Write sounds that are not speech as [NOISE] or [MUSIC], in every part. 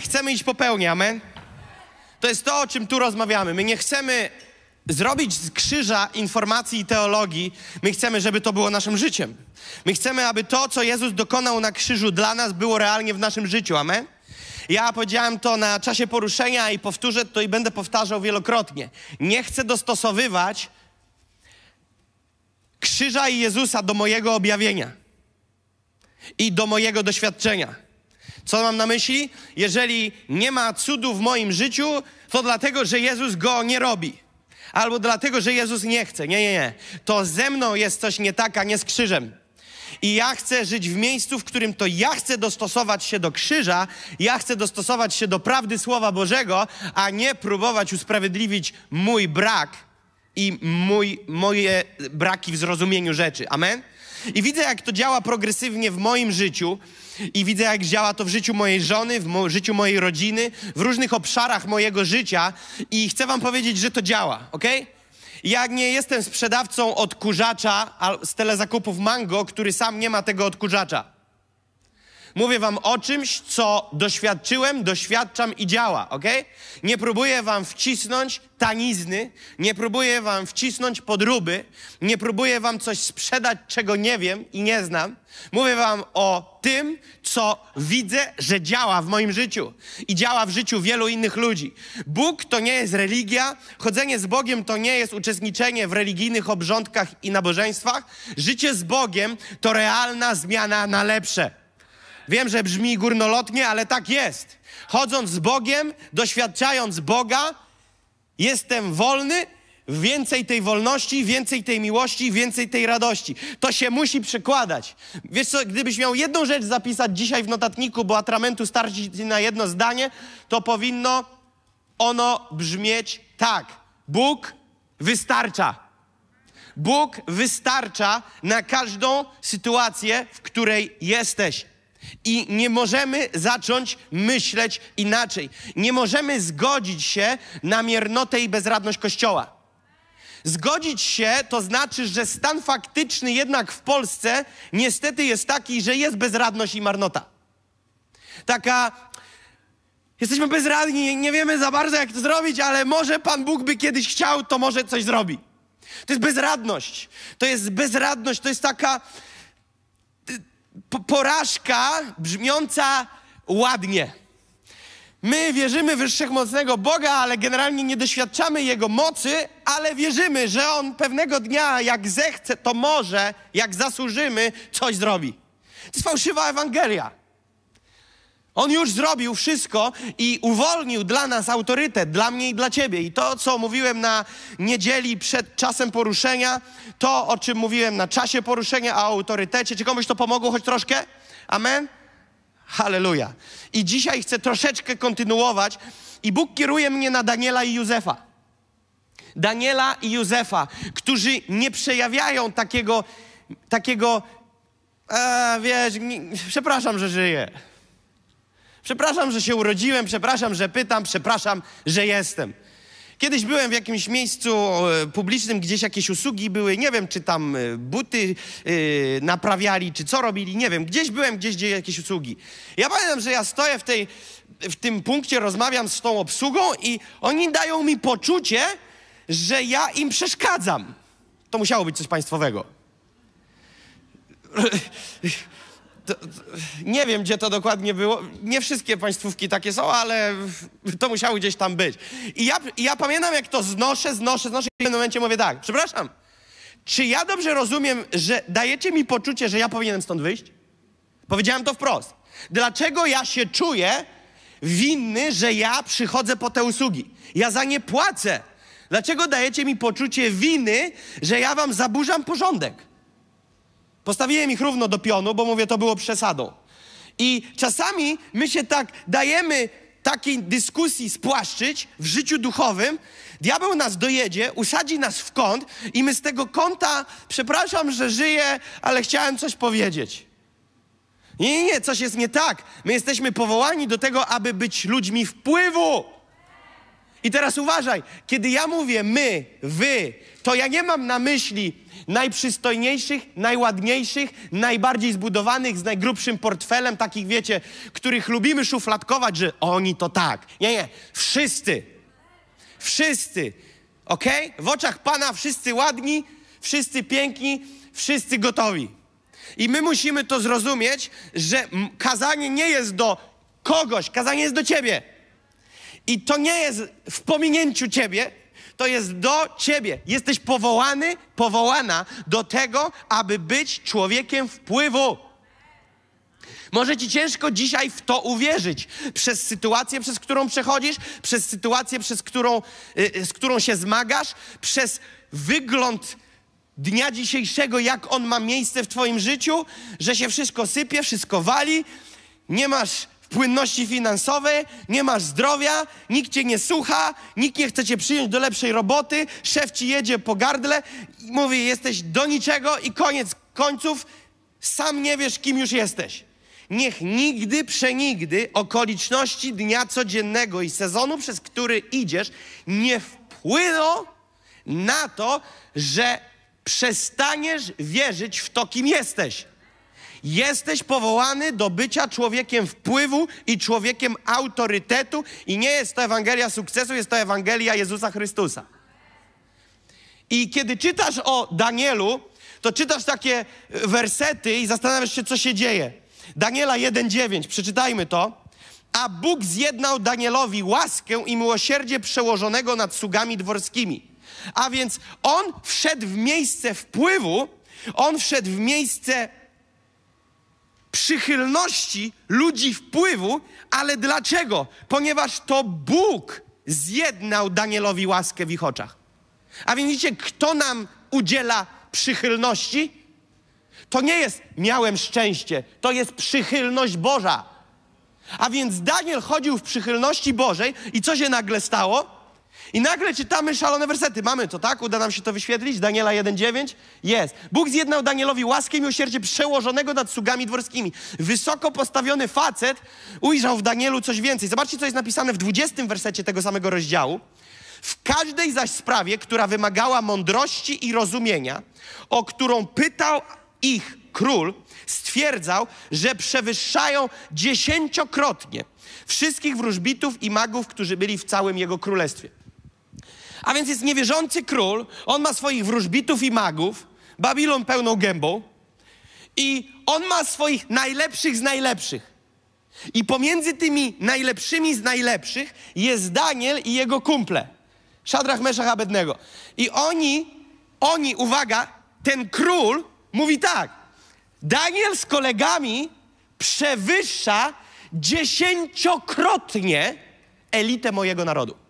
Chcemy iść po pełni, amen? To jest to, o czym tu rozmawiamy. My nie chcemy zrobić z krzyża informacji i teologii. My chcemy, żeby to było naszym życiem. My chcemy, aby to, co Jezus dokonał na krzyżu dla nas, było realnie w naszym życiu, amen? Ja powiedziałem to na czasie poruszenia i powtórzę to i będę powtarzał wielokrotnie. Nie chcę dostosowywać krzyża i Jezusa do mojego objawienia i do mojego doświadczenia. Co mam na myśli? Jeżeli nie ma cudu w moim życiu, to dlatego, że Jezus go nie robi. Albo dlatego, że Jezus nie chce. Nie, nie, nie. To ze mną jest coś nie tak, a nie z krzyżem. I ja chcę żyć w miejscu, w którym to ja chcę dostosować się do krzyża, ja chcę dostosować się do prawdy Słowa Bożego, a nie próbować usprawiedliwić mój brak i mój, moje braki w zrozumieniu rzeczy. Amen? I widzę, jak to działa progresywnie w moim życiu, i widzę, jak działa to w życiu mojej żony, w mo życiu mojej rodziny, w różnych obszarach mojego życia, i chcę Wam powiedzieć, że to działa, ok? Ja nie jestem sprzedawcą odkurzacza z telezakupów Mango, który sam nie ma tego odkurzacza. Mówię wam o czymś, co doświadczyłem, doświadczam i działa, ok? Nie próbuję wam wcisnąć tanizny, nie próbuję wam wcisnąć podróby, nie próbuję wam coś sprzedać, czego nie wiem i nie znam. Mówię wam o tym, co widzę, że działa w moim życiu i działa w życiu wielu innych ludzi. Bóg to nie jest religia, chodzenie z Bogiem to nie jest uczestniczenie w religijnych obrządkach i nabożeństwach. Życie z Bogiem to realna zmiana na lepsze. Wiem, że brzmi górnolotnie, ale tak jest. Chodząc z Bogiem, doświadczając Boga, jestem wolny, więcej tej wolności, więcej tej miłości, więcej tej radości. To się musi przekładać. Wiesz co, gdybyś miał jedną rzecz zapisać dzisiaj w notatniku, bo atramentu starczy na jedno zdanie, to powinno ono brzmieć tak. Bóg wystarcza. Bóg wystarcza na każdą sytuację, w której jesteś. I nie możemy zacząć myśleć inaczej. Nie możemy zgodzić się na miernotę i bezradność Kościoła. Zgodzić się to znaczy, że stan faktyczny jednak w Polsce niestety jest taki, że jest bezradność i marnota. Taka, jesteśmy bezradni, nie wiemy za bardzo jak to zrobić, ale może Pan Bóg by kiedyś chciał, to może coś zrobi. To jest bezradność. To jest bezradność, to jest taka porażka brzmiąca ładnie. My wierzymy w wszechmocnego Boga, ale generalnie nie doświadczamy Jego mocy, ale wierzymy, że On pewnego dnia, jak zechce, to może, jak zasłużymy, coś zrobi. To jest fałszywa Ewangelia. On już zrobił wszystko i uwolnił dla nas autorytet, dla mnie i dla ciebie. I to, co mówiłem na niedzieli przed czasem poruszenia, to, o czym mówiłem na czasie poruszenia, a o autorytecie, czy komuś to pomogło choć troszkę? Amen? Halleluja. I dzisiaj chcę troszeczkę kontynuować i Bóg kieruje mnie na Daniela i Józefa. Daniela i Józefa, którzy nie przejawiają takiego, takiego, e, wiesz, nie, przepraszam, że żyję. Przepraszam, że się urodziłem, przepraszam, że pytam, przepraszam, że jestem. Kiedyś byłem w jakimś miejscu e, publicznym, gdzieś jakieś usługi były, nie wiem, czy tam e, buty yy, naprawiali, czy co robili, nie wiem. Gdzieś byłem, gdzieś, gdzie jakieś usługi. Ja pamiętam, że ja stoję w, tej, w tym punkcie, rozmawiam z tą obsługą i oni dają mi poczucie, że ja im przeszkadzam. To musiało być coś państwowego. To, to, nie wiem, gdzie to dokładnie było. Nie wszystkie państwówki takie są, ale to musiało gdzieś tam być. I ja, ja pamiętam, jak to znoszę, znoszę, znoszę i w pewnym momencie mówię tak, przepraszam, czy ja dobrze rozumiem, że dajecie mi poczucie, że ja powinienem stąd wyjść? Powiedziałem to wprost. Dlaczego ja się czuję winny, że ja przychodzę po te usługi? Ja za nie płacę. Dlaczego dajecie mi poczucie winy, że ja wam zaburzam porządek? Postawiłem ich równo do pionu, bo mówię, to było przesadą. I czasami my się tak dajemy takiej dyskusji spłaszczyć w życiu duchowym, diabeł nas dojedzie, usadzi nas w kąt i my z tego kąta, przepraszam, że żyję, ale chciałem coś powiedzieć. Nie, nie, nie, coś jest nie tak. My jesteśmy powołani do tego, aby być ludźmi wpływu. I teraz uważaj, kiedy ja mówię my, wy, to ja nie mam na myśli najprzystojniejszych, najładniejszych, najbardziej zbudowanych, z najgrubszym portfelem, takich wiecie, których lubimy szufladkować, że oni to tak. Nie, nie, wszyscy. Wszyscy. Ok? W oczach Pana wszyscy ładni, wszyscy piękni, wszyscy gotowi. I my musimy to zrozumieć, że kazanie nie jest do kogoś, kazanie jest do ciebie. I to nie jest w pominięciu ciebie, to jest do ciebie. Jesteś powołany, powołana do tego, aby być człowiekiem wpływu. Może ci ciężko dzisiaj w to uwierzyć. Przez sytuację, przez którą przechodzisz, przez sytuację, przez którą, yy, z którą się zmagasz, przez wygląd dnia dzisiejszego, jak on ma miejsce w Twoim życiu, że się wszystko sypie, wszystko wali, nie masz płynności finansowej, nie masz zdrowia, nikt cię nie słucha, nikt nie chce cię przyjąć do lepszej roboty, szef ci jedzie po gardle i mówi, jesteś do niczego i koniec końców, sam nie wiesz, kim już jesteś. Niech nigdy, przenigdy okoliczności dnia codziennego i sezonu, przez który idziesz, nie wpłyną na to, że przestaniesz wierzyć w to, kim jesteś. Jesteś powołany do bycia człowiekiem wpływu i człowiekiem autorytetu, i nie jest to Ewangelia sukcesu, jest to Ewangelia Jezusa Chrystusa. I kiedy czytasz o Danielu, to czytasz takie wersety i zastanawiasz się, co się dzieje. Daniela 1:9, przeczytajmy to. A Bóg zjednał Danielowi łaskę i miłosierdzie przełożonego nad sługami dworskimi. A więc on wszedł w miejsce wpływu, on wszedł w miejsce przychylności ludzi wpływu, ale dlaczego? Ponieważ to Bóg zjednał Danielowi łaskę w ich oczach. A więc widzicie, kto nam udziela przychylności? To nie jest miałem szczęście, to jest przychylność Boża. A więc Daniel chodził w przychylności Bożej i co się nagle stało? I nagle czytamy szalone wersety. Mamy to, tak? Uda nam się to wyświetlić? Daniela 1,9? Jest. Bóg zjednał Danielowi łaskę i miłosierdzie przełożonego nad sługami dworskimi. Wysoko postawiony facet ujrzał w Danielu coś więcej. Zobaczcie, co jest napisane w 20 wersecie tego samego rozdziału. W każdej zaś sprawie, która wymagała mądrości i rozumienia, o którą pytał ich król, stwierdzał, że przewyższają dziesięciokrotnie wszystkich wróżbitów i magów, którzy byli w całym jego królestwie. A więc jest niewierzący król, on ma swoich wróżbitów i magów, Babilon pełną gębą i on ma swoich najlepszych z najlepszych. I pomiędzy tymi najlepszymi z najlepszych jest Daniel i jego kumple. Szadrach, Meszach, Abednego. I oni, oni, uwaga, ten król mówi tak. Daniel z kolegami przewyższa dziesięciokrotnie elitę mojego narodu.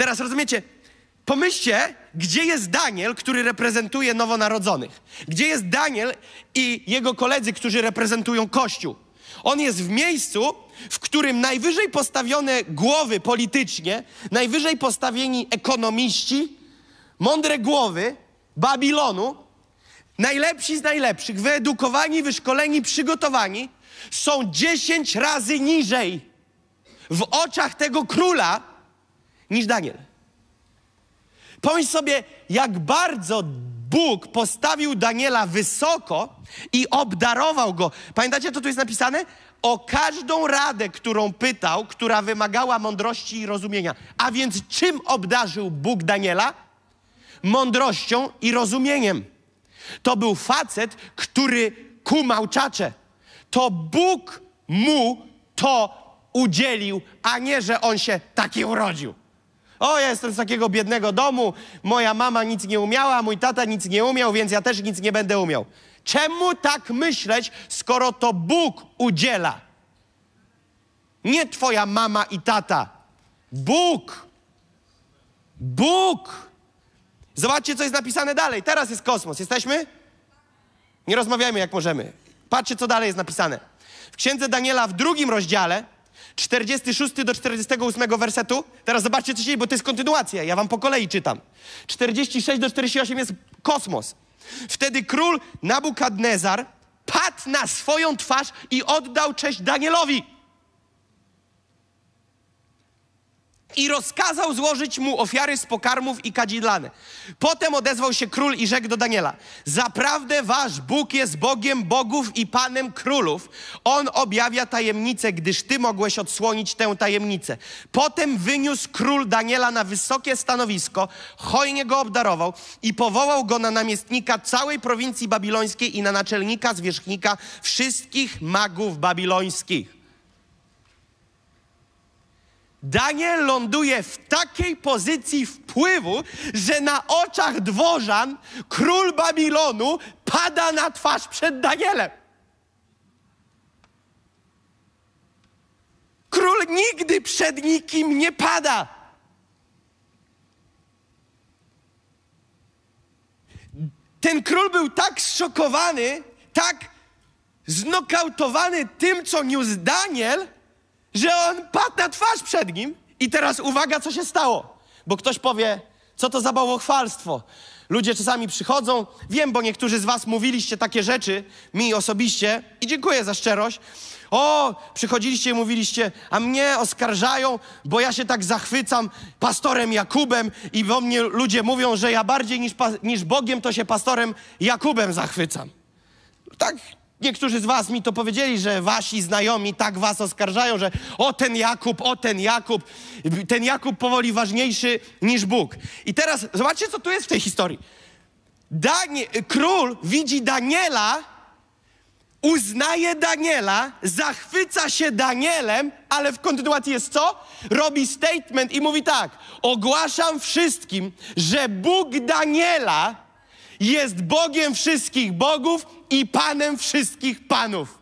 Teraz rozumiecie, pomyślcie, gdzie jest Daniel, który reprezentuje nowonarodzonych? Gdzie jest Daniel i jego koledzy, którzy reprezentują Kościół? On jest w miejscu, w którym najwyżej postawione głowy politycznie, najwyżej postawieni ekonomiści, mądre głowy Babilonu, najlepsi z najlepszych, wyedukowani, wyszkoleni, przygotowani, są dziesięć razy niżej w oczach tego króla, niż Daniel. Pomyśl sobie, jak bardzo Bóg postawił Daniela wysoko i obdarował go. Pamiętacie, co tu jest napisane? O każdą radę, którą pytał, która wymagała mądrości i rozumienia. A więc czym obdarzył Bóg Daniela? Mądrością i rozumieniem. To był facet, który kumał czacze. To Bóg mu to udzielił, a nie, że on się taki urodził. O, ja jestem z takiego biednego domu, moja mama nic nie umiała, mój tata nic nie umiał, więc ja też nic nie będę umiał. Czemu tak myśleć, skoro to Bóg udziela? Nie twoja mama i tata. Bóg. Bóg. Zobaczcie, co jest napisane dalej. Teraz jest kosmos. Jesteśmy? Nie rozmawiajmy jak możemy. Patrzcie, co dalej jest napisane. W księdze Daniela w drugim rozdziale 46 do 48 wersetu. Teraz zobaczcie, co się dzieje, bo to jest kontynuacja. Ja wam po kolei czytam. 46 do 48 jest kosmos. Wtedy król Nabukadnezar padł na swoją twarz i oddał cześć Danielowi. I rozkazał złożyć mu ofiary z pokarmów i kadzidlane. Potem odezwał się król i rzekł do Daniela: Zaprawdę wasz Bóg jest Bogiem bogów i Panem królów. On objawia tajemnicę, gdyż ty mogłeś odsłonić tę tajemnicę. Potem wyniósł król Daniela na wysokie stanowisko, hojnie go obdarował i powołał go na namiestnika całej prowincji babilońskiej i na naczelnika zwierzchnika wszystkich magów babilońskich. Daniel ląduje w takiej pozycji wpływu, że na oczach dworzan król Babilonu pada na twarz przed Danielem. Król nigdy przed nikim nie pada. Ten król był tak zszokowany, tak znokautowany tym, co niósł Daniel, że on padł na twarz przed nim. I teraz uwaga, co się stało. Bo ktoś powie, co to za bałwochwalstwo. Ludzie czasami przychodzą, wiem, bo niektórzy z was mówiliście takie rzeczy, mi osobiście, i dziękuję za szczerość. O, przychodziliście i mówiliście, a mnie oskarżają, bo ja się tak zachwycam pastorem Jakubem i o mnie ludzie mówią, że ja bardziej niż, niż Bogiem to się pastorem Jakubem zachwycam. Tak Niektórzy z was mi to powiedzieli, że wasi znajomi tak was oskarżają, że o ten Jakub, o ten Jakub, ten Jakub powoli ważniejszy niż Bóg. I teraz zobaczcie, co tu jest w tej historii. Danie, król widzi Daniela, uznaje Daniela, zachwyca się Danielem, ale w kontynuacji jest co? Robi statement i mówi tak: Ogłaszam wszystkim, że Bóg Daniela jest Bogiem wszystkich bogów i Panem wszystkich panów.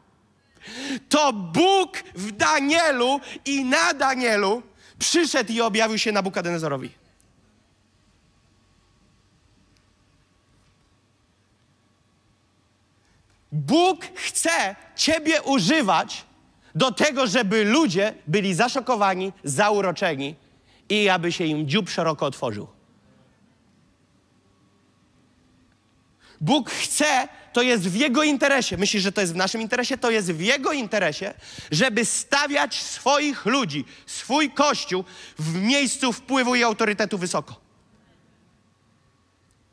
To Bóg w Danielu i na Danielu przyszedł i objawił się Nabukadnezorowi. Bóg chce Ciebie używać do tego, żeby ludzie byli zaszokowani, zauroczeni i aby się im dziób szeroko otworzył. Bóg chce, to jest w Jego interesie. Myślisz, że to jest w naszym interesie? To jest w Jego interesie, żeby stawiać swoich ludzi, swój kościół w miejscu wpływu i autorytetu wysoko.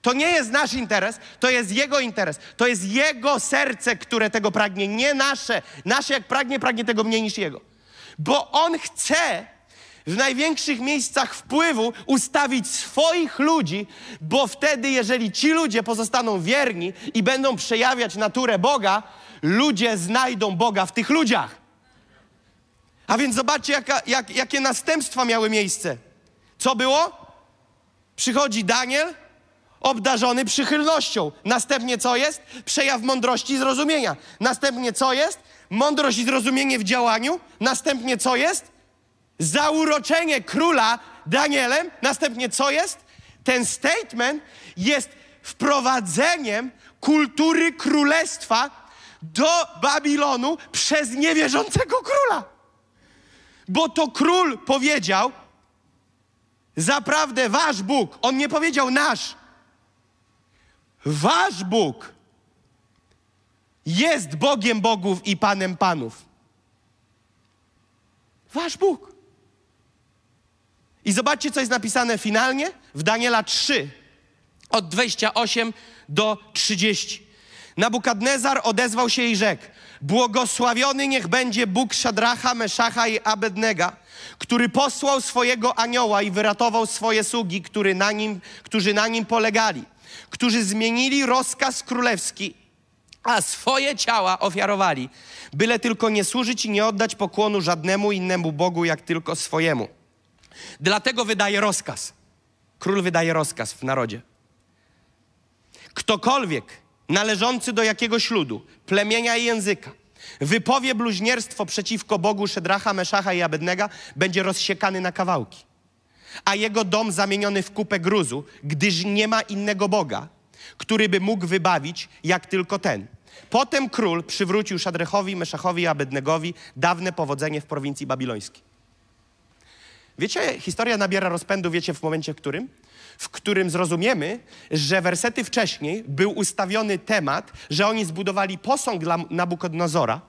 To nie jest nasz interes, to jest Jego interes. To jest Jego serce, które tego pragnie, nie nasze. Nasze jak pragnie, pragnie tego mniej niż Jego. Bo On chce, w największych miejscach wpływu ustawić swoich ludzi, bo wtedy, jeżeli ci ludzie pozostaną wierni i będą przejawiać naturę Boga, ludzie znajdą Boga w tych ludziach. A więc zobaczcie, jaka, jak, jakie następstwa miały miejsce. Co było? Przychodzi Daniel, obdarzony przychylnością. Następnie co jest? Przejaw mądrości i zrozumienia. Następnie co jest? Mądrość i zrozumienie w działaniu. Następnie co jest? Zauroczenie króla Danielem. Następnie co jest? Ten statement jest wprowadzeniem kultury królestwa do Babilonu przez niewierzącego króla. Bo to król powiedział, zaprawdę wasz Bóg, on nie powiedział nasz, wasz Bóg jest Bogiem Bogów i Panem Panów. Wasz Bóg. I zobaczcie, co jest napisane finalnie w Daniela 3, od 28 do 30. Nabukadnezar odezwał się i rzekł: Błogosławiony niech będzie Bóg Szadracha, Meszacha i Abednega, który posłał swojego anioła i wyratował swoje sługi, który na nim, którzy na nim polegali, którzy zmienili rozkaz królewski, a swoje ciała ofiarowali, byle tylko nie służyć i nie oddać pokłonu żadnemu innemu Bogu, jak tylko swojemu. Dlatego wydaje rozkaz. Król wydaje rozkaz w narodzie. Ktokolwiek należący do jakiegoś ludu, plemienia i języka wypowie bluźnierstwo przeciwko Bogu Szedracha, Meszacha i Abednego, będzie rozsiekany na kawałki, a jego dom zamieniony w kupę gruzu, gdyż nie ma innego Boga, który by mógł wybawić, jak tylko ten. Potem król przywrócił Szadrechowi, Meszachowi i Abednegowi dawne powodzenie w prowincji babilońskiej. Wiecie, historia nabiera rozpędu, wiecie w momencie w którym? W którym zrozumiemy, że wersety wcześniej był ustawiony temat, że oni zbudowali posąg dla Nabukodnozora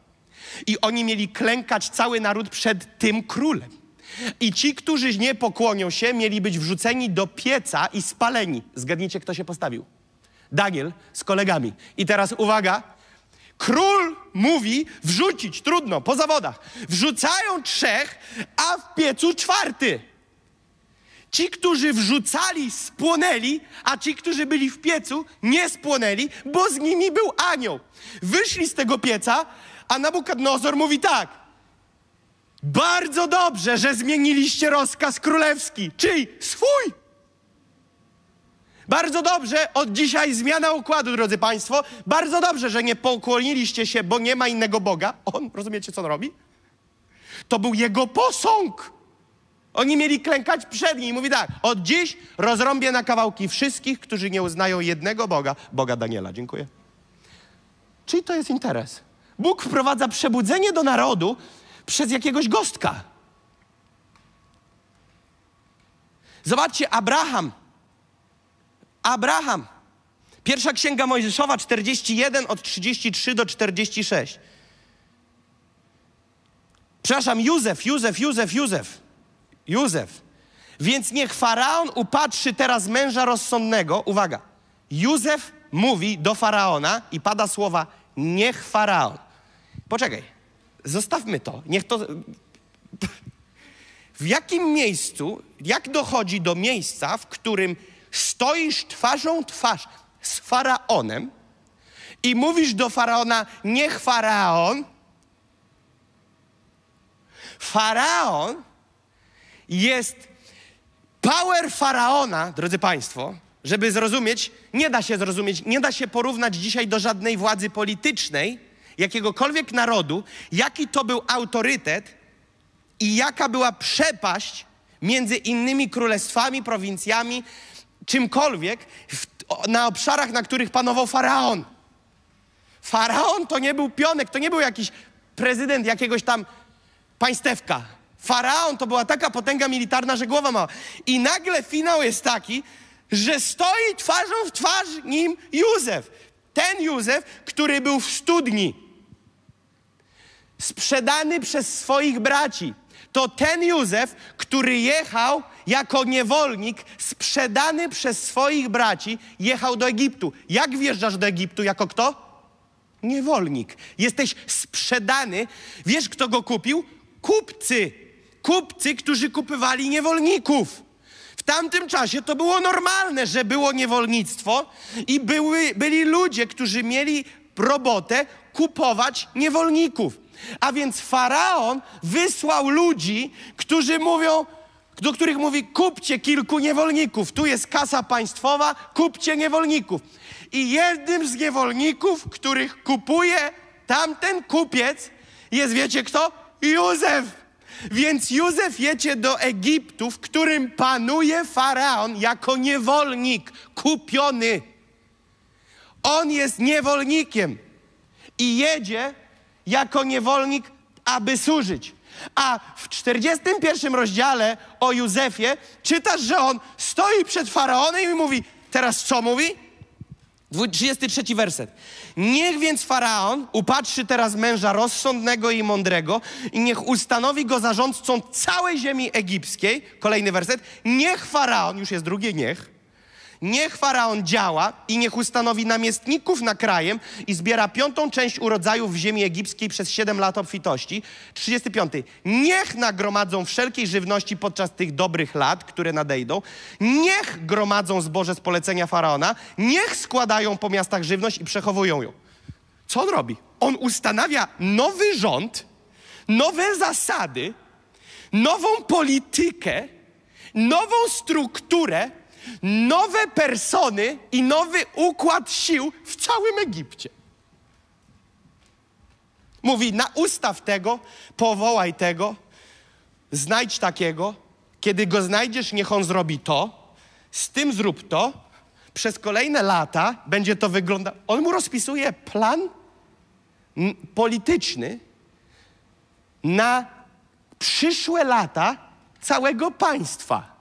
i oni mieli klękać cały naród przed tym królem. I ci, którzy nie pokłonią się, mieli być wrzuceni do pieca i spaleni. Zgadnijcie, kto się postawił. Daniel z kolegami. I teraz uwaga. Król mówi wrzucić, trudno, po zawodach. Wrzucają trzech, a w piecu czwarty. Ci, którzy wrzucali, spłonęli, a ci, którzy byli w piecu, nie spłonęli, bo z nimi był anioł. Wyszli z tego pieca, a Nabukadnozor mówi tak. Bardzo dobrze, że zmieniliście rozkaz królewski. Czyj? Swój. Bardzo dobrze, od dzisiaj zmiana układu, drodzy Państwo. Bardzo dobrze, że nie pokłoniliście się, bo nie ma innego Boga. On, rozumiecie, co on robi? To był jego posąg. Oni mieli klękać przed nim. Mówi tak, od dziś rozrąbię na kawałki wszystkich, którzy nie uznają jednego Boga, Boga Daniela. Dziękuję. Czyli to jest interes. Bóg wprowadza przebudzenie do narodu przez jakiegoś gostka. Zobaczcie, Abraham. Abraham. Pierwsza księga Mojżeszowa 41 od 33 do 46. Przepraszam, Józef, Józef, Józef, Józef. Józef. Więc niech faraon upatrzy teraz męża rozsądnego. Uwaga. Józef mówi do faraona i pada słowa niech faraon. Poczekaj. Zostawmy to. Niech to. [LAUGHS] W jakim miejscu, jak dochodzi do miejsca, w którym stoisz twarzą twarz z faraonem i mówisz do faraona, niech faraon. Faraon jest power faraona, drodzy Państwo, żeby zrozumieć, nie da się zrozumieć, nie da się porównać dzisiaj do żadnej władzy politycznej, jakiegokolwiek narodu, jaki to był autorytet i jaka była przepaść między innymi królestwami, prowincjami, czymkolwiek w, na obszarach, na których panował faraon. Faraon to nie był pionek, to nie był jakiś prezydent jakiegoś tam państewka. Faraon to była taka potęga militarna, że głowa mała. I nagle finał jest taki, że stoi twarzą w twarz nim Józef. Ten Józef, który był w studni, sprzedany przez swoich braci. To ten Józef, który jechał jako niewolnik, sprzedany przez swoich braci, jechał do Egiptu. Jak wjeżdżasz do Egiptu? Jako kto? Niewolnik. Jesteś sprzedany. Wiesz, kto go kupił? Kupcy. Kupcy, którzy kupywali niewolników. W tamtym czasie to było normalne, że było niewolnictwo i były, byli ludzie, którzy mieli robotę kupować niewolników. A więc faraon wysłał ludzi, którzy mówią, do których mówi: kupcie kilku niewolników. Tu jest kasa państwowa, kupcie niewolników. I jednym z niewolników, których kupuje tamten kupiec, jest wiecie kto? Józef. Więc Józef jedzie do Egiptu, w którym panuje faraon jako niewolnik, kupiony. On jest niewolnikiem i jedzie jako niewolnik, aby służyć. A w 41 rozdziale o Józefie czytasz, że on stoi przed faraonem i mówi, teraz co mówi? 33 werset. Niech więc faraon upatrzy teraz męża rozsądnego i mądrego i niech ustanowi go zarządcą całej ziemi egipskiej. Kolejny werset. Niech faraon, już jest drugie niech, Niech faraon działa i niech ustanowi namiestników na krajem i zbiera piątą część urodzajów w ziemi egipskiej przez siedem lat obfitości. 35. Niech nagromadzą wszelkiej żywności podczas tych dobrych lat, które nadejdą. Niech gromadzą zboże z polecenia faraona. Niech składają po miastach żywność i przechowują ją. Co on robi? On ustanawia nowy rząd, nowe zasady, nową politykę, nową strukturę, nowe persony i nowy układ sił w całym Egipcie. Mówi, na ustaw tego, powołaj tego, znajdź takiego, kiedy go znajdziesz, niech on zrobi to, z tym zrób to, przez kolejne lata będzie to wyglądało. On mu rozpisuje plan polityczny na przyszłe lata całego państwa.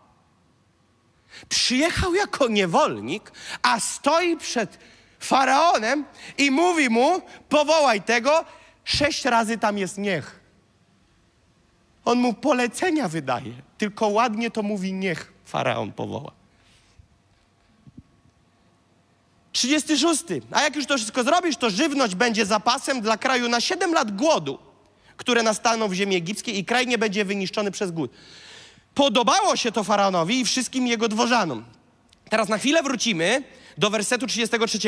Przyjechał jako niewolnik, a stoi przed faraonem i mówi mu: powołaj tego, sześć razy tam jest niech. On mu polecenia wydaje, tylko ładnie to mówi, niech faraon powoła. 36. A jak już to wszystko zrobisz, to żywność będzie zapasem dla kraju na 7 lat głodu, które nastaną w ziemi egipskiej i kraj nie będzie wyniszczony przez głód. Podobało się to faraonowi i wszystkim jego dworzanom. Teraz na chwilę wrócimy do wersetu 33.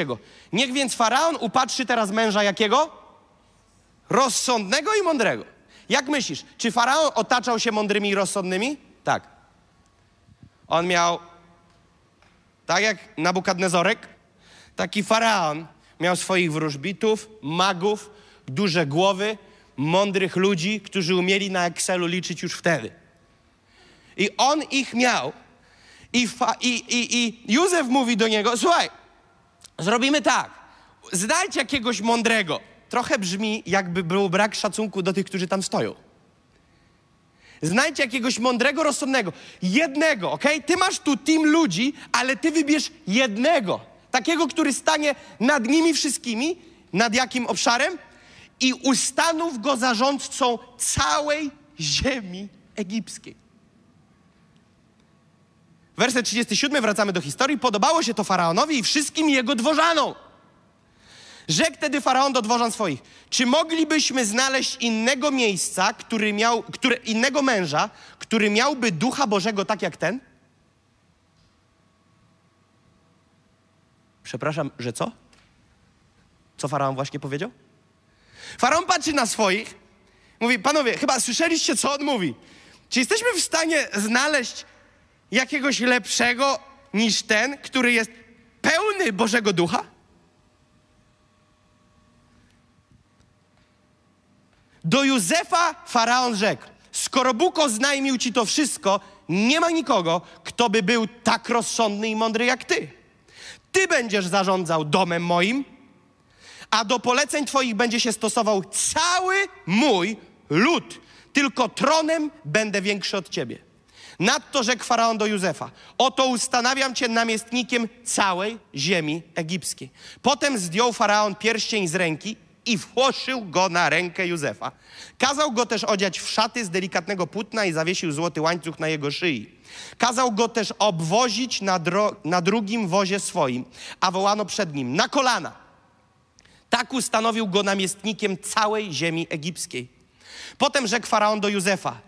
Niech więc faraon upatrzy teraz męża jakiego? Rozsądnego i mądrego. Jak myślisz, czy faraon otaczał się mądrymi i rozsądnymi? Tak. On miał, tak jak Nabukadnezorek, taki faraon miał swoich wróżbitów, magów, duże głowy, mądrych ludzi, którzy umieli na Excelu liczyć już wtedy. I on ich miał. I, fa, i, i, I Józef mówi do niego: Słuchaj, zrobimy tak. Znajdź jakiegoś mądrego. Trochę brzmi, jakby był brak szacunku do tych, którzy tam stoją. Znajdź jakiegoś mądrego, rozsądnego. Jednego, ok? Ty masz tu team ludzi, ale ty wybierz jednego. Takiego, który stanie nad nimi wszystkimi. Nad jakim obszarem? I ustanów go zarządcą całej ziemi egipskiej. Werset 37, wracamy do historii. Podobało się to faraonowi i wszystkim jego dworzanom. Rzekł wtedy faraon do dworzan swoich: Czy moglibyśmy znaleźć innego miejsca, który miał, które, innego męża, który miałby ducha Bożego tak jak ten? Przepraszam, że co? Co faraon właśnie powiedział? Faraon patrzy na swoich, mówi: Panowie, chyba słyszeliście, co on mówi. Czy jesteśmy w stanie znaleźć jakiegoś lepszego niż ten, który jest pełny Bożego Ducha? Do Józefa faraon rzekł: Skoro Bóg oznajmił ci to wszystko, nie ma nikogo, kto by był tak rozsądny i mądry jak ty. Ty będziesz zarządzał domem moim, a do poleceń twoich będzie się stosował cały mój lud. Tylko tronem będę większy od ciebie. Nadto rzekł faraon do Józefa: Oto ustanawiam cię namiestnikiem całej ziemi egipskiej. Potem zdjął faraon pierścień z ręki i włożył go na rękę Józefa. Kazał go też odziać w szaty z delikatnego płótna i zawiesił złoty łańcuch na jego szyi. Kazał go też obwozić na, na drugim wozie swoim, a wołano przed nim na kolana. Tak ustanowił go namiestnikiem całej ziemi egipskiej. Potem rzekł faraon do Józefa: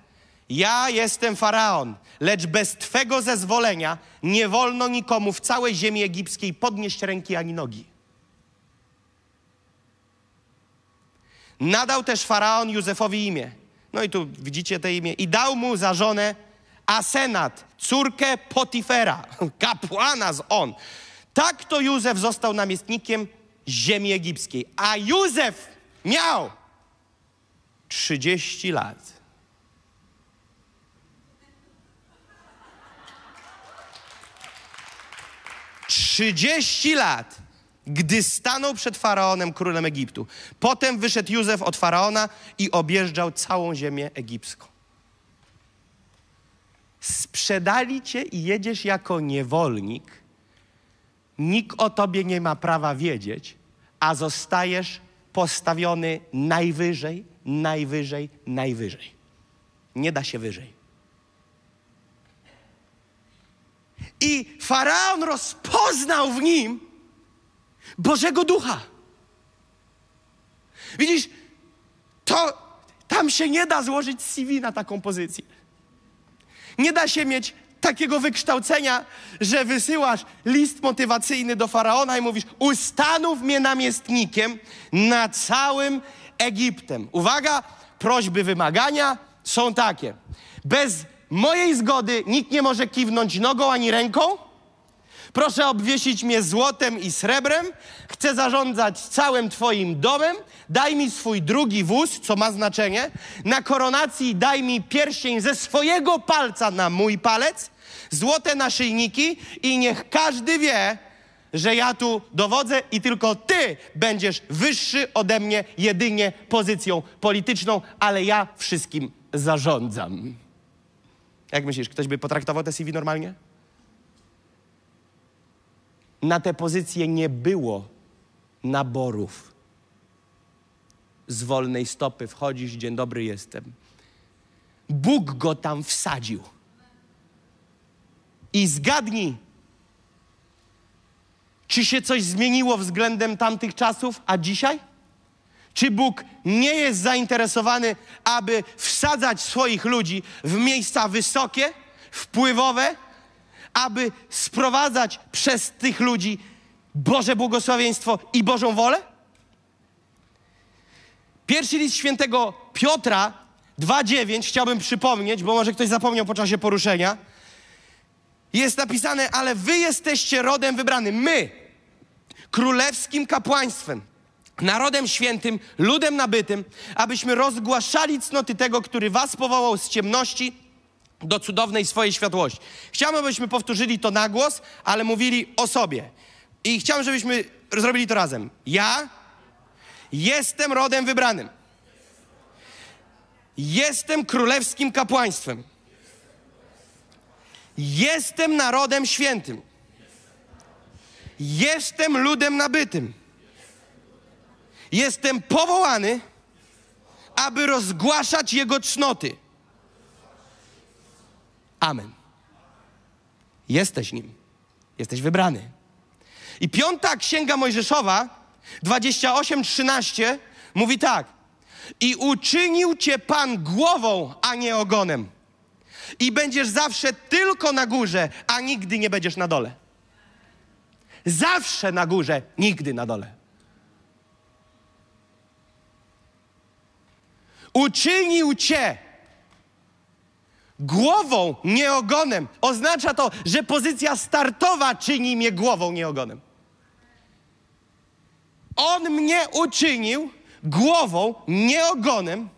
Ja jestem faraon, lecz bez twego zezwolenia nie wolno nikomu w całej ziemi egipskiej podnieść ręki ani nogi. Nadał też faraon Józefowi imię. No i tu widzicie te imię. I dał mu za żonę Asenat, córkę Potifera, [LAUGHS] kapłana z on. Tak to Józef został namiestnikiem ziemi egipskiej. A Józef miał 30 lat. Trzydzieści lat gdy stanął przed faraonem, królem Egiptu. Potem wyszedł Józef od faraona i objeżdżał całą ziemię egipską. Sprzedali cię i jedziesz jako niewolnik. Nikt o tobie nie ma prawa wiedzieć, a zostajesz postawiony najwyżej, najwyżej, najwyżej. Nie da się wyżej. I faraon rozpoznał w nim Bożego Ducha. Widzisz, to tam się nie da złożyć CV na taką pozycję. Nie da się mieć takiego wykształcenia, że wysyłasz list motywacyjny do faraona i mówisz: Ustanów mnie namiestnikiem na całym Egiptem. Uwaga, prośby, wymagania są takie. Bez mojej zgody nikt nie może kiwnąć nogą ani ręką Proszę obwiesić mnie złotem i srebrem. Chcę zarządzać całym Twoim domem. Daj mi swój drugi wóz, co ma znaczenie. Na koronacji daj mi pierścień ze swojego palca na mój palec, złote naszyjniki i niech każdy wie, że ja tu dowodzę i tylko Ty będziesz wyższy ode mnie jedynie pozycją polityczną, ale ja wszystkim zarządzam. Jak myślisz, ktoś by potraktował te CV normalnie? Na te pozycje nie było naborów. Z wolnej stopy wchodzisz, dzień dobry jestem. Bóg go tam wsadził. I zgadnij, czy się coś zmieniło względem tamtych czasów, a dzisiaj? Czy Bóg nie jest zainteresowany, aby wsadzać swoich ludzi w miejsca wysokie, wpływowe, aby sprowadzać przez tych ludzi Boże błogosławieństwo i Bożą wolę? Pierwszy list świętego Piotra 2,9 chciałbym przypomnieć, bo może ktoś zapomniał po czasie poruszenia. Jest napisane, ale wy jesteście rodem wybranym. My, królewskim kapłaństwem, narodem świętym, ludem nabytym, abyśmy rozgłaszali cnoty tego, który was powołał z ciemności do cudownej swojej światłości. Chciałbym, abyśmy powtórzyli to na głos, ale mówili o sobie. I chciałbym, żebyśmy zrobili to razem. Ja jestem rodem wybranym. Jestem królewskim kapłaństwem. Jestem narodem świętym. Jestem ludem nabytym. Jestem powołany, aby rozgłaszać Jego cnoty. Amen. Jesteś nim. Jesteś wybrany. I piąta księga Mojżeszowa, 28-13, mówi tak. I uczynił cię Pan głową, a nie ogonem. I będziesz zawsze tylko na górze, a nigdy nie będziesz na dole. Zawsze na górze, nigdy na dole. Uczynił cię głową, nie ogonem. Oznacza to, że pozycja startowa czyni mnie głową, nie ogonem. On mnie uczynił głową, nie ogonem.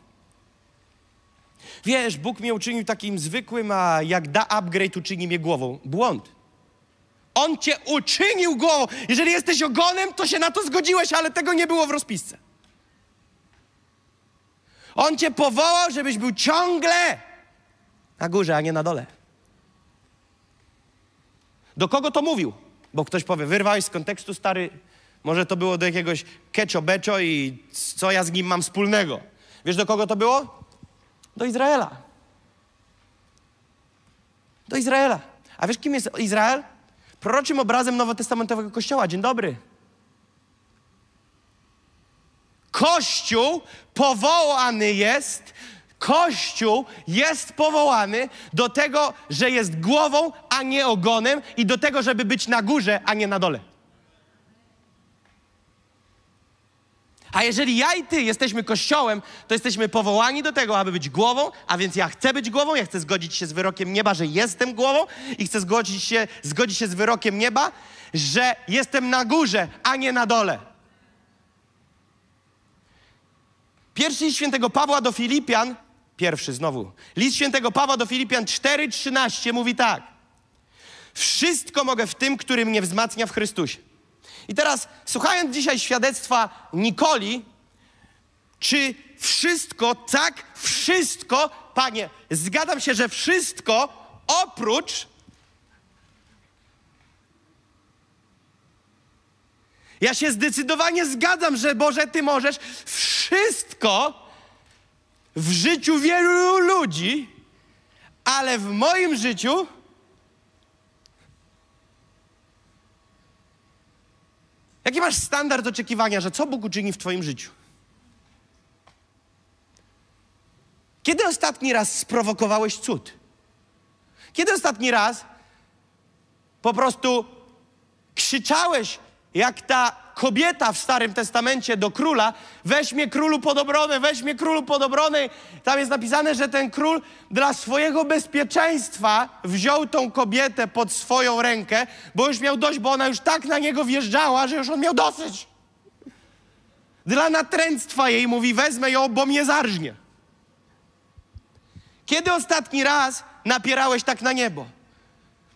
Wiesz, Bóg mnie uczynił takim zwykłym, a jak da upgrade, uczyni mnie głową. Błąd. On cię uczynił głową. Jeżeli jesteś ogonem, to się na to zgodziłeś, ale tego nie było w rozpisce. On cię powołał, żebyś był ciągle na górze, a nie na dole. Do kogo to mówił? Bo ktoś powie, wyrwałeś z kontekstu stary, może to było do jakiegoś keczo beczo i co ja z nim mam wspólnego. Wiesz, do kogo to było? Do Izraela. Do Izraela. A wiesz, kim jest Izrael? Proroczym obrazem nowotestamentowego kościoła. Dzień dobry. Kościół powołany jest, Kościół jest powołany do tego, że jest głową, a nie ogonem, i do tego, żeby być na górze, a nie na dole. A jeżeli ja i ty jesteśmy kościołem, to jesteśmy powołani do tego, aby być głową, a więc ja chcę być głową, ja chcę zgodzić się z wyrokiem nieba, że jestem głową i chcę zgodzić się, zgodzić się z wyrokiem nieba, że jestem na górze, a nie na dole. Pierwszy list świętego Pawła do Filipian, pierwszy znowu, list świętego Pawła do Filipian 4,13 mówi tak. Wszystko mogę w tym, który mnie wzmacnia w Chrystusie. I teraz, słuchając dzisiaj świadectwa Nikoli, czy wszystko, tak, wszystko, panie, zgadzam się, że wszystko oprócz Ja się zdecydowanie zgadzam, że Boże, Ty możesz wszystko w życiu wielu ludzi, ale w moim życiu Jaki masz standard oczekiwania, że co Bóg uczyni w Twoim życiu? Kiedy ostatni raz sprowokowałeś cud? Kiedy ostatni raz po prostu krzyczałeś jak ta kobieta w Starym Testamencie do króla, weź mnie królu pod obronę, weź mnie królu pod obronę. Tam jest napisane, że ten król dla swojego bezpieczeństwa wziął tą kobietę pod swoją rękę, bo już miał dość, bo ona już tak na niego wjeżdżała, że już on miał dosyć. Dla natręctwa jej mówi, wezmę ją, bo mnie zarżnie. Kiedy ostatni raz napierałeś tak na niebo?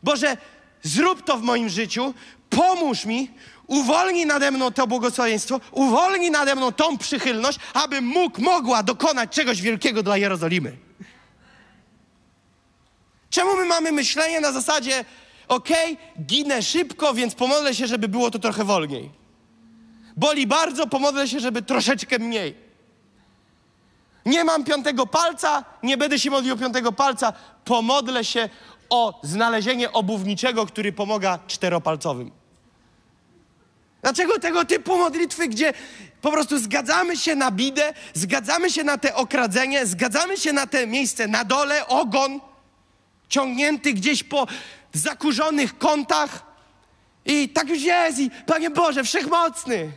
Boże, zrób to w moim życiu, pomóż mi, uwolnij nade mną to błogosławieństwo, uwolnij nade mną tą przychylność, abym mógł, mogła dokonać czegoś wielkiego dla Jerozolimy. Czemu my mamy myślenie na zasadzie, okej, okay, ginę szybko, więc pomodlę się, żeby było to trochę wolniej. Boli bardzo, pomodlę się, żeby troszeczkę mniej. Nie mam piątego palca, nie będę się modlił o piątego palca. Pomodlę się o znalezienie obuwniczego, który pomaga czteropalcowym. Dlaczego tego typu modlitwy, gdzie po prostu zgadzamy się na bidę, zgadzamy się na te okradzenie, zgadzamy się na te miejsce na dole, ogon ciągnięty gdzieś po zakurzonych kątach i tak już jest i Panie Boże, Wszechmocny.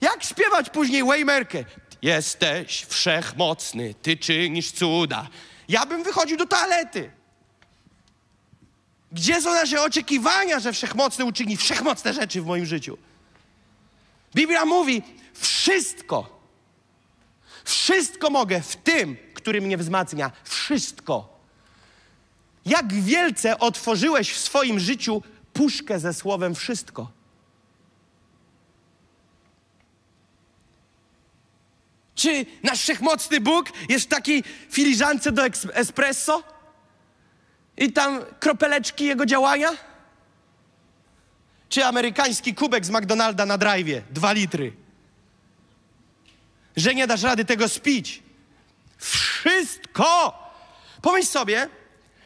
Jak śpiewać później Waymerkę? Jesteś wszechmocny, Ty czynisz cuda. Ja bym wychodził do toalety. Gdzie są nasze oczekiwania, że Wszechmocny uczyni wszechmocne rzeczy w moim życiu? Biblia mówi, wszystko, wszystko mogę w tym, który mnie wzmacnia. Wszystko. Jak wielce otworzyłeś w swoim życiu puszkę ze słowem wszystko. Czy nasz wszechmocny Bóg jest w takiej filiżance do espresso? I tam kropeleczki jego działania? Czy amerykański kubek z McDonalda na drive, dwa litry? Że nie dasz rady tego spić. Wszystko! Pomyśl sobie,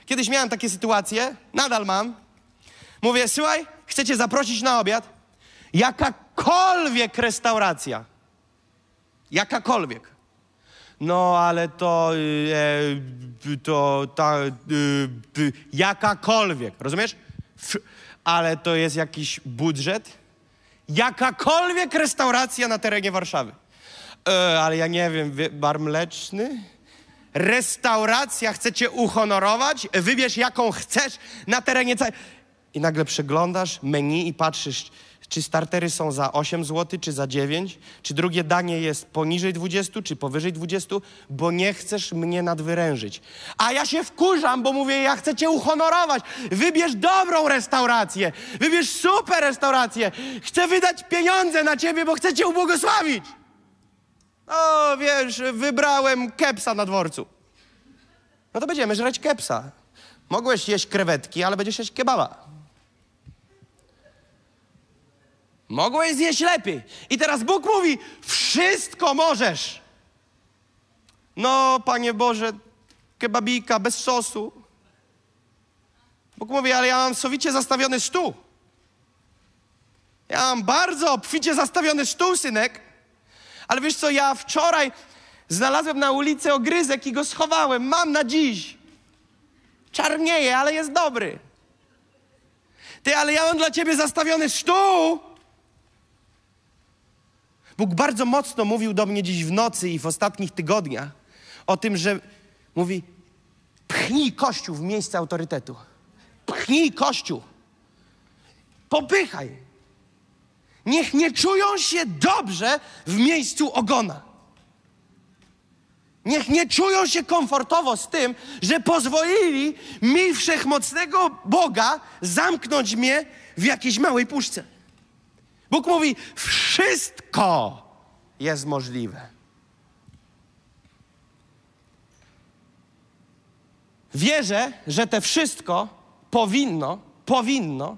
kiedyś miałem takie sytuacje, nadal mam. Mówię, słuchaj, chcecie zaprosić na obiad? Jakakolwiek restauracja. Jakakolwiek. No, ale to, e, to, ta, e, jakakolwiek, rozumiesz? Ale to jest jakiś budżet. Jakakolwiek restauracja na terenie Warszawy. E, ale ja nie wiem, bar mleczny? Restauracja, chcecie uhonorować? Wybierz jaką chcesz na terenie całej... I nagle przeglądasz menu i patrzysz, czy startery są za 8 zł, czy za 9, czy drugie danie jest poniżej 20, czy powyżej 20, bo nie chcesz mnie nadwyrężyć. A ja się wkurzam, bo mówię, ja chcę cię uhonorować. Wybierz dobrą restaurację, wybierz super restaurację. Chcę wydać pieniądze na ciebie, bo chcę cię ubłogosławić. O, wiesz, wybrałem kepsa na dworcu. No to będziemy żreć kepsa. Mogłeś jeść krewetki, ale będziesz jeść kebaba. Mogłeś zjeść lepiej. I teraz Bóg mówi: Wszystko możesz. No, Panie Boże, kebabika bez sosu. Bóg mówi: Ale ja mam sowicie zastawiony stół. Ja mam bardzo obficie zastawiony stół, synek. Ale wiesz co, ja wczoraj znalazłem na ulicy ogryzek i go schowałem. Mam na dziś. Czarnieje, ale jest dobry. Ty, ale ja mam dla ciebie zastawiony stół. Bóg bardzo mocno mówił do mnie dziś w nocy i w ostatnich tygodniach o tym, że mówi: pchnij Kościół w miejsce autorytetu. Pchnij Kościół. Popychaj. Niech nie czują się dobrze w miejscu ogona. Niech nie czują się komfortowo z tym, że pozwolili mi wszechmocnego Boga zamknąć mnie w jakiejś małej puszce. Bóg mówi: wszystko jest możliwe. Wierzę, że te wszystko powinno, powinno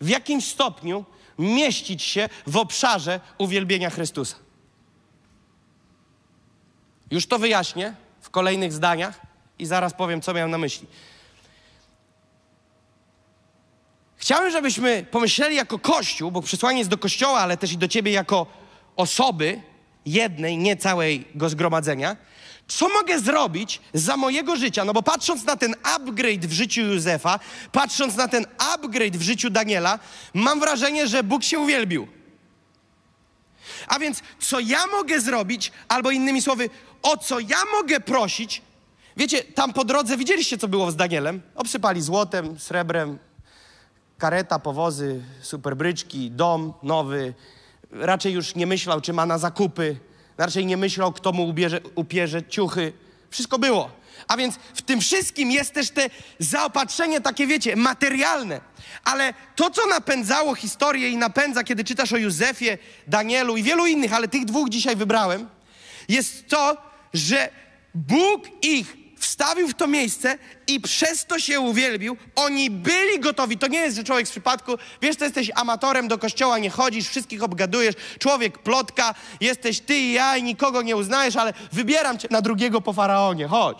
w jakimś stopniu mieścić się w obszarze uwielbienia Chrystusa. Już to wyjaśnię w kolejnych zdaniach i zaraz powiem, co miałem na myśli. Chciałem, żebyśmy pomyśleli jako Kościół, bo przesłanie jest do Kościoła, ale też i do Ciebie jako osoby jednej, nie całego zgromadzenia. Co mogę zrobić za mojego życia? No bo patrząc na ten upgrade w życiu Józefa, patrząc na ten upgrade w życiu Daniela, mam wrażenie, że Bóg się uwielbił. A więc, co ja mogę zrobić, albo innymi słowy, o co ja mogę prosić? Wiecie, tam po drodze widzieliście, co było z Danielem? Obsypali złotem, srebrem, kareta, powozy, superbryczki, dom nowy. Raczej już nie myślał, czy ma na zakupy. Raczej nie myślał, kto mu ubierze, upierze ciuchy. Wszystko było. A więc w tym wszystkim jest też te zaopatrzenie takie, wiecie, materialne. Ale to, co napędzało historię i napędza, kiedy czytasz o Józefie, Danielu i wielu innych, ale tych dwóch dzisiaj wybrałem, jest to, że Bóg ich wstawił w to miejsce i przez to się uwielbił. Oni byli gotowi. To nie jest, że człowiek z przypadku, wiesz, to jesteś amatorem, do kościoła nie chodzisz, wszystkich obgadujesz, człowiek plotka, jesteś ty i ja i nikogo nie uznajesz, ale wybieram cię na drugiego po faraonie, chodź.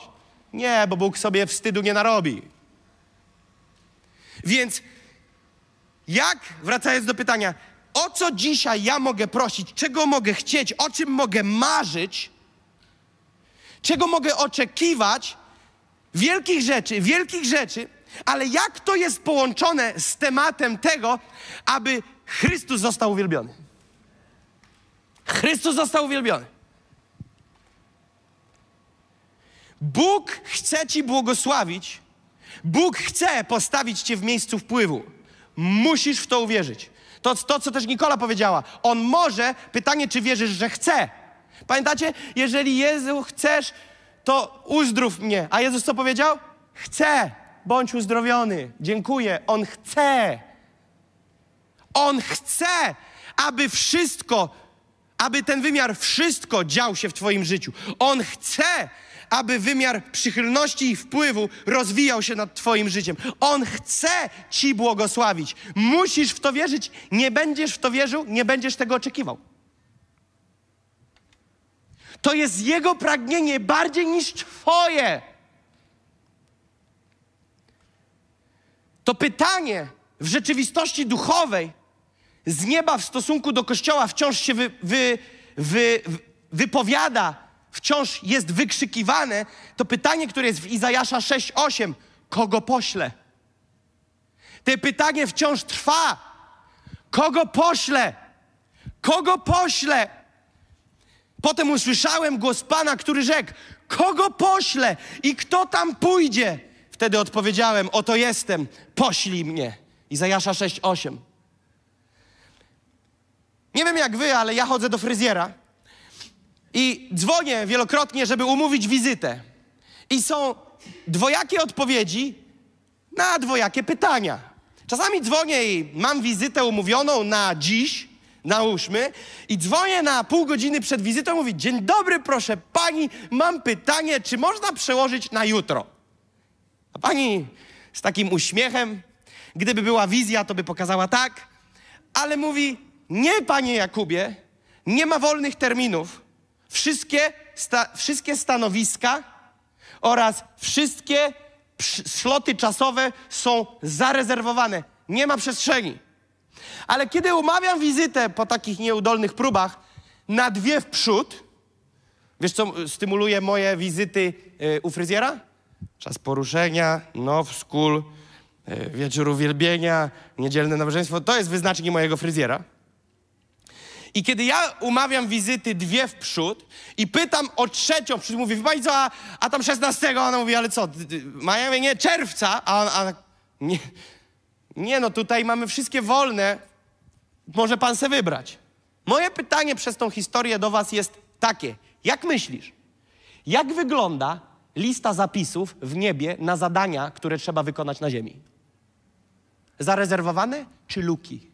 Nie, bo Bóg sobie wstydu nie narobi. Więc jak, wracając do pytania, o co dzisiaj ja mogę prosić, czego mogę chcieć, o czym mogę marzyć, czego mogę oczekiwać, wielkich rzeczy, wielkich rzeczy, ale jak to jest połączone z tematem tego, aby Chrystus został uwielbiony. Chrystus został uwielbiony. Bóg chce Ci błogosławić, Bóg chce postawić Cię w miejscu wpływu. Musisz w to uwierzyć. To, to, co też Nikola powiedziała. On może, pytanie, czy wierzysz, że chce. Pamiętacie? Jeżeli Jezu chcesz, to uzdrów mnie. A Jezus co powiedział? Chcę. Bądź uzdrowiony. Dziękuję. On chce. On chce, aby wszystko, aby ten wymiar wszystko dział się w Twoim życiu. On chce, aby wymiar przychylności i wpływu rozwijał się nad Twoim życiem. On chce Ci błogosławić. Musisz w to wierzyć. Nie będziesz w to wierzył, nie będziesz tego oczekiwał. To jest Jego pragnienie bardziej niż Twoje. To pytanie w rzeczywistości duchowej z nieba w stosunku do Kościoła wciąż się wy, wy, wy, wypowiada, wciąż jest wykrzykiwane. To pytanie, które jest w Izajasza 6:8, kogo pośle? To pytanie wciąż trwa. Kogo pośle? Kogo pośle? Potem usłyszałem głos Pana, który rzekł: Kogo pośle i kto tam pójdzie? Wtedy odpowiedziałem: Oto jestem, poślij mnie. Izajasza 6:8. Nie wiem jak wy, ale ja chodzę do fryzjera i dzwonię wielokrotnie, żeby umówić wizytę. I są dwojakie odpowiedzi na dwojakie pytania. Czasami dzwonię i mam wizytę umówioną na dziś, nałóżmy, i dzwonię na pół godziny przed wizytą, mówi, dzień dobry, proszę pani, mam pytanie, czy można przełożyć na jutro? A pani z takim uśmiechem, gdyby była wizja, to by pokazała tak, ale mówi, nie, panie Jakubie, nie ma wolnych terminów. Wszystkie, sta, wszystkie stanowiska oraz wszystkie sloty czasowe są zarezerwowane. Nie ma przestrzeni. Ale kiedy umawiam wizytę po takich nieudolnych próbach na dwie w przód, wiesz co stymuluje moje wizyty y, u fryzjera? Czas poruszenia, now school, y, wieczór uwielbienia, niedzielne nabożeństwo. To jest wyznacznik mojego fryzjera. I kiedy ja umawiam wizyty dwie w przód i pytam o trzecią, przód mówi, pani co, a, a tam 16, ona mówi, ale co, mają nie, czerwca, a on, a, nie, nie no, tutaj mamy wszystkie wolne, może pan se wybrać. Moje pytanie przez tą historię do was jest takie, jak myślisz, jak wygląda lista zapisów w niebie na zadania, które trzeba wykonać na ziemi? Zarezerwowane czy luki?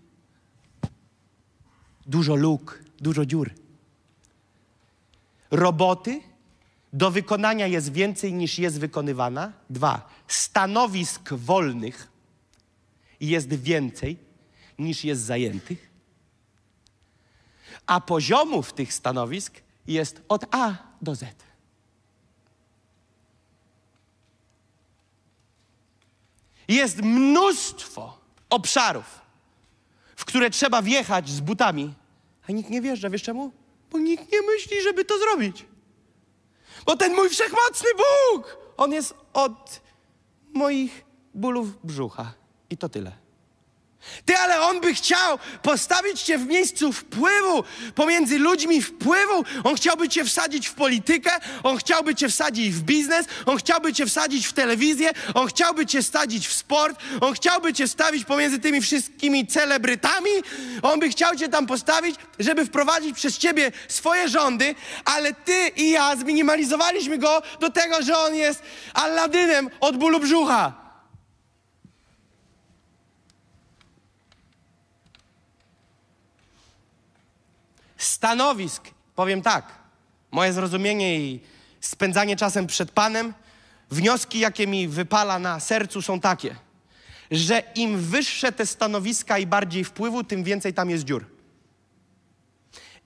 dużo luk, dużo dziur. Roboty do wykonania jest więcej niż jest wykonywana. Dwa, stanowisk wolnych jest więcej niż jest zajętych. A poziomów tych stanowisk jest od A do Z. Jest mnóstwo obszarów, w które trzeba wjechać z butami, a nikt nie wjeżdża. Wiesz czemu? Bo nikt nie myśli, żeby to zrobić. Bo ten mój wszechmocny Bóg, on jest od moich bólów brzucha. I to tyle. Ty, ale on by chciał postawić cię w miejscu wpływu, pomiędzy ludźmi wpływu. On chciałby cię wsadzić w politykę, on chciałby cię wsadzić w biznes, on chciałby cię wsadzić w telewizję, on chciałby cię wsadzić w sport, on chciałby cię wstawić pomiędzy tymi wszystkimi celebrytami. On by chciał cię tam postawić, żeby wprowadzić przez ciebie swoje rządy, ale ty i ja zminimalizowaliśmy go do tego, że on jest Alladynem od bólu brzucha. Stanowisk. Powiem tak, moje zrozumienie i spędzanie czasem przed Panem wnioski, jakie mi wypala na sercu, są takie, że im wyższe te stanowiska i bardziej wpływu, tym więcej tam jest dziur.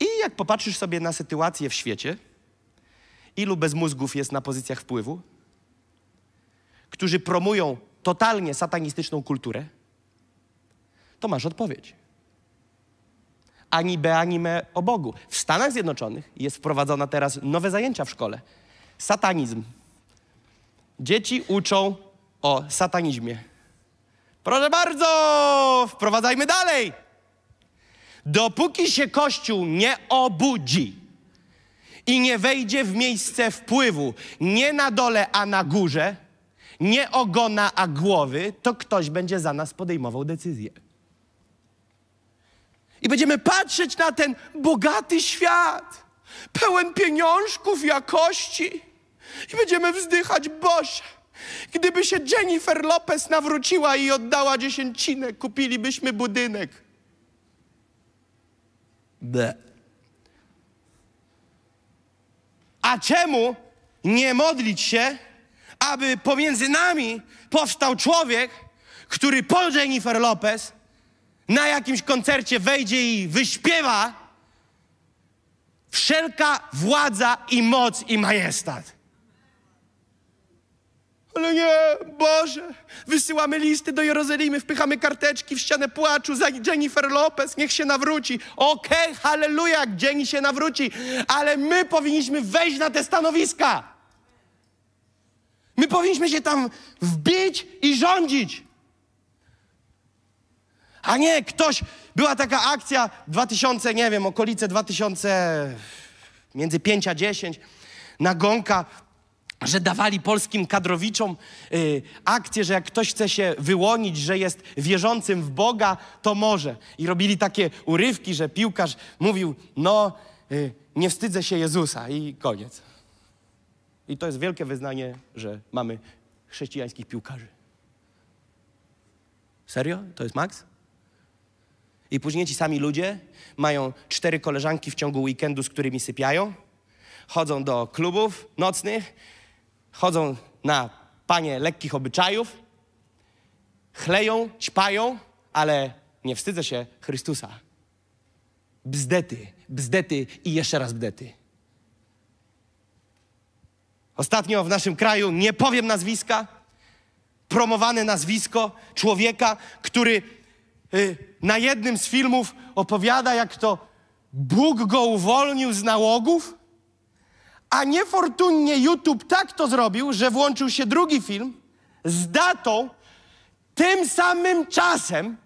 I jak popatrzysz sobie na sytuację w świecie, ilu bezmózgów jest na pozycjach wpływu, którzy promują totalnie satanistyczną kulturę, to masz odpowiedź. Ani be, ani me o Bogu. W Stanach Zjednoczonych jest wprowadzona teraz nowe zajęcia w szkole. Satanizm. Dzieci uczą o satanizmie. Proszę bardzo, wprowadzajmy dalej. Dopóki się Kościół nie obudzi i nie wejdzie w miejsce wpływu, nie na dole, a na górze, nie ogona, a głowy, to ktoś będzie za nas podejmował decyzję. I będziemy patrzeć na ten bogaty świat, pełen pieniążków, jakości. I będziemy wzdychać, Boże, gdyby się Jennifer Lopez nawróciła i oddała dziesięcinę, kupilibyśmy budynek. Ble. A czemu nie modlić się, aby pomiędzy nami powstał człowiek, który po Jennifer Lopez na jakimś koncercie wejdzie i wyśpiewa wszelka władza i moc i majestat. Ale nie, Boże, wysyłamy listy do Jerozolimy, wpychamy karteczki w ścianę płaczu za Jennifer Lopez, niech się nawróci. Okej, okay, halleluja, jak Jenny się nawróci, ale my powinniśmy wejść na te stanowiska. My powinniśmy się tam wbić i rządzić. A nie, ktoś, była taka akcja 2000, nie wiem, okolice 2000, między 5 a 10, nagonka, że dawali polskim kadrowiczom y, akcję, że jak ktoś chce się wyłonić, że jest wierzącym w Boga, to może. I robili takie urywki, że piłkarz mówił, no, y, nie wstydzę się Jezusa i koniec. I to jest wielkie wyznanie, że mamy chrześcijańskich piłkarzy. Serio? To jest Max? I później ci sami ludzie mają cztery koleżanki w ciągu weekendu, z którymi sypiają, chodzą do klubów nocnych, chodzą na panie lekkich obyczajów, chleją, ćpają, ale nie wstydzę się Chrystusa. Bzdety, bzdety i jeszcze raz bzdety. Ostatnio w naszym kraju, nie powiem nazwiska, promowane nazwisko człowieka, który na jednym z filmów opowiada, jak to Bóg go uwolnił z nałogów, a niefortunnie YouTube tak to zrobił, że włączył się drugi film z datą, tym samym czasem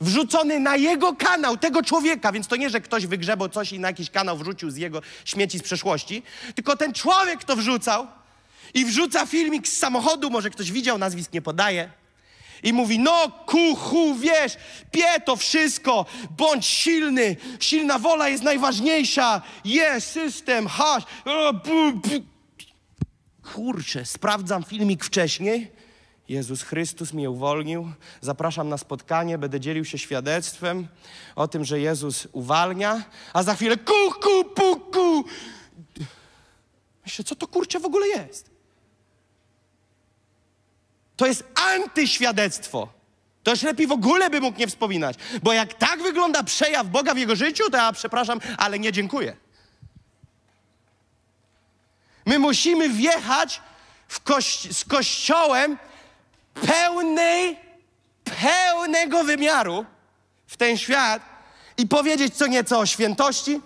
wrzucony na jego kanał, tego człowieka, więc to nie, że ktoś wygrzebał coś i na jakiś kanał wrzucił z jego śmieci z przeszłości, tylko ten człowiek to wrzucał i wrzuca filmik z samochodu, może ktoś widział, nazwisk nie podaje, i mówi, no kuchu, wiesz, pie to wszystko, bądź silny, silna wola jest najważniejsza, jest system, hasz, kurczę, sprawdzam filmik wcześniej, Jezus Chrystus mnie uwolnił, zapraszam na spotkanie, będę dzielił się świadectwem o tym, że Jezus uwalnia, a za chwilę kuku, puku. Myślę, co to kurczę w ogóle jest? To jest antyświadectwo. To już lepiej w ogóle by mógł nie wspominać. Bo jak tak wygląda przejaw Boga w jego życiu, to ja przepraszam, ale nie dziękuję. My musimy wjechać kości z kościołem pełnej, pełnego wymiaru w ten świat i powiedzieć co nieco o świętości,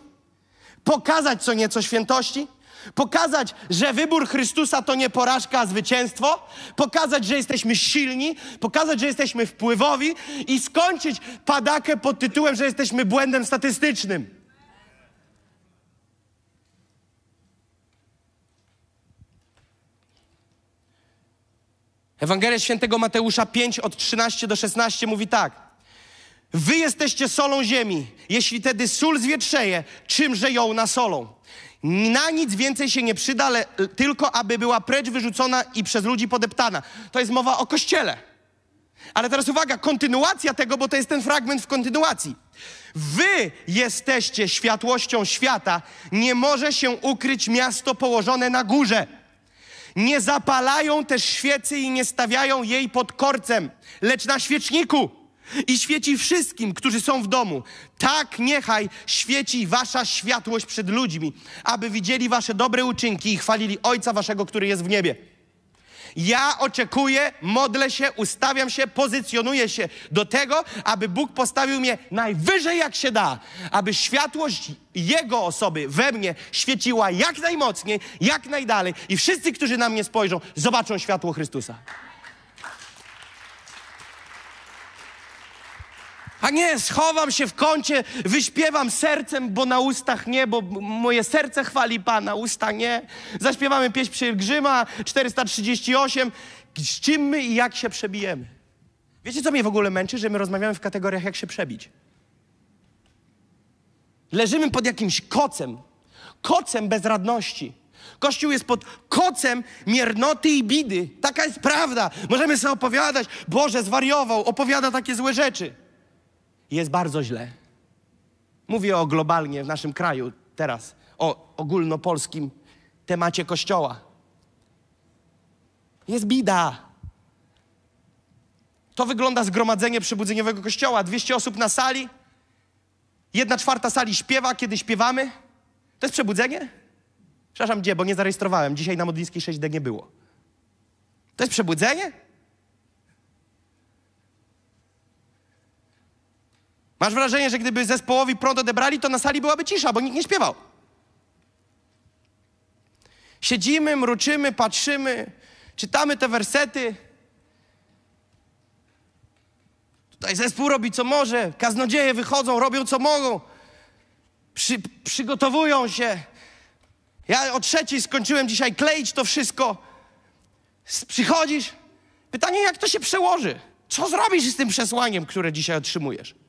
pokazać co nieco świętości, Pokazać, że wybór Chrystusa to nie porażka, a zwycięstwo. Pokazać, że jesteśmy silni. Pokazać, że jesteśmy wpływowi. I skończyć padakę pod tytułem, że jesteśmy błędem statystycznym. Ewangelia Świętego Mateusza 5 od 13 do 16 mówi tak. Wy jesteście solą ziemi. Jeśli tedy sól zwietrzeje, czymże ją nasolą? Na nic więcej się nie przyda, ale tylko aby była precz wyrzucona i przez ludzi podeptana. To jest mowa o kościele. Ale teraz uwaga, kontynuacja tego, bo to jest ten fragment w kontynuacji. Wy jesteście światłością świata, nie może się ukryć miasto położone na górze. Nie zapalają też świecy i nie stawiają jej pod korcem, lecz na świeczniku. I świeci wszystkim, którzy są w domu. Tak niechaj świeci wasza światłość przed ludźmi, aby widzieli wasze dobre uczynki i chwalili Ojca waszego, który jest w niebie. Ja oczekuję, modlę się, ustawiam się, pozycjonuję się do tego, aby Bóg postawił mnie najwyżej jak się da, aby światłość Jego osoby we mnie świeciła jak najmocniej, jak najdalej i wszyscy, którzy na mnie spojrzą, zobaczą światło Chrystusa. A nie, schowam się w kącie, wyśpiewam sercem, bo na ustach nie, bo moje serce chwali Pana, usta nie. Zaśpiewamy pieśń Pielgrzyma 438. Z czym my i jak się przebijemy? Wiecie, co mnie w ogóle męczy? Że my rozmawiamy w kategoriach, jak się przebić. Leżymy pod jakimś kocem, kocem bezradności. Kościół jest pod kocem miernoty i bidy. Taka jest prawda. Możemy sobie opowiadać, Boże, zwariował, opowiada takie złe rzeczy jest bardzo źle. Mówię o globalnie w naszym kraju teraz, o ogólnopolskim temacie Kościoła. Jest bida. To wygląda zgromadzenie przybudzeniowego Kościoła. 200 osób na sali, jedna czwarta sali śpiewa, kiedy śpiewamy. To jest przebudzenie? Przepraszam, gdzie, bo nie zarejestrowałem. Dzisiaj na Modlińskiej 6D nie było. To jest przebudzenie? Masz wrażenie, że gdyby zespołowi prąd odebrali, to na sali byłaby cisza, bo nikt nie śpiewał. Siedzimy, mruczymy, patrzymy, czytamy te wersety. Tutaj zespół robi co może, kaznodzieje wychodzą, robią co mogą. Przy, przygotowują się. Ja o trzeciej skończyłem dzisiaj kleić to wszystko. Przychodzisz. Pytanie, jak to się przełoży? Co zrobisz z tym przesłaniem, które dzisiaj otrzymujesz?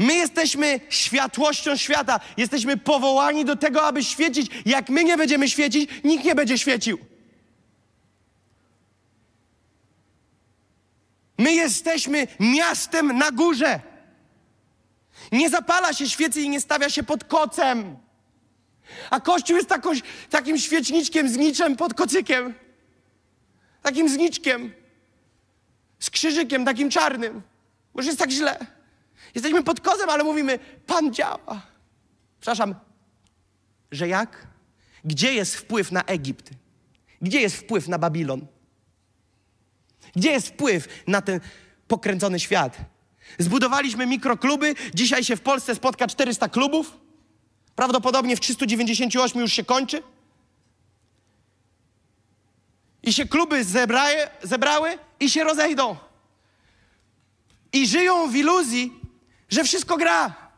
My jesteśmy światłością świata. Jesteśmy powołani do tego, aby świecić. Jak my nie będziemy świecić, nikt nie będzie świecił. My jesteśmy miastem na górze. Nie zapala się świecy i nie stawia się pod kocem. A Kościół jest takim świeczniczkiem z niczem pod kocykiem. Takim zniczkiem. Z krzyżykiem, takim czarnym. Może jest tak źle. Jesteśmy pod kozem, ale mówimy, Pan działa. Przepraszam, że jak? Gdzie jest wpływ na Egipt? Gdzie jest wpływ na Babilon? Gdzie jest wpływ na ten pokręcony świat? Zbudowaliśmy mikrokluby, dzisiaj się w Polsce spotka 400 klubów. Prawdopodobnie w 398 już się kończy. I się kluby zebrały i się rozejdą. I żyją w iluzji, że wszystko gra.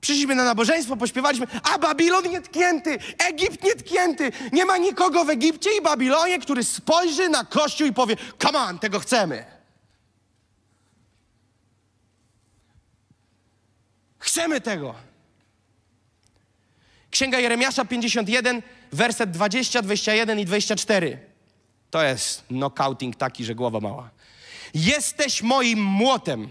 Przyszliśmy na nabożeństwo, pośpiewaliśmy, a Babilon nietknięty, Egipt nietknięty. Nie ma nikogo w Egipcie i Babilonie, który spojrzy na Kościół i powie, come on, tego chcemy. Chcemy tego. Księga Jeremiasza 51, werset 20, 21 i 24. To jest knockouting taki, że głowa mała. Jesteś moim młotem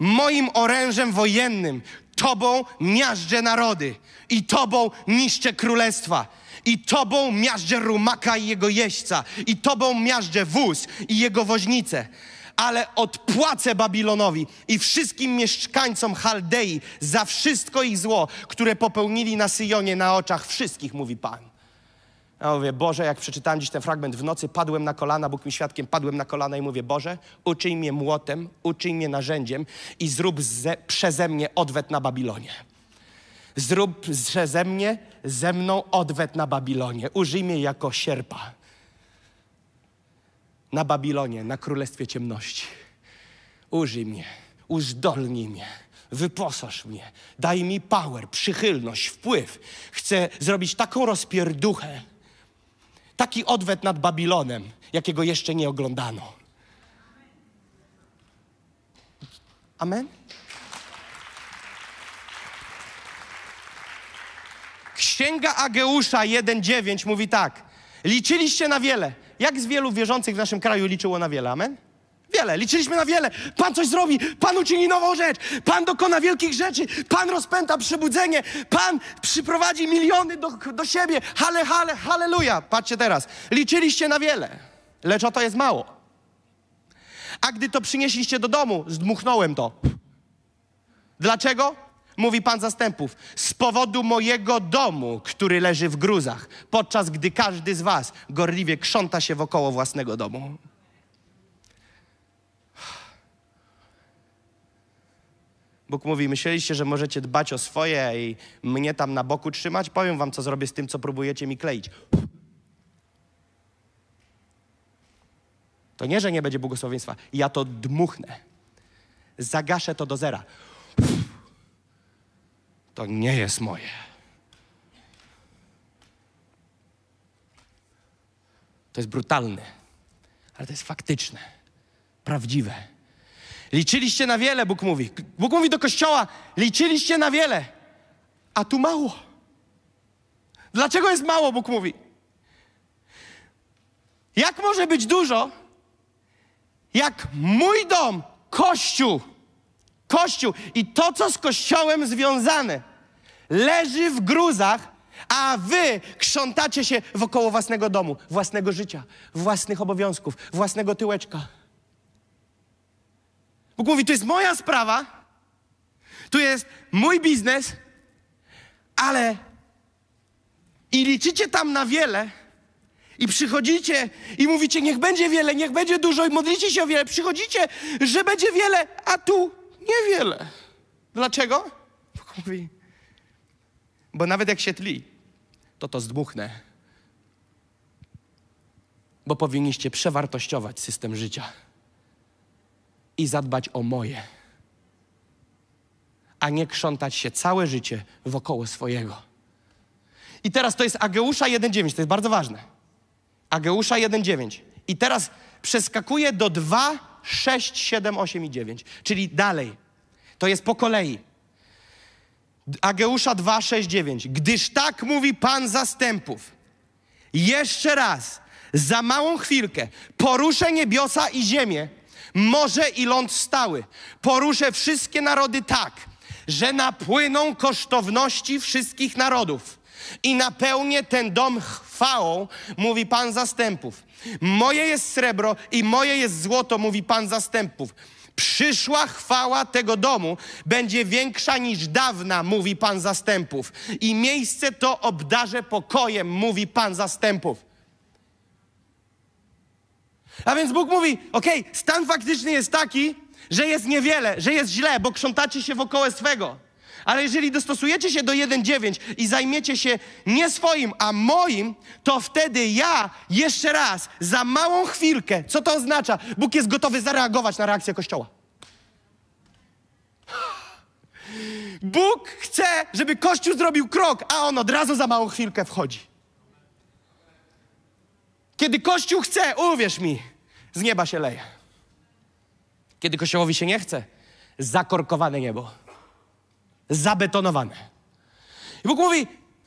moim orężem wojennym. Tobą miażdżę narody i Tobą niszczę królestwa. I Tobą miażdżę rumaka i jego jeźdźca. I Tobą miażdżę wóz i jego woźnicę. Ale odpłacę Babilonowi i wszystkim mieszkańcom Chaldei za wszystko ich zło, które popełnili na Syjonie na oczach wszystkich, mówi Pan. Ja mówię, Boże, jak przeczytałem dziś ten fragment w nocy, padłem na kolana, Bóg mi świadkiem, padłem na kolana i mówię, Boże, uczyń mnie młotem, uczyń mnie narzędziem i zrób ze, przeze mnie odwet na Babilonie. Zrób przeze mnie, ze mną odwet na Babilonie. Użyj mnie jako sierpa. Na Babilonie, na Królestwie Ciemności. Użyj mnie, uzdolnij mnie wyposaż mnie, daj mi power, przychylność, wpływ. Chcę zrobić taką rozpierduchę, taki odwet nad Babilonem, jakiego jeszcze nie oglądano. Amen? Księga Ageusza 1:9 mówi tak. Liczyliście na wiele. Jak z wielu wierzących w naszym kraju liczyło na wiele? Amen? Wiele, liczyliśmy na wiele. Pan coś zrobi, Pan uczyni nową rzecz, Pan dokona wielkich rzeczy, Pan rozpęta przebudzenie, Pan przyprowadzi miliony do, do siebie. Hale, hale, halleluja. Patrzcie teraz, liczyliście na wiele, lecz oto jest mało. A gdy to przynieśliście do domu, zdmuchnąłem to. Dlaczego? Mówi Pan zastępów. Z powodu mojego domu, który leży w gruzach, podczas gdy każdy z Was gorliwie krząta się wokoło własnego domu. Bóg mówi, myśleliście, że możecie dbać o swoje i mnie tam na boku trzymać? Powiem wam, co zrobię z tym, co próbujecie mi kleić. To nie, że nie będzie błogosławieństwa. Ja to dmuchnę. Zagaszę to do zera. To nie jest moje. To jest brutalne, ale to jest faktyczne, prawdziwe. Liczyliście na wiele, Bóg mówi. Bóg mówi do kościoła: liczyliście na wiele, a tu mało. Dlaczego jest mało, Bóg mówi? Jak może być dużo, jak mój dom, kościół, kościół i to, co z kościołem związane, leży w gruzach, a wy krzątacie się wokoło własnego domu, własnego życia, własnych obowiązków, własnego tyłeczka. Bóg mówi, to jest moja sprawa, tu jest mój biznes, ale i liczycie tam na wiele i przychodzicie i mówicie, niech będzie wiele, niech będzie dużo i modlicie się o wiele. Przychodzicie, że będzie wiele, a tu niewiele. Dlaczego? Bóg mówi, bo nawet jak się tli, to to zdmuchnę. Bo powinniście przewartościować system życia i zadbać o moje, a nie krzątać się całe życie wokoło swojego. I teraz to jest Ageusza 1.9, to jest bardzo ważne. Ageusza 1.9. I teraz przeskakuję do 2, 6, 7, 8 i 9, czyli dalej. To jest po kolei. Ageusza 2, 6, 9. Gdyż tak mówi Pan zastępów. Jeszcze raz, za małą chwilkę poruszę niebiosa i ziemię morze i ląd stały. Poruszę wszystkie narody tak, że napłyną kosztowności wszystkich narodów i napełnię ten dom chwałą, mówi Pan zastępów. Moje jest srebro i moje jest złoto, mówi Pan zastępów. Przyszła chwała tego domu będzie większa niż dawna, mówi Pan zastępów. I miejsce to obdarzę pokojem, mówi Pan zastępów. A więc Bóg mówi, okej, okay, stan faktyczny jest taki, że jest niewiele, że jest źle, bo krzątacie się wokoło swego. Ale jeżeli dostosujecie się do 1.9 i zajmiecie się nie swoim, a moim, to wtedy ja jeszcze raz, za małą chwilkę, co to oznacza? Bóg jest gotowy zareagować na reakcję Kościoła. [SIGHS] Bóg chce, żeby Kościół zrobił krok, a on od razu za małą chwilkę wchodzi. Kiedy Kościół chce, uwierz mi, z nieba się leje. Kiedy Kościołowi się nie chce, zakorkowane niebo. Zabetonowane. I Bóg mówi,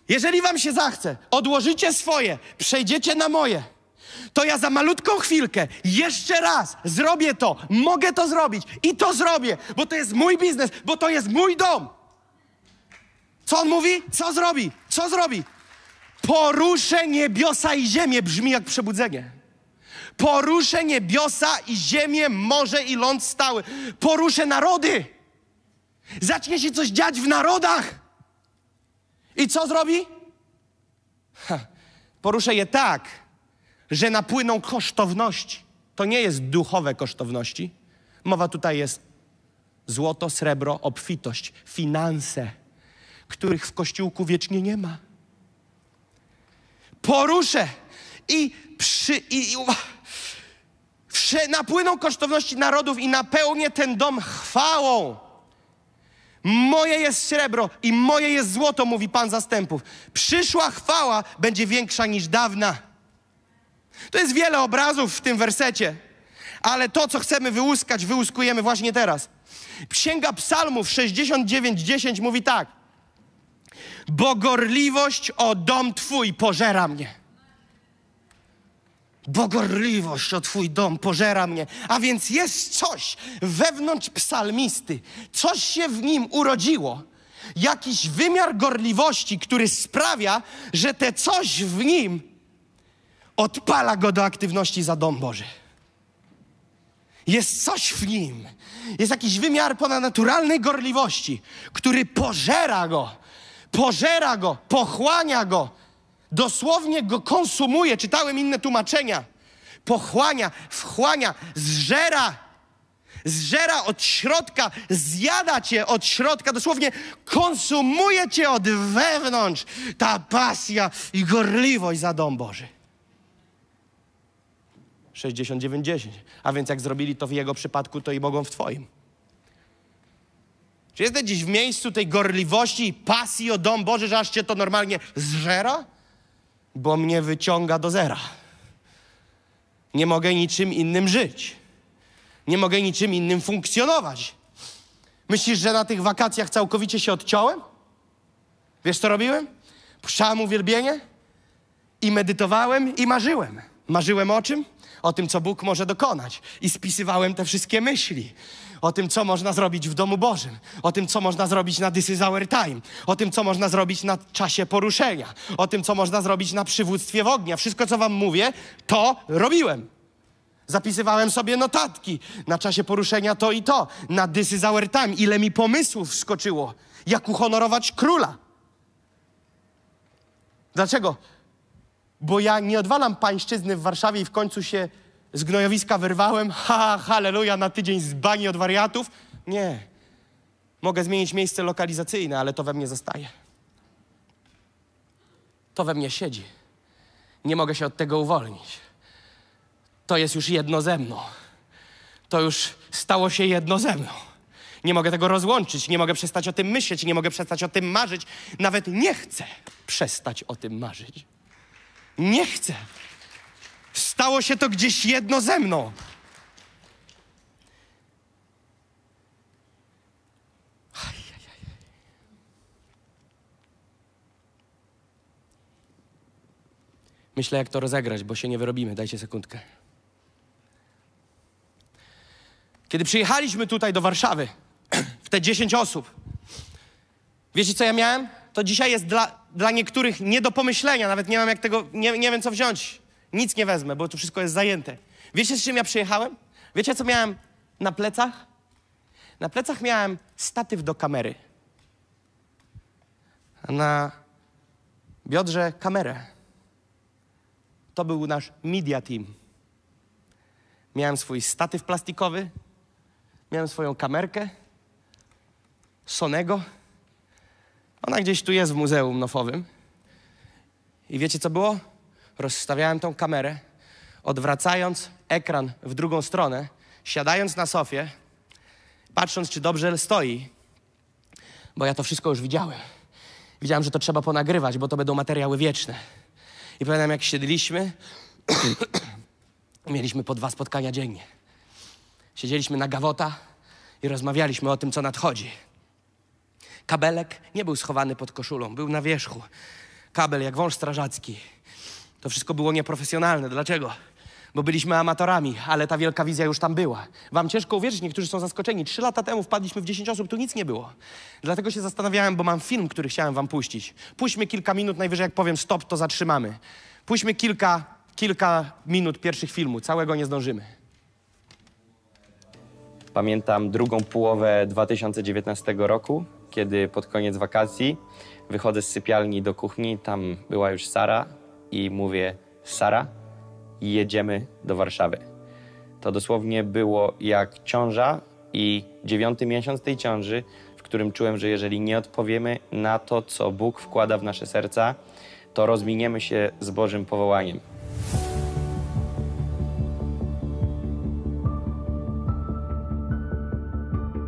jeżeli wam się zachce, odłożycie swoje, przejdziecie na moje, to ja za malutką chwilkę jeszcze raz zrobię to, mogę to zrobić i to zrobię, bo to jest mój biznes, bo to jest mój dom. Co on mówi? Co zrobi? Co zrobi? Poruszę niebiosa i ziemię, brzmi jak przebudzenie. Poruszę niebiosa i ziemię, morze i ląd stały. Poruszę narody. Zacznie się coś dziać w narodach. I co zrobi? Ha, poruszę je tak, że napłyną kosztowności. To nie jest duchowe kosztowności. Mowa tutaj jest złoto, srebro, obfitość, finanse, których w kościółku wiecznie nie ma poruszę i przy... I, i, napłyną kosztowności narodów i napełnię ten dom chwałą. Moje jest srebro i moje jest złoto, mówi Pan zastępów. Przyszła chwała będzie większa niż dawna. To jest wiele obrazów w tym wersecie, ale to, co chcemy wyłuskać, wyłuskujemy właśnie teraz. Księga Psalmów 69:10 mówi tak bo gorliwość o dom Twój pożera mnie. Bo gorliwość o Twój dom pożera mnie. A więc jest coś wewnątrz psalmisty, coś się w nim urodziło. Jakiś wymiar gorliwości, który sprawia, że te coś w nim odpala go do aktywności za dom Boży. Jest coś w nim. Jest jakiś wymiar ponadnaturalnej gorliwości, który pożera go, pożera go, pochłania go, dosłownie go konsumuje. Czytałem inne tłumaczenia. Pochłania, wchłania, zżera. Zżera od środka, zjada cię od środka, dosłownie konsumuje cię od wewnątrz ta pasja i gorliwość za dom Boży. 69-10. A więc jak zrobili to w jego przypadku, to i mogą w twoim. Czy jesteś dziś w miejscu tej gorliwości i pasji o dom Boży, że aż cię to normalnie zżera? Bo mnie wyciąga do zera. Nie mogę niczym innym żyć. Nie mogę niczym innym funkcjonować. Myślisz, że na tych wakacjach całkowicie się odciąłem? Wiesz, co robiłem? Puszczałem uwielbienie i medytowałem i marzyłem. Marzyłem o czym? O tym, co Bóg może dokonać. I spisywałem te wszystkie myśli. O tym, co można zrobić w domu Bożym. O tym, co można zrobić na This is our time. O tym, co można zrobić na czasie poruszenia. O tym, co można zrobić na przywództwie w ognia. Wszystko, co wam mówię, to robiłem. Zapisywałem sobie notatki na czasie poruszenia to i to. Na This is our time. Ile mi pomysłów wskoczyło. Jak uhonorować króla. Dlaczego? Bo ja nie odwalam pańszczyzny w Warszawie i w końcu się z gnojowiska wyrwałem. Ha, halleluja, na tydzień z bani od wariatów. Nie. Mogę zmienić miejsce lokalizacyjne, ale to we mnie zostaje. To we mnie siedzi. Nie mogę się od tego uwolnić. To jest już jedno ze mną. To już stało się jedno ze mną. Nie mogę tego rozłączyć, nie mogę przestać o tym myśleć, nie mogę przestać o tym marzyć. Nawet nie chcę przestać o tym marzyć. Nie chcę. Stało się to gdzieś jedno ze mną. Myślę, jak to rozegrać, bo się nie wyrobimy. Dajcie sekundkę. Kiedy przyjechaliśmy tutaj do Warszawy, w te 10 osób, wiecie co ja miałem? To dzisiaj jest dla, dla niektórych nie do pomyślenia, nawet nie mam jak tego, nie, nie wiem co wziąć. Nic nie wezmę, bo tu wszystko jest zajęte. Wiecie, z czym ja przyjechałem? Wiecie, co miałem na plecach? Na plecach miałem statyw do kamery. A na biodrze kamerę. To był nasz media team. Miałem swój statyw plastikowy, miałem swoją kamerkę Sonego. Ona gdzieś tu jest w Muzeum Nofowym. I wiecie, co było? Rozstawiałem tą kamerę, odwracając ekran w drugą stronę, siadając na sofie, patrząc, czy dobrze stoi, bo ja to wszystko już widziałem. Widziałem, że to trzeba ponagrywać, bo to będą materiały wieczne. I pamiętam, jak siedliśmy, [CLEARS THROAT] mieliśmy po dwa spotkania dziennie. Siedzieliśmy na gawota i rozmawialiśmy o tym, co nadchodzi. Kabelek nie był schowany pod koszulą, był na wierzchu. Kabel jak wąż strażacki. To wszystko było nieprofesjonalne. Dlaczego? Bo byliśmy amatorami, ale ta wielka wizja już tam była. Wam ciężko uwierzyć, niektórzy są zaskoczeni. Trzy lata temu wpadliśmy w 10 osób, tu nic nie było. Dlatego się zastanawiałem, bo mam film, który chciałem wam puścić. Puśćmy kilka minut, najwyżej jak powiem stop, to zatrzymamy. Puśćmy kilka, kilka minut pierwszych filmu, całego nie zdążymy. Pamiętam drugą połowę 2019 roku, kiedy pod koniec wakacji wychodzę z sypialni do kuchni, tam była już Sara i mówię: Sara, jedziemy do Warszawy. To dosłownie było jak ciąża i dziewiąty miesiąc tej ciąży, w którym czułem, że jeżeli nie odpowiemy na to, co Bóg wkłada w nasze serca, to rozminiemy się z Bożym powołaniem.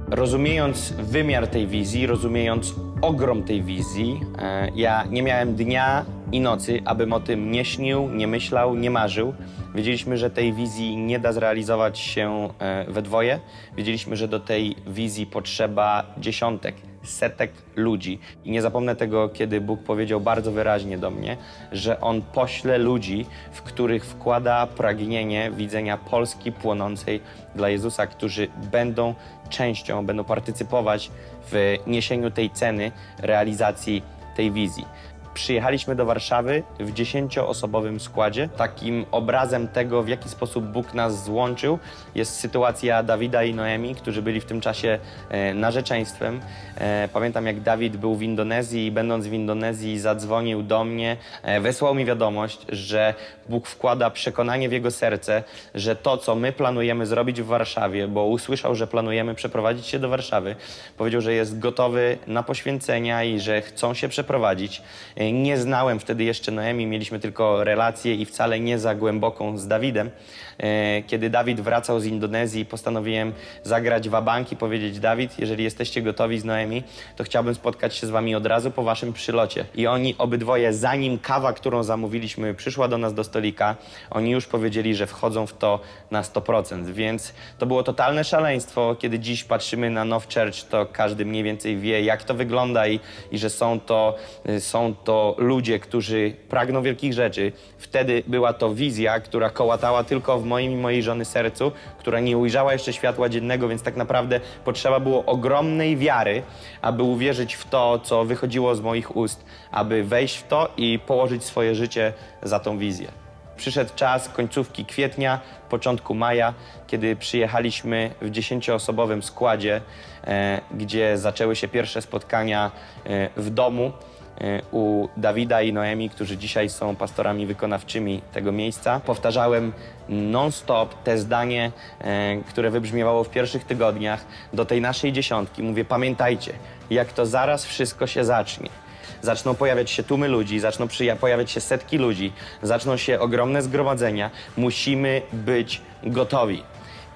Rozumiejąc wymiar tej wizji, rozumiejąc ogrom tej wizji, e, ja nie miałem dnia i nocy, abym o tym nie śnił, nie myślał, nie marzył. Wiedzieliśmy, że tej wizji nie da zrealizować się e, we dwoje. Wiedzieliśmy, że do tej wizji potrzeba dziesiątek, setek ludzi. I nie zapomnę tego, kiedy Bóg powiedział bardzo wyraźnie do mnie, że On pośle ludzi, w których wkłada pragnienie widzenia Polski płonącej dla Jezusa, którzy będą częścią, będą partycypować w niesieniu tej ceny realizacji tej wizji. Przyjechaliśmy do Warszawy w dziesięcioosobowym składzie. Takim obrazem tego, w jaki sposób Bóg nas złączył, jest sytuacja Dawida i Noemi, którzy byli w tym czasie e, narzeczeństwem. E, pamiętam, jak Dawid był w Indonezji i będąc w Indonezji zadzwonił do mnie, e, wysłał mi wiadomość, że Bóg wkłada przekonanie w jego serce, że to, co my planujemy zrobić w Warszawie, bo usłyszał, że planujemy przeprowadzić się do Warszawy, powiedział, że jest gotowy na poświęcenia i że chcą się przeprowadzić. E, Nie znałem wtedy jeszcze Noemi, mieliśmy tylko relację i wcale nie za głęboką z Dawidem. E, Kiedy Dawid wracał z Indonezji, postanowiłem zagrać wabank i powiedzieć: Dawid, jeżeli jesteście gotowi z Noemi, to chciałbym spotkać się z wami od razu po waszym przylocie. I oni obydwoje, zanim kawa, którą zamówiliśmy, przyszła do nas do stolika, oni już powiedzieli, że wchodzą w to na 100%. Więc to było totalne szaleństwo. Kiedy dziś patrzymy na Now Church, to każdy mniej więcej wie, jak to wygląda i, i że są to, y, są to ludzie, którzy pragną wielkich rzeczy. Wtedy była to wizja, która kołatała tylko w moim i mojej żony sercu, która nie ujrzała jeszcze światła dziennego, więc tak naprawdę potrzeba było ogromnej wiary, aby uwierzyć w to, co wychodziło z moich ust, aby wejść w to i położyć swoje życie za tą wizję. Przyszedł czas końcówki kwietnia, początku maja, kiedy przyjechaliśmy w dziesięcioosobowym składzie, e, gdzie zaczęły się pierwsze spotkania e, w domu u Dawida i Noemi, którzy dzisiaj są pastorami wykonawczymi tego miejsca. Powtarzałem non-stop te zdanie, e, które wybrzmiewało w pierwszych tygodniach do tej naszej dziesiątki. Mówię, pamiętajcie, jak to zaraz wszystko się zacznie zaczną pojawiać się tłumy ludzi, zaczną pojawiać się setki ludzi, zaczną się ogromne zgromadzenia. Musimy być gotowi.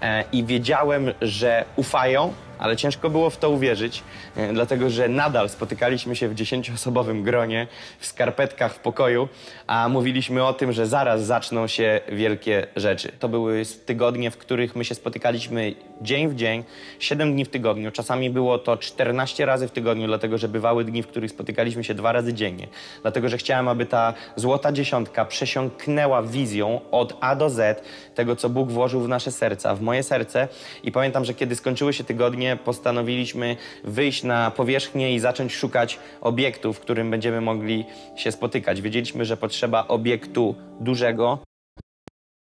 E, I wiedziałem, że ufają, ale ciężko było w to uwierzyć, e, dlatego że nadal spotykaliśmy się w dziesięcioosobowym gronie, w skarpetkach w pokoju, a mówiliśmy o tym, że zaraz zaczną się wielkie rzeczy. To były tygodnie, w których my się spotykaliśmy dzień w dzień, 7 dni w tygodniu. Czasami było to 14 razy w tygodniu, dlatego że bywały dni, w których spotykaliśmy się dwa razy dziennie. Dlatego, że chciałem, aby ta złota dziesiątka przesiąknęła wizją od A do Z tego, co Bóg włożył w nasze serca, w moje serce. I pamiętam, że kiedy skończyły się tygodnie, postanowiliśmy wyjść na powierzchnię i zacząć szukać obiektu, w którym będziemy mogli się spotykać. Wiedzieliśmy, że potrzeba obiektu dużego,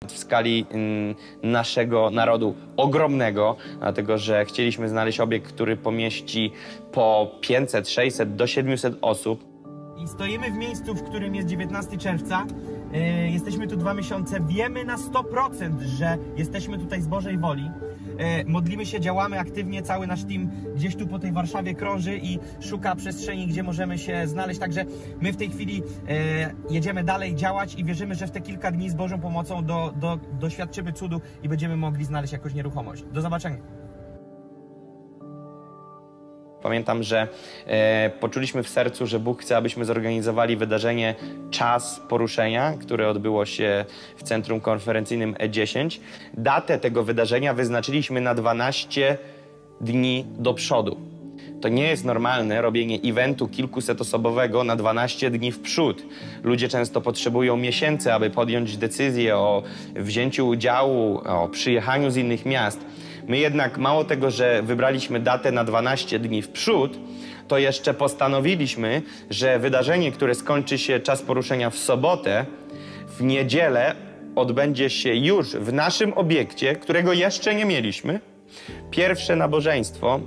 w skali mm, naszego narodu ogromnego, dlatego że chcieliśmy znaleźć obiekt, który pomieści po 500, 600 do 700 osób. I stoimy w miejscu, w którym jest 19 czerwca. E, jesteśmy tu dwa miesiące. Wiemy na 100%, że jesteśmy tutaj z Bożej woli. E, modlimy się, działamy aktywnie. Cały nasz team gdzieś tu po tej Warszawie krąży i szuka przestrzeni, gdzie możemy się znaleźć. Także my w tej chwili e, jedziemy dalej działać i wierzymy, że w te kilka dni z Bożą pomocą do, do, doświadczymy cudu i będziemy mogli znaleźć jakąś nieruchomość. Do zobaczenia. Pamiętam, że e, poczuliśmy w sercu, że Bóg chce, abyśmy zorganizowali wydarzenie Czas Poruszenia, które odbyło się w Centrum Konferencyjnym E10. Datę tego wydarzenia wyznaczyliśmy na 12 dni do przodu. To nie jest normalne robienie eventu kilkusetosobowego na 12 dni w przód. Ludzie często potrzebują miesięcy, aby podjąć decyzję o wzięciu udziału, o przyjechaniu z innych miast. My jednak mało tego, że wybraliśmy datę na 12 dni w przód, to jeszcze postanowiliśmy, że wydarzenie, które skończy się czas poruszenia w sobotę, w niedzielę odbędzie się już w naszym obiekcie, którego jeszcze nie mieliśmy. Pierwsze nabożeństwo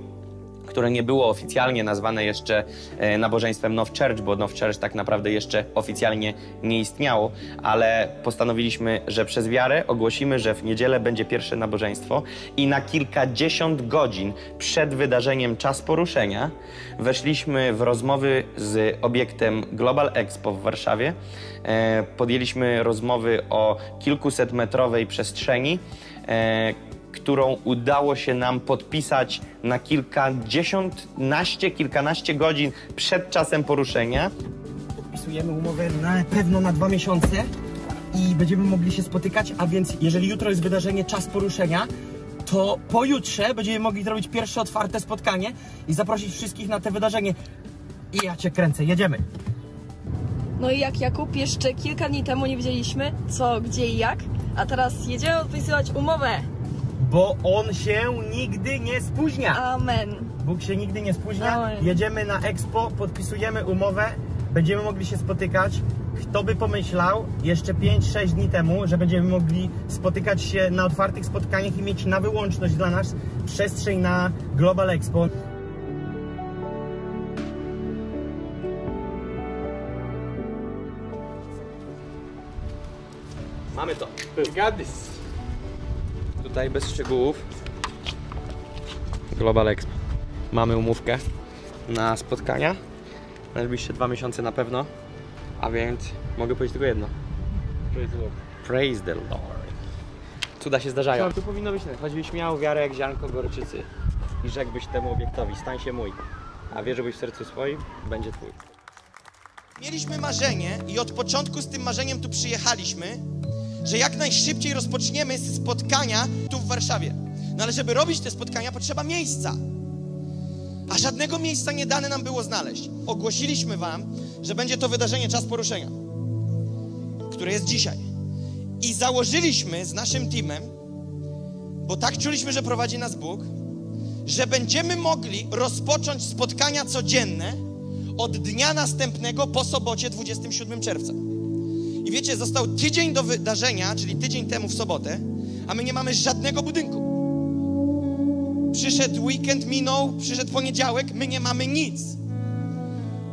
które nie było oficjalnie nazwane jeszcze e, nabożeństwem Now Church, bo Now Church tak naprawdę jeszcze oficjalnie nie istniało, ale postanowiliśmy, że przez wiarę ogłosimy, że w niedzielę będzie pierwsze nabożeństwo i na kilkadziesiąt godzin przed wydarzeniem Czas Poruszenia weszliśmy w rozmowy z obiektem Global Expo w Warszawie. E, Podjęliśmy rozmowy o kilkusetmetrowej przestrzeni, e, którą udało się nam podpisać na kilkadziesiątnaście, kilkanaście godzin przed czasem poruszenia. Podpisujemy umowę na pewno na dwa miesiące i będziemy mogli się spotykać, a więc jeżeli jutro jest wydarzenie Czas Poruszenia, to pojutrze będziemy mogli zrobić pierwsze otwarte spotkanie i zaprosić wszystkich na te wydarzenie. I ja cię kręcę, jedziemy. No i jak Jakub, jeszcze kilka dni temu nie wiedzieliśmy co, gdzie i jak, a teraz jedziemy podpisywać umowę. Bo on się nigdy nie spóźnia. Amen. Bóg się nigdy nie spóźnia. Amen. Jedziemy na Expo, podpisujemy umowę, będziemy mogli się spotykać. Kto by pomyślał jeszcze 5-6 dni temu, że będziemy mogli spotykać się na otwartych spotkaniach i mieć na wyłączność dla nas przestrzeń na Global Expo. Mamy to. Gadys. Tutaj bez szczegółów. Global Expo. Mamy umówkę na spotkania. Najbliższe dwa miesiące na pewno. A więc mogę powiedzieć tylko jedno. Praise the Lord. Cuda się zdarzają. Tu powinno być tak. Choćbyś miał wiarę jak ziarnko gorczycy i rzekłbyś temu obiektowi, stań się mój. A wierzyłbyś w sercu swoim, będzie twój. Mieliśmy marzenie i od początku z tym marzeniem tu przyjechaliśmy, że jak najszybciej rozpoczniemy spotkania tu w Warszawie. No ale żeby robić te spotkania, potrzeba miejsca. A żadnego miejsca nie dane nam było znaleźć. Ogłosiliśmy Wam, że będzie to wydarzenie Czas Poruszenia, które jest dzisiaj. I założyliśmy z naszym teamem, bo tak czuliśmy, że prowadzi nas Bóg, że będziemy mogli rozpocząć spotkania codzienne od dnia następnego po sobocie 27 czerwca. I wiecie, został tydzień do wydarzenia, czyli tydzień temu w sobotę, a my nie mamy żadnego budynku. Przyszedł weekend, minął, przyszedł poniedziałek, my nie mamy nic.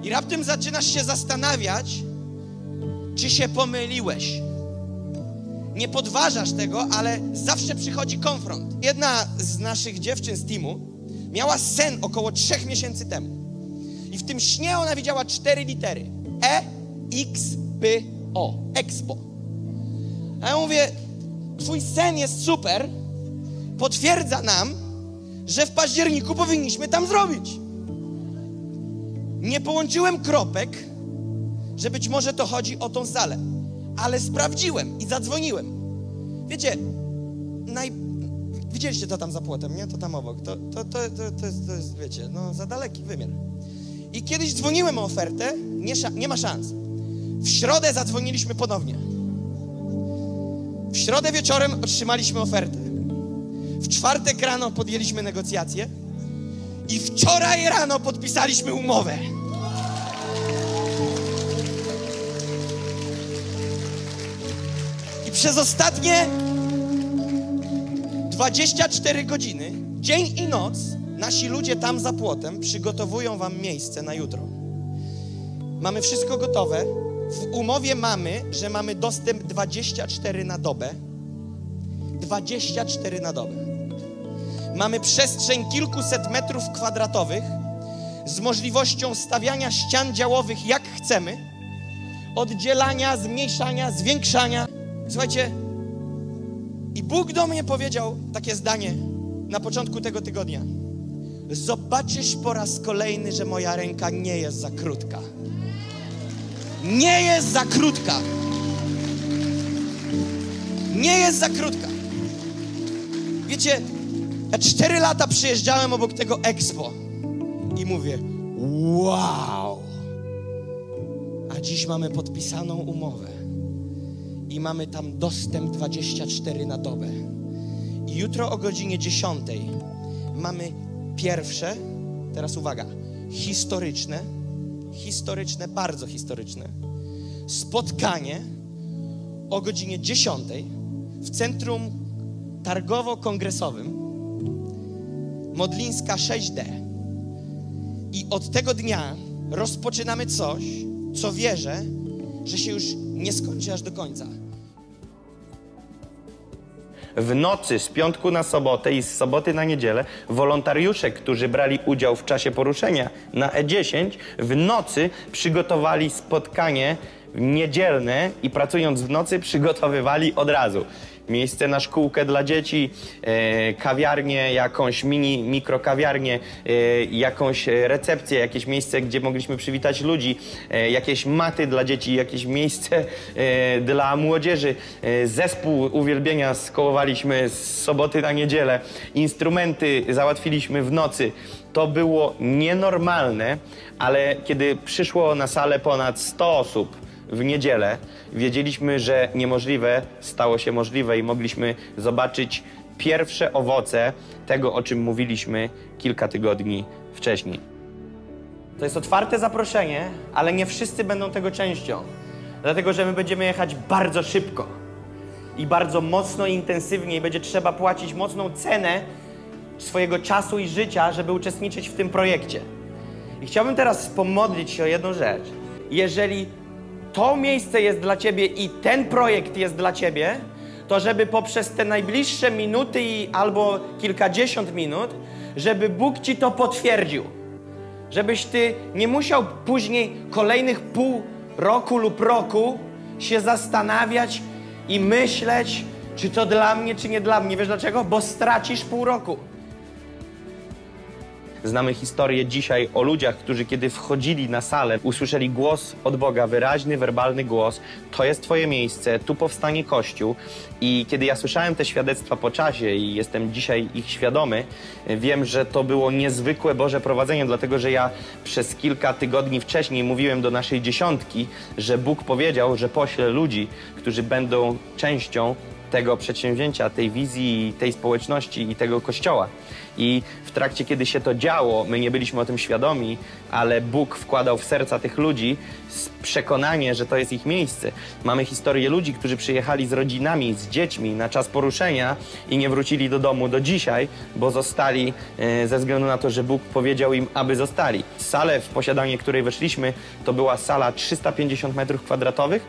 I raptem zaczynasz się zastanawiać, czy się pomyliłeś. Nie podważasz tego, ale zawsze przychodzi konfront. Jedna z naszych dziewczyn z teamu miała sen około trzech miesięcy temu. I w tym śnie ona widziała cztery litery. E, X, P, O. Expo. A ja mówię, twój sen jest super, potwierdza nam, że w październiku powinniśmy tam zrobić. Nie połączyłem kropek, że być może to chodzi o tą salę, ale sprawdziłem i zadzwoniłem. Wiecie, naj... widzieliście to tam za płotem, nie? To tam obok. To, to, to, to, to, jest, to jest, wiecie, no za daleki wymiar. I kiedyś dzwoniłem o ofertę, nie, nie ma szans. W środę zadzwoniliśmy ponownie. W środę wieczorem otrzymaliśmy ofertę. W czwartek rano podjęliśmy negocjacje i wczoraj rano podpisaliśmy umowę. I przez ostatnie 24 godziny, dzień i noc, nasi ludzie tam za płotem przygotowują wam miejsce na jutro. Mamy wszystko gotowe. W umowie mamy, że mamy dostęp 24 na dobę. 24 na dobę. Mamy przestrzeń kilkuset metrów kwadratowych z możliwością stawiania ścian działowych jak chcemy, oddzielania, zmniejszania, zwiększania. Słuchajcie, i Bóg do mnie powiedział takie zdanie na początku tego tygodnia. Zobaczysz po raz kolejny, że moja ręka nie jest za krótka. Nie jest za krótka. Nie jest za krótka. Wiecie, ja cztery lata przyjeżdżałem obok tego Expo i mówię, wow. A dziś mamy podpisaną umowę i mamy tam dostęp 24 na dobę. I jutro o godzinie 10 mamy pierwsze, teraz uwaga, historyczne, historyczne, bardzo historyczne spotkanie o godzinie 10 w centrum targowo-kongresowym Modlińska 6D. I od tego dnia rozpoczynamy coś, co wierzę, że się już nie skończy aż do końca. W nocy z piątku na sobotę i z soboty na niedzielę wolontariusze, którzy brali udział w czasie poruszenia na E10, w nocy przygotowali spotkanie niedzielne i pracując w nocy przygotowywali od razu. Miejsce na szkółkę dla dzieci, e, kawiarnię, jakąś mini, mikrokawiarnię, e, jakąś recepcję, jakieś miejsce, gdzie mogliśmy przywitać ludzi, e, jakieś maty dla dzieci, jakieś miejsce dla młodzieży. Zespół uwielbienia skołowaliśmy z soboty na niedzielę, instrumenty załatwiliśmy w nocy. To było nienormalne, ale kiedy przyszło na salę ponad 100 osób, w niedzielę wiedzieliśmy, że niemożliwe stało się możliwe i mogliśmy zobaczyć pierwsze owoce tego, o czym mówiliśmy kilka tygodni wcześniej. To jest otwarte zaproszenie, ale nie wszyscy będą tego częścią. Dlatego, że my będziemy jechać bardzo szybko i bardzo mocno i intensywnie i będzie trzeba płacić mocną cenę swojego czasu i życia, żeby uczestniczyć w tym projekcie. I chciałbym teraz pomodlić się o jedną rzecz. Jeżeli to miejsce jest dla Ciebie i ten projekt jest dla Ciebie, to żeby poprzez te najbliższe minuty i albo kilkadziesiąt minut, żeby Bóg Ci to potwierdził. Żebyś Ty nie musiał później kolejnych pół roku lub roku się zastanawiać i myśleć, czy to dla mnie, czy nie dla mnie. Wiesz dlaczego? Bo stracisz pół roku. Znamy historię dzisiaj o ludziach, którzy kiedy wchodzili na salę, usłyszeli głos od Boga, wyraźny, werbalny głos. To jest Twoje miejsce, tu powstanie Kościół. I kiedy ja słyszałem te świadectwa po czasie i jestem dzisiaj ich świadomy, wiem, że to było niezwykłe Boże prowadzenie, dlatego że ja przez kilka tygodni wcześniej mówiłem do naszej dziesiątki, że Bóg powiedział, że pośle ludzi, którzy będą częścią tego przedsięwzięcia, tej wizji, tej społeczności i tego kościoła. I trakcie, kiedy się to działo, my nie byliśmy o tym świadomi, ale Bóg wkładał w serca tych ludzi przekonanie, że to jest ich miejsce. Mamy historię ludzi, którzy przyjechali z rodzinami, z dziećmi na czas poruszenia i nie wrócili do domu do dzisiaj, bo zostali e, ze względu na to, że Bóg powiedział im, aby zostali. Salę, w posiadanie której weszliśmy, to była sala 350 metrów kwadratowych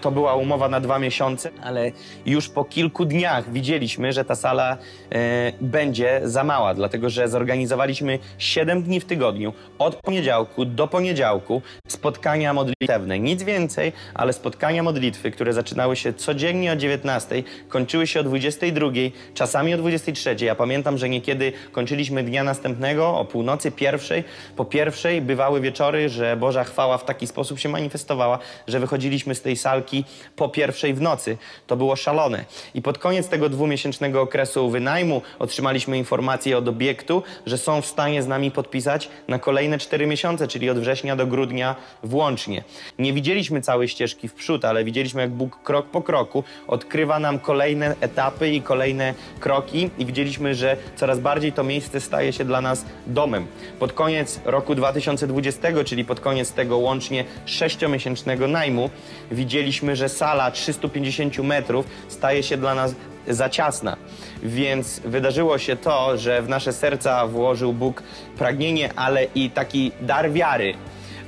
to była umowa na dwa miesiące, ale już po kilku dniach widzieliśmy, że ta sala e, będzie za mała, dlatego że zorganizowaliśmy 7 dni w tygodniu, od poniedziałku do poniedziałku, spotkania modlitewne. Nic więcej, ale spotkania modlitwy, które zaczynały się codziennie o 19, kończyły się o 22, czasami o 23. Ja pamiętam, że niekiedy kończyliśmy dnia następnego o północy pierwszej. Po pierwszej bywały wieczory, że Boża chwała w taki sposób się manifestowała, że wychodziliśmy z tej salki po pierwszej w nocy. To było szalone. I pod koniec tego dwumiesięcznego okresu wynajmu otrzymaliśmy informację od obiektu, że są w stanie z nami podpisać na kolejne cztery miesiące, czyli od września do grudnia włącznie. Nie widzieliśmy całej ścieżki w przód, ale widzieliśmy, jak Bóg krok po kroku odkrywa nam kolejne etapy i kolejne kroki i widzieliśmy, że coraz bardziej to miejsce staje się dla nas domem. Pod koniec roku 2020, czyli pod koniec tego łącznie sześciomiesięcznego najmu, widzieliśmy, widzieliśmy, że sala 350 metrów staje się dla nas za ciasna. Więc wydarzyło się to, że w nasze serca włożył Bóg pragnienie, ale i taki dar wiary,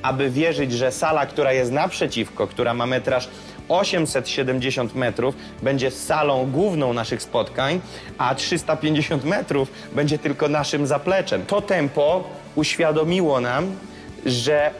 aby wierzyć, że sala, która jest naprzeciwko, która ma metraż 870 metrów, będzie salą główną naszych spotkań, a 350 metrów będzie tylko naszym zapleczem. To tempo uświadomiło nam, że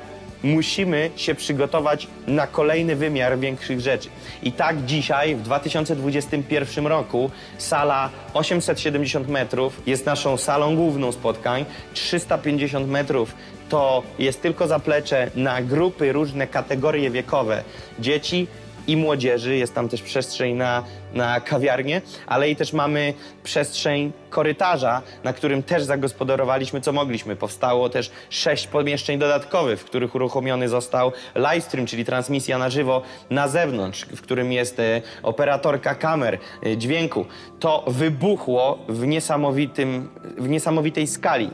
musimy się przygotować na kolejny wymiar większych rzeczy. I tak dzisiaj, w 2021 roku, sala 870 metrów jest naszą salą główną spotkań, 350 metrów to jest tylko zaplecze na grupy, różne kategorie wiekowe dzieci, i młodzieży, jest tam też przestrzeń na, na kawiarnię, ale i też mamy przestrzeń korytarza, na którym też zagospodarowaliśmy co mogliśmy. Powstało też sześć pomieszczeń dodatkowych, w których uruchomiony został livestream, czyli transmisja na żywo na zewnątrz, w którym jest e, operatorka kamer, e, dźwięku. To wybuchło w, niesamowitym, w niesamowitej skali.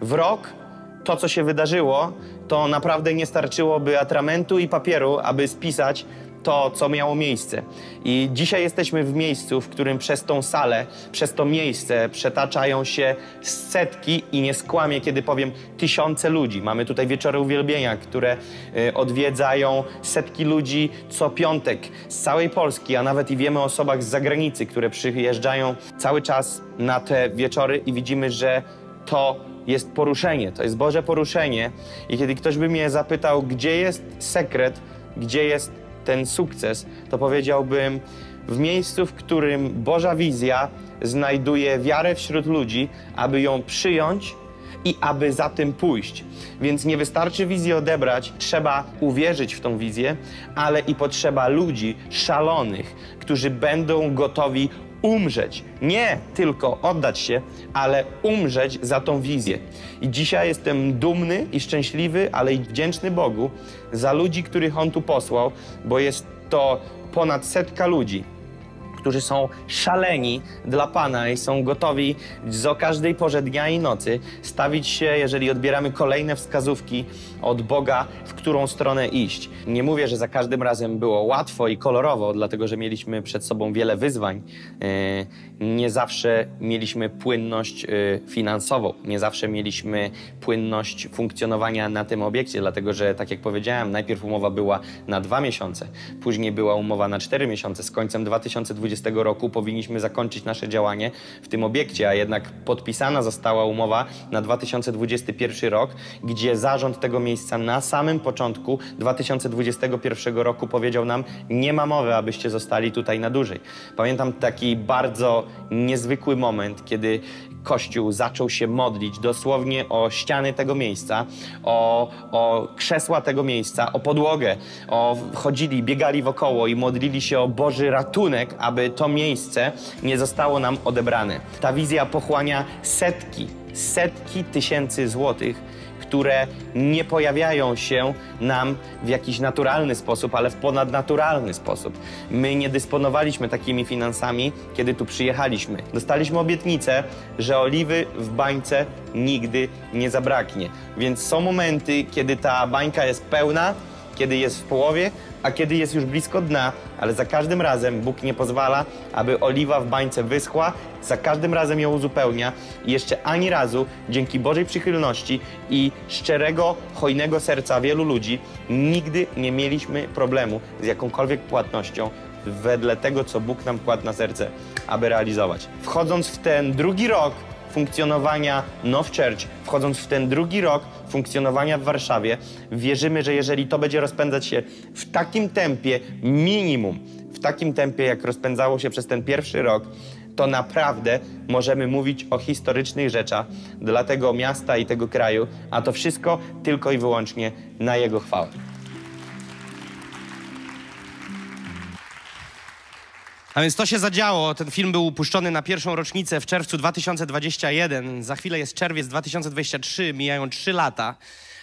W rok to, co się wydarzyło, to naprawdę nie starczyłoby atramentu i papieru, aby spisać to, co miało miejsce. I dzisiaj jesteśmy w miejscu, w którym przez tą salę, przez to miejsce przetaczają się setki i nie skłamię, kiedy powiem tysiące ludzi. Mamy tutaj wieczory uwielbienia, które y, odwiedzają setki ludzi co piątek z całej Polski, a nawet i wiemy o osobach z zagranicy, które przyjeżdżają cały czas na te wieczory i widzimy, że to jest poruszenie, to jest Boże poruszenie. I kiedy ktoś by mnie zapytał, gdzie jest sekret, gdzie jest ten sukces, to powiedziałbym w miejscu, w którym Boża wizja znajduje wiarę wśród ludzi, aby ją przyjąć i aby za tym pójść. Więc nie wystarczy wizję odebrać, trzeba uwierzyć w tą wizję, ale i potrzeba ludzi szalonych, którzy będą gotowi umrzeć. Nie tylko oddać się, ale umrzeć za tą wizję. I dzisiaj jestem dumny i szczęśliwy, ale i wdzięczny Bogu za ludzi, których On tu posłał, bo jest to ponad setka ludzi, którzy są szaleni dla Pana i są gotowi o każdej porze dnia i nocy stawić się, jeżeli odbieramy kolejne wskazówki od Boga, w którą stronę iść. Nie mówię, że za każdym razem było łatwo i kolorowo, dlatego że mieliśmy przed sobą wiele wyzwań. E, Nie zawsze mieliśmy płynność e, finansową, nie zawsze mieliśmy płynność funkcjonowania na tym obiekcie, dlatego że, tak jak powiedziałem, najpierw umowa była na dwa miesiące, później była umowa na cztery miesiące. Z końcem 2020 roku powinniśmy zakończyć nasze działanie w tym obiekcie, a jednak podpisana została umowa na 2021 rok, gdzie zarząd tego miejsca na samym początku 2021 roku powiedział nam, nie ma mowy, abyście zostali tutaj na dłużej. Pamiętam taki bardzo niezwykły moment, kiedy Kościół zaczął się modlić dosłownie o ściany tego miejsca, o, o krzesła tego miejsca, o podłogę. O, chodzili, biegali wokoło i modlili się o Boży ratunek, aby to miejsce nie zostało nam odebrane. Ta wizja pochłania setki, setki tysięcy złotych, które nie pojawiają się nam w jakiś naturalny sposób, ale w ponadnaturalny sposób. My nie dysponowaliśmy takimi finansami, kiedy tu przyjechaliśmy. Dostaliśmy obietnicę, że oliwy w bańce nigdy nie zabraknie. Więc są momenty, kiedy ta bańka jest pełna, kiedy jest w połowie, a kiedy jest już blisko dna, ale za każdym razem Bóg nie pozwala, aby oliwa w bańce wyschła, za każdym razem ją uzupełnia i jeszcze ani razu, dzięki Bożej przychylności i szczerego, hojnego serca wielu ludzi, nigdy nie mieliśmy problemu z jakąkolwiek płatnością wedle tego, co Bóg nam kładł na serce, aby realizować. Wchodząc w ten drugi rok, funkcjonowania Now Church, wchodząc w ten drugi rok funkcjonowania w Warszawie, wierzymy, że jeżeli to będzie rozpędzać się w takim tempie, minimum, w takim tempie, jak rozpędzało się przez ten pierwszy rok, to naprawdę możemy mówić o historycznych rzeczach dla tego miasta i tego kraju, a to wszystko tylko i wyłącznie na jego chwałę. A więc to się zadziało. Ten film był upuszczony na pierwszą rocznicę w czerwcu 2021. Za chwilę jest czerwiec 2023, mijają trzy lata.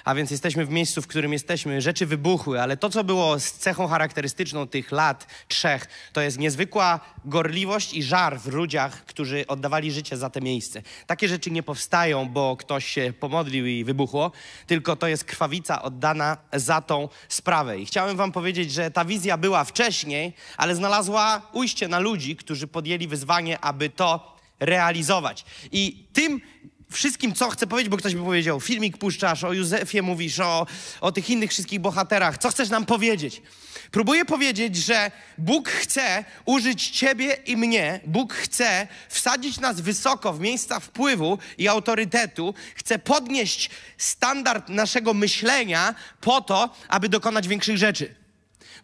A więc jesteśmy w miejscu, w którym jesteśmy. Rzeczy wybuchły, ale to, co było z cechą charakterystyczną tych lat trzech, to jest niezwykła gorliwość i żar w ludziach, którzy oddawali życie za te miejsce. Takie rzeczy nie powstają, bo ktoś się pomodlił i wybuchło, tylko to jest krwawica oddana za tą sprawę. I chciałem wam powiedzieć, że ta wizja była wcześniej, ale znalazła ujście na ludzi, którzy podjęli wyzwanie, aby to realizować. I tym wszystkim, co chcę powiedzieć, bo ktoś by powiedział, filmik puszczasz, o Józefie mówisz, o, o tych innych wszystkich bohaterach. Co chcesz nam powiedzieć? Próbuję powiedzieć, że Bóg chce użyć ciebie i mnie. Bóg chce wsadzić nas wysoko w miejsca wpływu i autorytetu. Chce podnieść standard naszego myślenia po to, aby dokonać większych rzeczy.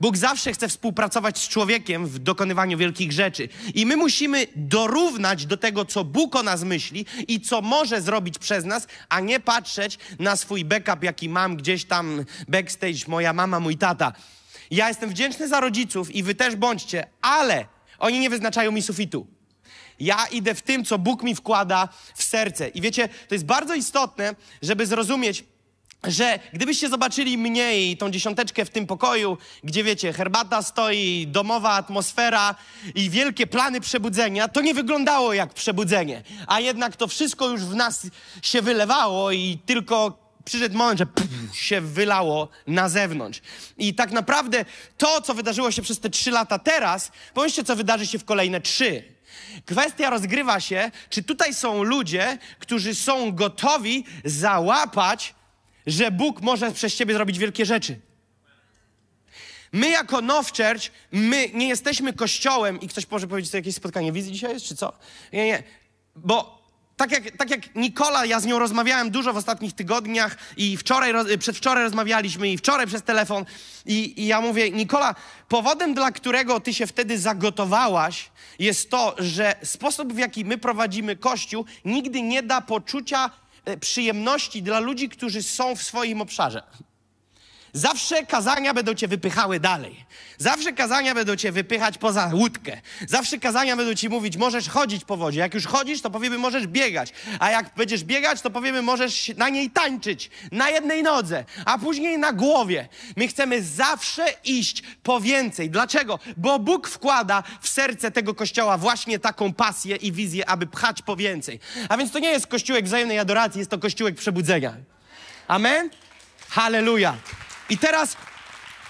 Bóg zawsze chce współpracować z człowiekiem w dokonywaniu wielkich rzeczy. I my musimy dorównać do tego, co Bóg o nas myśli i co może zrobić przez nas, a nie patrzeć na swój backup, jaki mam gdzieś tam backstage, moja mama, mój tata. Ja jestem wdzięczny za rodziców i wy też bądźcie, ale oni nie wyznaczają mi sufitu. Ja idę w tym, co Bóg mi wkłada w serce. I wiecie, to jest bardzo istotne, żeby zrozumieć, że gdybyście zobaczyli mnie i tą dziesiąteczkę w tym pokoju, gdzie wiecie, herbata stoi, domowa atmosfera i wielkie plany przebudzenia, to nie wyglądało jak przebudzenie. A jednak to wszystko już w nas się wylewało i tylko przyszedł moment, że pff, się wylało na zewnątrz. I tak naprawdę to, co wydarzyło się przez te trzy lata teraz, pomyślcie, co wydarzy się w kolejne trzy. Kwestia rozgrywa się, czy tutaj są ludzie, którzy są gotowi załapać że Bóg może przez ciebie zrobić wielkie rzeczy. My jako Now Church, my nie jesteśmy kościołem i ktoś może powiedzieć, to jakieś spotkanie wizji dzisiaj jest, czy co? Nie, nie. Bo tak jak, tak jak Nikola, ja z nią rozmawiałem dużo w ostatnich tygodniach i wczoraj, przedwczoraj rozmawialiśmy i wczoraj przez telefon i, i ja mówię, Nikola, powodem, dla którego ty się wtedy zagotowałaś, jest to, że sposób, w jaki my prowadzimy Kościół, nigdy nie da poczucia przyjemności dla ludzi, którzy są w swoim obszarze. Zawsze kazania będą cię wypychały dalej. Zawsze kazania będą cię wypychać poza łódkę. Zawsze kazania będą ci mówić, możesz chodzić po wodzie. Jak już chodzisz, to powiemy, możesz biegać. A jak będziesz biegać, to powiemy, możesz na niej tańczyć. Na jednej nodze, a później na głowie. My chcemy zawsze iść po więcej. Dlaczego? Bo Bóg wkłada w serce tego kościoła właśnie taką pasję i wizję, aby pchać po więcej. A więc to nie jest kościółek wzajemnej adoracji, jest to kościółek przebudzenia. Amen? Halleluja. I teraz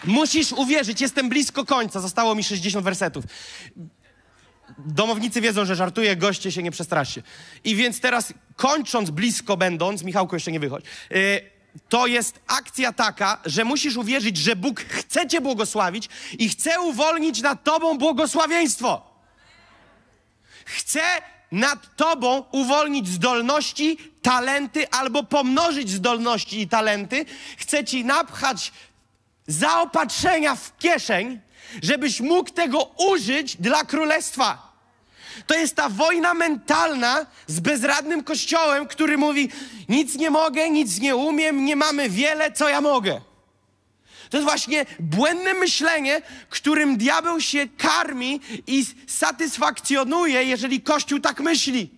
musisz uwierzyć, jestem blisko końca, zostało mi 60 wersetów. Domownicy wiedzą, że żartuję, goście się nie przestraszcie. I więc teraz, kończąc blisko będąc, Michałku jeszcze nie wychodź, yy, to jest akcja taka, że musisz uwierzyć, że Bóg chce cię błogosławić i chce uwolnić nad tobą błogosławieństwo. Chce nad tobą uwolnić zdolności, talenty albo pomnożyć zdolności i talenty. Chce ci napchać zaopatrzenia w kieszeń, żebyś mógł tego użyć dla królestwa. To jest ta wojna mentalna z bezradnym kościołem, który mówi: Nic nie mogę, nic nie umiem, nie mamy wiele, co ja mogę. To jest właśnie błędne myślenie, którym diabeł się karmi i satysfakcjonuje, jeżeli Kościół tak myśli.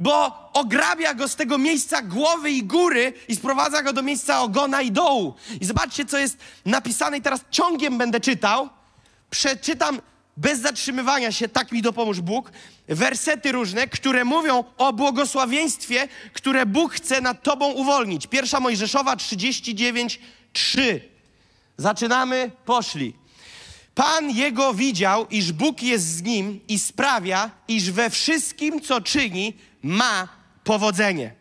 Bo ograbia go z tego miejsca głowy i góry i sprowadza go do miejsca ogona i dołu. I zobaczcie, co jest napisane, i teraz ciągiem będę czytał. Przeczytam bez zatrzymywania się, tak mi dopomóż Bóg, wersety różne, które mówią o błogosławieństwie, które Bóg chce nad tobą uwolnić. Pierwsza Mojżeszowa 39, 3. Zaczynamy, poszli. Pan jego widział, iż Bóg jest z nim i sprawia, iż we wszystkim, co czyni, ma powodzenie.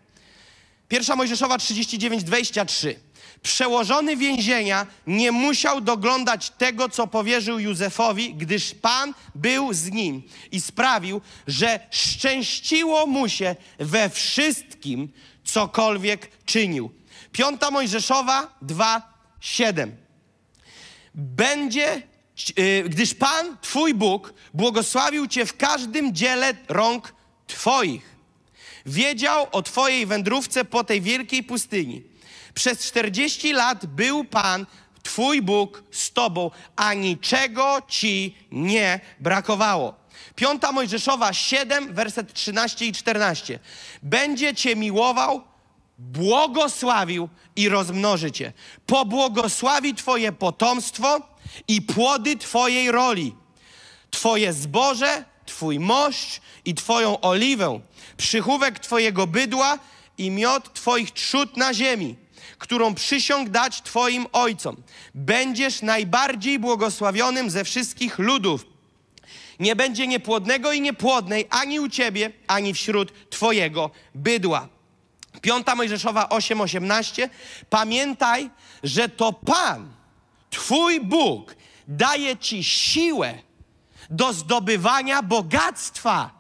Pierwsza Mojżeszowa 39, 23. Przełożony więzienia nie musiał doglądać tego, co powierzył Józefowi, gdyż Pan był z nim i sprawił, że szczęściło mu się we wszystkim, cokolwiek czynił. Piąta Mojżeszowa 2, 7 będzie, yy, gdyż Pan, Twój Bóg, błogosławił Cię w każdym dziele rąk Twoich. Wiedział o Twojej wędrówce po tej wielkiej pustyni. Przez 40 lat był Pan, Twój Bóg, z Tobą, a niczego Ci nie brakowało. Piąta Mojżeszowa 7, werset 13 i 14. Będzie Cię miłował, błogosławił i rozmnoży cię. Pobłogosławi twoje potomstwo i płody twojej roli. Twoje zboże, twój moszcz i twoją oliwę, przychówek twojego bydła i miod twoich trzód na ziemi, którą przysiąg dać twoim ojcom. Będziesz najbardziej błogosławionym ze wszystkich ludów. Nie będzie niepłodnego i niepłodnej ani u ciebie, ani wśród twojego bydła. Piąta Mojżeszowa 8:18. Pamiętaj, że to Pan, Twój Bóg, daje Ci siłę do zdobywania bogactwa,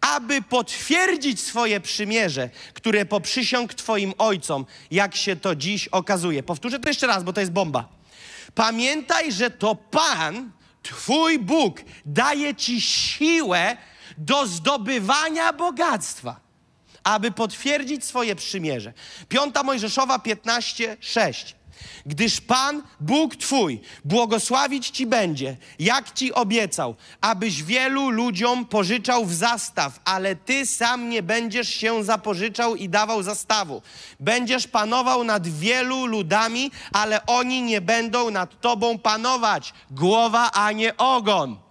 aby potwierdzić swoje przymierze, które poprzysiąg Twoim ojcom, jak się to dziś okazuje. Powtórzę to jeszcze raz, bo to jest bomba. Pamiętaj, że to Pan, Twój Bóg, daje Ci siłę do zdobywania bogactwa aby potwierdzić swoje przymierze. Piąta Mojżeszowa 15, 6. Gdyż Pan, Bóg Twój, błogosławić Ci będzie, jak Ci obiecał, abyś wielu ludziom pożyczał w zastaw, ale Ty sam nie będziesz się zapożyczał i dawał zastawu. Będziesz panował nad wielu ludami, ale oni nie będą nad Tobą panować. Głowa, a nie ogon.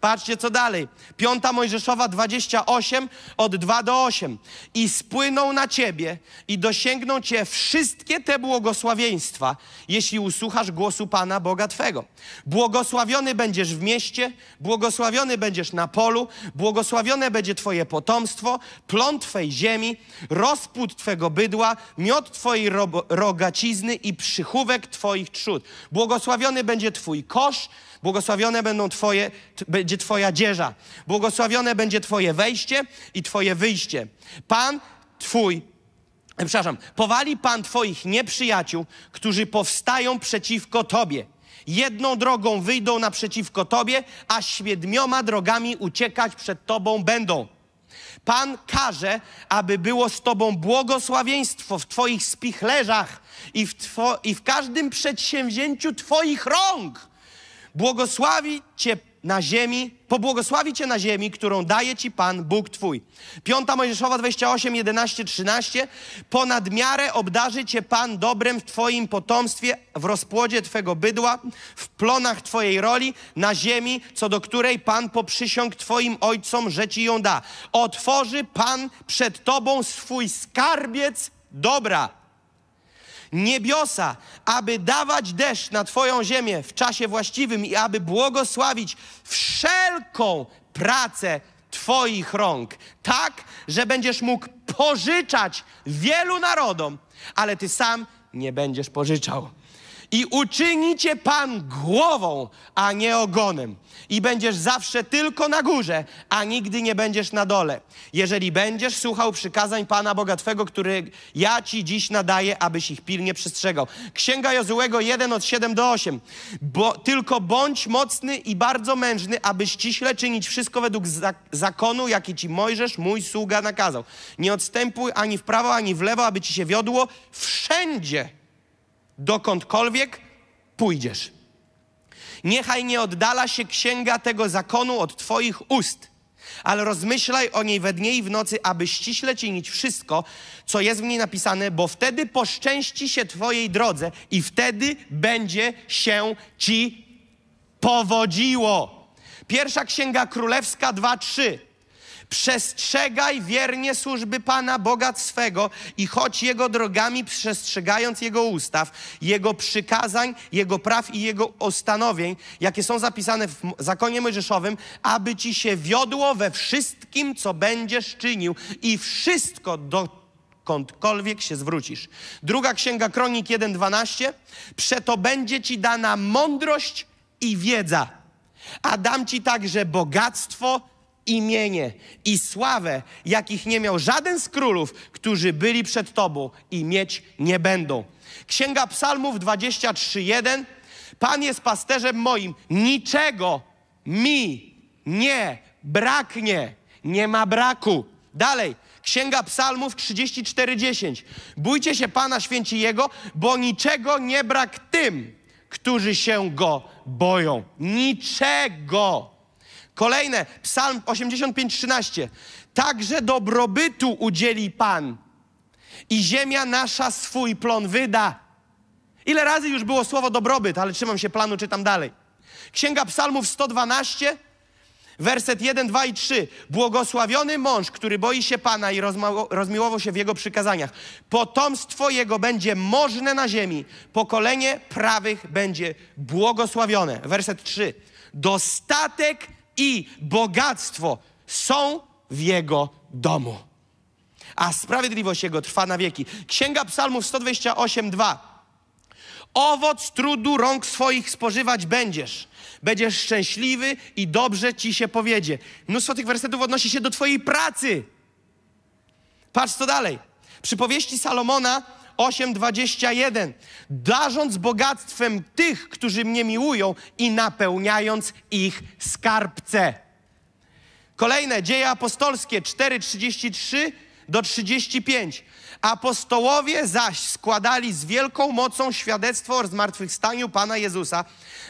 Patrzcie, co dalej. Piąta Mojżeszowa 28, od 2 do 8. I spłyną na ciebie i dosięgną cię wszystkie te błogosławieństwa, jeśli usłuchasz głosu Pana Boga Twego. Błogosławiony będziesz w mieście, błogosławiony będziesz na polu, błogosławione będzie Twoje potomstwo, plon Twej ziemi, rozpód Twego bydła, miod Twojej ro rogacizny i przychówek Twoich trzód. Błogosławiony będzie Twój kosz, Błogosławione będą twoje, będzie Twoja dzieża. Błogosławione będzie Twoje wejście i Twoje wyjście. Pan Twój Przepraszam, powali Pan Twoich nieprzyjaciół, którzy powstają przeciwko Tobie. Jedną drogą wyjdą naprzeciwko Tobie, a siedmioma drogami uciekać przed Tobą będą. Pan każe, aby było z Tobą błogosławieństwo w Twoich spichlerzach i w, two, i w każdym przedsięwzięciu Twoich rąk. Błogosławi Cię na ziemi, pobłogosławi Cię na ziemi, którą daje Ci Pan, Bóg Twój. Piąta Mojżeszowa 28, 11, 13. Ponad miarę obdarzy Cię Pan dobrem w Twoim potomstwie, w rozpłodzie Twego bydła, w plonach Twojej roli, na ziemi, co do której Pan poprzysiąg Twoim ojcom, że Ci ją da. Otworzy Pan przed Tobą swój skarbiec dobra niebiosa, aby dawać deszcz na Twoją ziemię w czasie właściwym i aby błogosławić wszelką pracę Twoich rąk, tak, że będziesz mógł pożyczać wielu narodom, ale Ty sam nie będziesz pożyczał. I uczyni cię Pan głową, a nie ogonem. I będziesz zawsze tylko na górze, a nigdy nie będziesz na dole. Jeżeli będziesz słuchał przykazań Pana Boga Twego, które ja Ci dziś nadaję, abyś ich pilnie przestrzegał. Księga Jozułego 1 od 7 do 8. Bo, tylko bądź mocny i bardzo mężny, aby ściśle czynić wszystko według za- zakonu, jaki Ci Mojżesz, mój sługa, nakazał. Nie odstępuj ani w prawo, ani w lewo, aby Ci się wiodło wszędzie dokądkolwiek pójdziesz. Niechaj nie oddala się księga tego zakonu od Twoich ust, ale rozmyślaj o niej we dnie i w nocy, aby ściśle czynić wszystko, co jest w niej napisane, bo wtedy poszczęści się Twojej drodze i wtedy będzie się Ci powodziło. Pierwsza Księga Królewska 2:3. Przestrzegaj wiernie służby Pana Boga swego i chodź Jego drogami, przestrzegając Jego ustaw, Jego przykazań, Jego praw i Jego ustanowień, jakie są zapisane w zakonie mojżeszowym, aby Ci się wiodło we wszystkim, co będziesz czynił i wszystko dokądkolwiek się zwrócisz. Druga Księga Kronik 1.12. Przeto będzie Ci dana mądrość i wiedza, a dam Ci także bogactwo, imienie i sławę, jakich nie miał żaden z królów, którzy byli przed Tobą i mieć nie będą. Księga Psalmów 23:1 Pan jest pasterzem moim, niczego mi nie braknie, nie ma braku. Dalej, Księga Psalmów 34:10 Bójcie się Pana, święci Jego, bo niczego nie brak tym, którzy się Go boją. Niczego. Kolejne, Psalm 85:13. Także dobrobytu udzieli Pan i ziemia nasza swój plon wyda. Ile razy już było słowo dobrobyt, ale trzymam się planu, czytam dalej. Księga Psalmów 112, werset 1, 2 i 3. Błogosławiony mąż, który boi się Pana i rozmiłował się w Jego przykazaniach. Potomstwo Jego będzie możne na ziemi. Pokolenie prawych będzie błogosławione. Werset 3. Dostatek i bogactwo są w Jego domu a sprawiedliwość Jego trwa na wieki. Księga Psalmów 128, 2. Owoc trudu rąk swoich spożywać będziesz. Będziesz szczęśliwy i dobrze ci się powiedzie. Mnóstwo tych wersetów odnosi się do twojej pracy. Patrz co dalej. Przypowieści Salomona 8:21. Darząc bogactwem tych, którzy mnie miłują i napełniając ich skarbce. Kolejne, dzieje apostolskie 4:33 do 35. Apostołowie zaś składali z wielką mocą świadectwo o zmartwychwstaniu Pana Jezusa,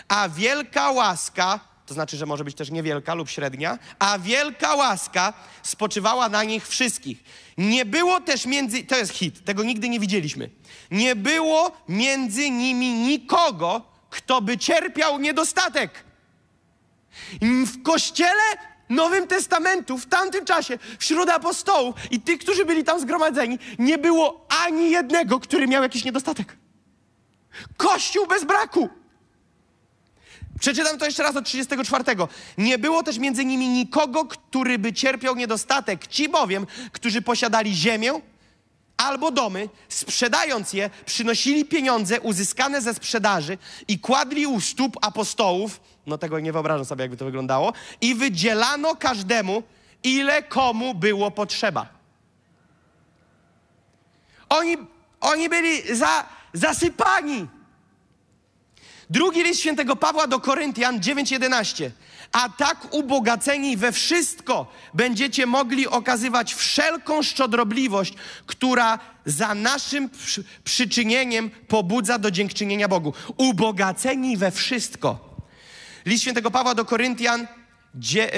a wielka łaska, to znaczy, że może być też niewielka lub średnia, a wielka łaska spoczywała na nich wszystkich. Nie było też między, to jest hit, tego nigdy nie widzieliśmy. Nie było między nimi nikogo, kto by cierpiał niedostatek. W kościele Nowym Testamentu w tamtym czasie, wśród apostołów i tych, którzy byli tam zgromadzeni, nie było ani jednego, który miał jakiś niedostatek. Kościół bez braku. Przeczytam to jeszcze raz od 34. Nie było też między nimi nikogo, który by cierpiał niedostatek. Ci bowiem, którzy posiadali ziemię albo domy, sprzedając je, przynosili pieniądze uzyskane ze sprzedaży i kładli u stóp apostołów, no tego nie wyobrażam sobie, jakby to wyglądało, i wydzielano każdemu, ile komu było potrzeba. Oni, oni byli za, zasypani. Drugi list świętego Pawła do Koryntian 9:11. A tak ubogaceni we wszystko będziecie mogli okazywać wszelką szczodrobliwość, która za naszym przy, przyczynieniem pobudza do dziękczynienia Bogu. Ubogaceni we wszystko. List świętego Pawła do Koryntian, dzie,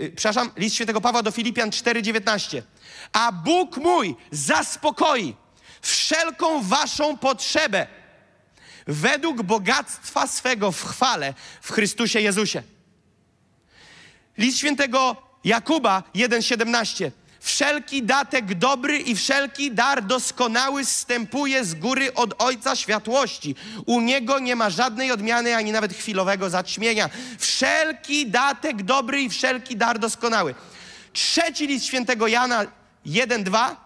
yy, przepraszam, list świętego Pawła do Filipian 4:19. A Bóg mój zaspokoi wszelką waszą potrzebę według bogactwa swego w chwale w Chrystusie Jezusie. List świętego Jakuba 1:17. Wszelki datek dobry i wszelki dar doskonały zstępuje z góry od Ojca światłości. U Niego nie ma żadnej odmiany ani nawet chwilowego zaćmienia. Wszelki datek dobry i wszelki dar doskonały. Trzeci list świętego Jana 1:2.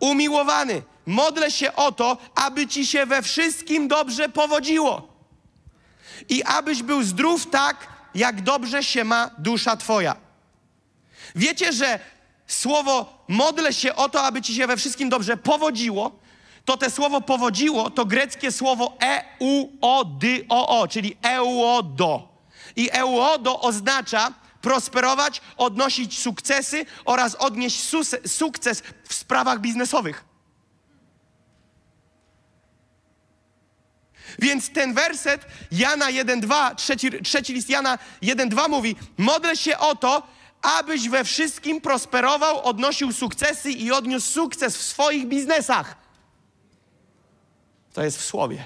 Umiłowany, modlę się o to, aby ci się we wszystkim dobrze powodziło i abyś był zdrów tak, jak dobrze się ma dusza Twoja. Wiecie, że słowo modlę się o to, aby ci się we wszystkim dobrze powodziło, to te słowo powodziło to greckie słowo euodo, czyli euodo. I euodo oznacza prosperować, odnosić sukcesy oraz odnieść sukces w sprawach biznesowych. Więc ten werset Jana 1:2, trzeci, trzeci list Jana 1:2 mówi: Modlę się o to, abyś we wszystkim prosperował, odnosił sukcesy i odniósł sukces w swoich biznesach. To jest w słowie.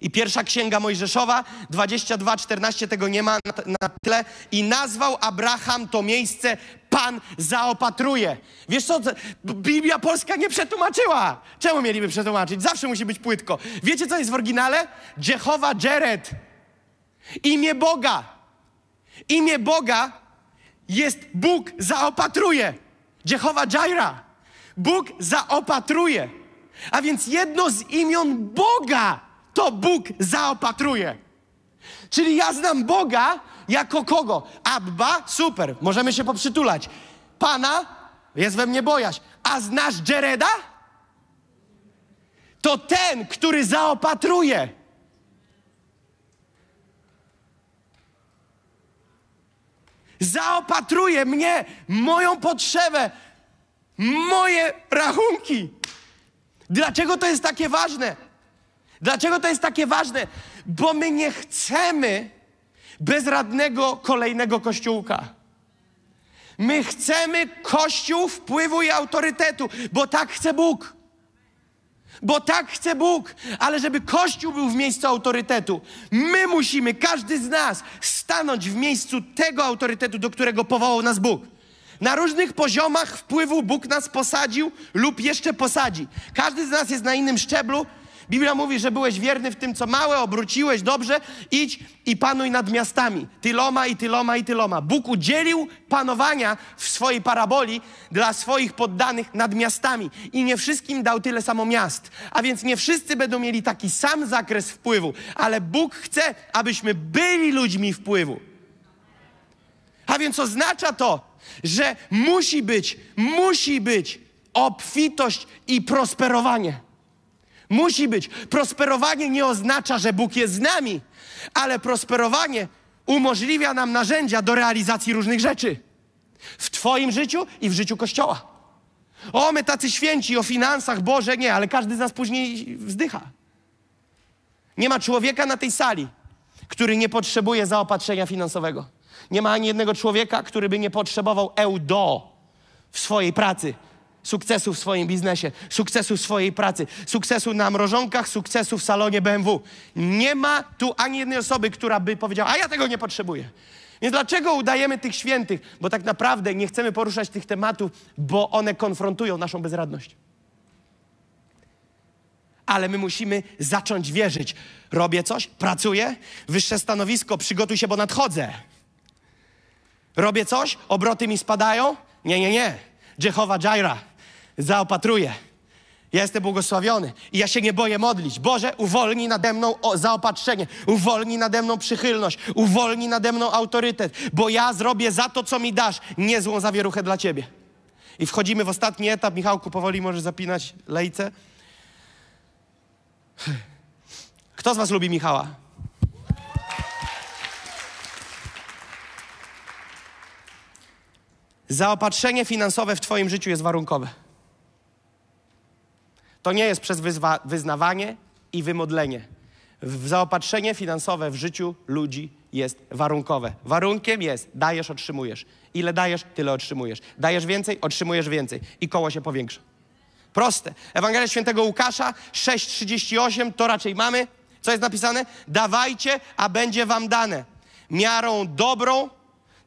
I pierwsza księga Mojżeszowa 22:14 tego nie ma na, na tle i nazwał Abraham to miejsce Pan zaopatruje. Wiesz co, Biblia Polska nie przetłumaczyła. Czemu mieliby przetłumaczyć? Zawsze musi być płytko. Wiecie, co jest w oryginale? Jehowa Jared. Imię Boga. Imię Boga jest Bóg zaopatruje. Jehowa Jaira. Bóg zaopatruje. A więc jedno z imion Boga to Bóg zaopatruje. Czyli ja znam Boga jako kogo? Abba, super, możemy się poprzytulać. Pana, jest we mnie bojaźń. A znasz Jereda? To ten, który zaopatruje. Zaopatruje mnie, moją potrzebę, moje rachunki. Dlaczego to jest takie ważne? Dlaczego to jest takie ważne? Bo my nie chcemy bezradnego kolejnego kościółka. My chcemy kościół wpływu i autorytetu, bo tak chce Bóg. Bo tak chce Bóg, ale żeby Kościół był w miejscu autorytetu, my musimy, każdy z nas, stanąć w miejscu tego autorytetu, do którego powołał nas Bóg. Na różnych poziomach wpływu Bóg nas posadził lub jeszcze posadzi. Każdy z nas jest na innym szczeblu, Biblia mówi, że byłeś wierny w tym, co małe, obróciłeś dobrze, idź i panuj nad miastami. Tyloma i tyloma i tyloma. Bóg udzielił panowania w swojej paraboli dla swoich poddanych nad miastami. I nie wszystkim dał tyle samo miast. A więc nie wszyscy będą mieli taki sam zakres wpływu. Ale Bóg chce, abyśmy byli ludźmi wpływu. A więc oznacza to, że musi być, musi być obfitość i prosperowanie. Musi być. Prosperowanie nie oznacza, że Bóg jest z nami, ale prosperowanie umożliwia nam narzędzia do realizacji różnych rzeczy w Twoim życiu i w życiu Kościoła. O, my tacy święci o finansach, Boże, nie, ale każdy z nas później wzdycha. Nie ma człowieka na tej sali, który nie potrzebuje zaopatrzenia finansowego. Nie ma ani jednego człowieka, który by nie potrzebował eudo w swojej pracy, sukcesu w swoim biznesie, sukcesu w swojej pracy, sukcesu na mrożonkach, sukcesu w salonie BMW. Nie ma tu ani jednej osoby, która by powiedziała, a ja tego nie potrzebuję. Więc dlaczego udajemy tych świętych? Bo tak naprawdę nie chcemy poruszać tych tematów, bo one konfrontują naszą bezradność. Ale my musimy zacząć wierzyć. Robię coś, pracuję, wyższe stanowisko, przygotuj się, bo nadchodzę. Robię coś, obroty mi spadają? Nie, nie, nie. Jehowa Jaira zaopatruję. Ja jestem błogosławiony i ja się nie boję modlić. Boże, uwolnij nade mną zaopatrzenie, uwolnij nade mną przychylność, uwolnij nade mną autorytet, bo ja zrobię za to, co mi dasz, niezłą zawieruchę dla Ciebie. I wchodzimy w ostatni etap. Michałku, powoli możesz zapinać lejce. Kto z Was lubi Michała? Zaopatrzenie finansowe w Twoim życiu jest warunkowe. To nie jest przez wyznawanie i wymodlenie. W- Zaopatrzenie finansowe w życiu ludzi jest warunkowe. Warunkiem jest dajesz, otrzymujesz. Ile dajesz, tyle otrzymujesz. Dajesz więcej, otrzymujesz więcej. I koło się powiększa. Proste. Ewangelia Świętego Łukasza 6,38 to raczej mamy. Co jest napisane? Dawajcie, a będzie wam dane. Miarą dobrą,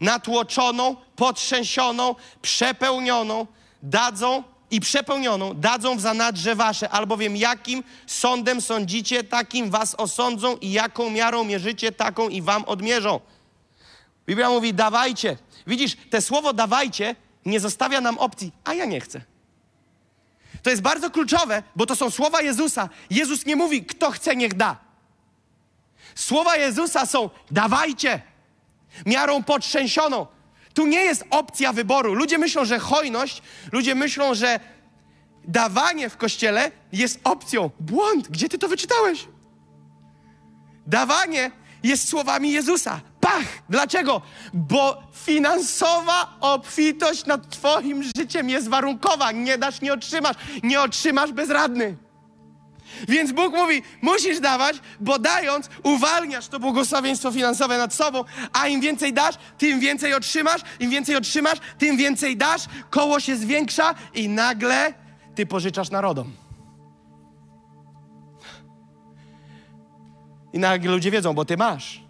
natłoczoną, potrzęsioną, przepełnioną dadzą i przepełnioną dadzą w zanadrze wasze, albowiem jakim sądem sądzicie, takim was osądzą i jaką miarą mierzycie, taką i wam odmierzą. Biblia mówi dawajcie. Widzisz, te słowo dawajcie nie zostawia nam opcji, a ja nie chcę. To jest bardzo kluczowe, bo to są słowa Jezusa. Jezus nie mówi, kto chce, niech da. Słowa Jezusa są dawajcie, miarą potrzęsioną. Tu nie jest opcja wyboru. Ludzie myślą, że hojność, ludzie myślą, że dawanie w kościele jest opcją. Błąd. Gdzie ty to wyczytałeś? Dawanie jest słowami Jezusa. Pach! Dlaczego? Bo finansowa obfitość nad Twoim życiem jest warunkowa. Nie dasz, nie otrzymasz. Nie otrzymasz bezradny. Więc Bóg mówi, musisz dawać, bo dając uwalniasz to błogosławieństwo finansowe nad sobą, a im więcej dasz, tym więcej otrzymasz, im więcej otrzymasz, tym więcej dasz, koło się zwiększa i nagle ty pożyczasz narodom. I nagle ludzie wiedzą, bo ty masz.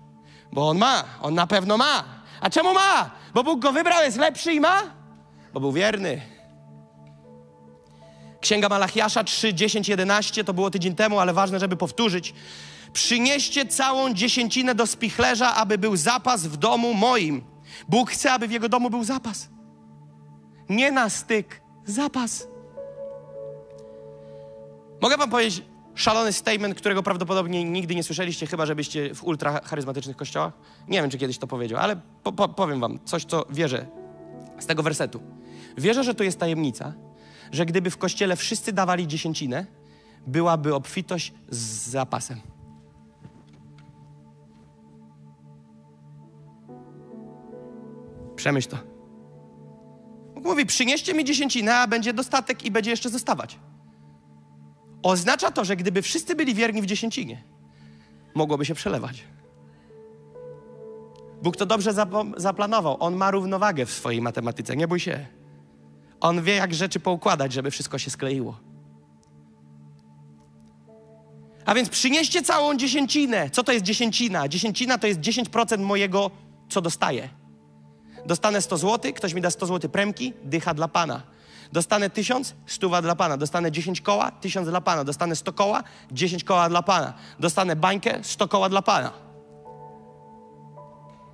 Bo on ma, on na pewno ma. A czemu ma? Bo Bóg go wybrał, jest lepszy i ma? Bo był wierny. Księga Malachiasza 3, 10, 11, to było tydzień temu, ale ważne, żeby powtórzyć. Przynieście całą dziesięcinę do spichlerza, aby był zapas w domu moim. Bóg chce, aby w jego domu był zapas. Nie na styk, zapas. Mogę wam powiedzieć szalony statement, którego prawdopodobnie nigdy nie słyszeliście, chyba żebyście w ultra charyzmatycznych kościołach. Nie wiem, czy kiedyś to powiedział, ale po, po, powiem wam coś, co wierzę z tego wersetu. Wierzę, że to jest tajemnica, że gdyby w kościele wszyscy dawali dziesięcinę, byłaby obfitość z zapasem. Przemyśl to. Bóg mówi, przynieście mi dziesięcinę, a będzie dostatek i będzie jeszcze zostawać. Oznacza to, że gdyby wszyscy byli wierni w dziesięcinie, mogłoby się przelewać. Bóg to dobrze zaplanował. On ma równowagę w swojej matematyce, nie bój się. On wie, jak rzeczy poukładać, żeby wszystko się skleiło. A więc przynieście całą dziesięcinę. Co to jest dziesięcina? Dziesięcina to jest 10% mojego, co dostaję. Dostanę 100 zł, ktoś mi da 100 zł premki, dycha dla Pana. Dostanę 1000, stuwa dla Pana. Dostanę 10 koła, 1000 dla Pana. Dostanę 100 koła, 10 koła dla Pana. Dostanę bańkę, 100 koła dla Pana.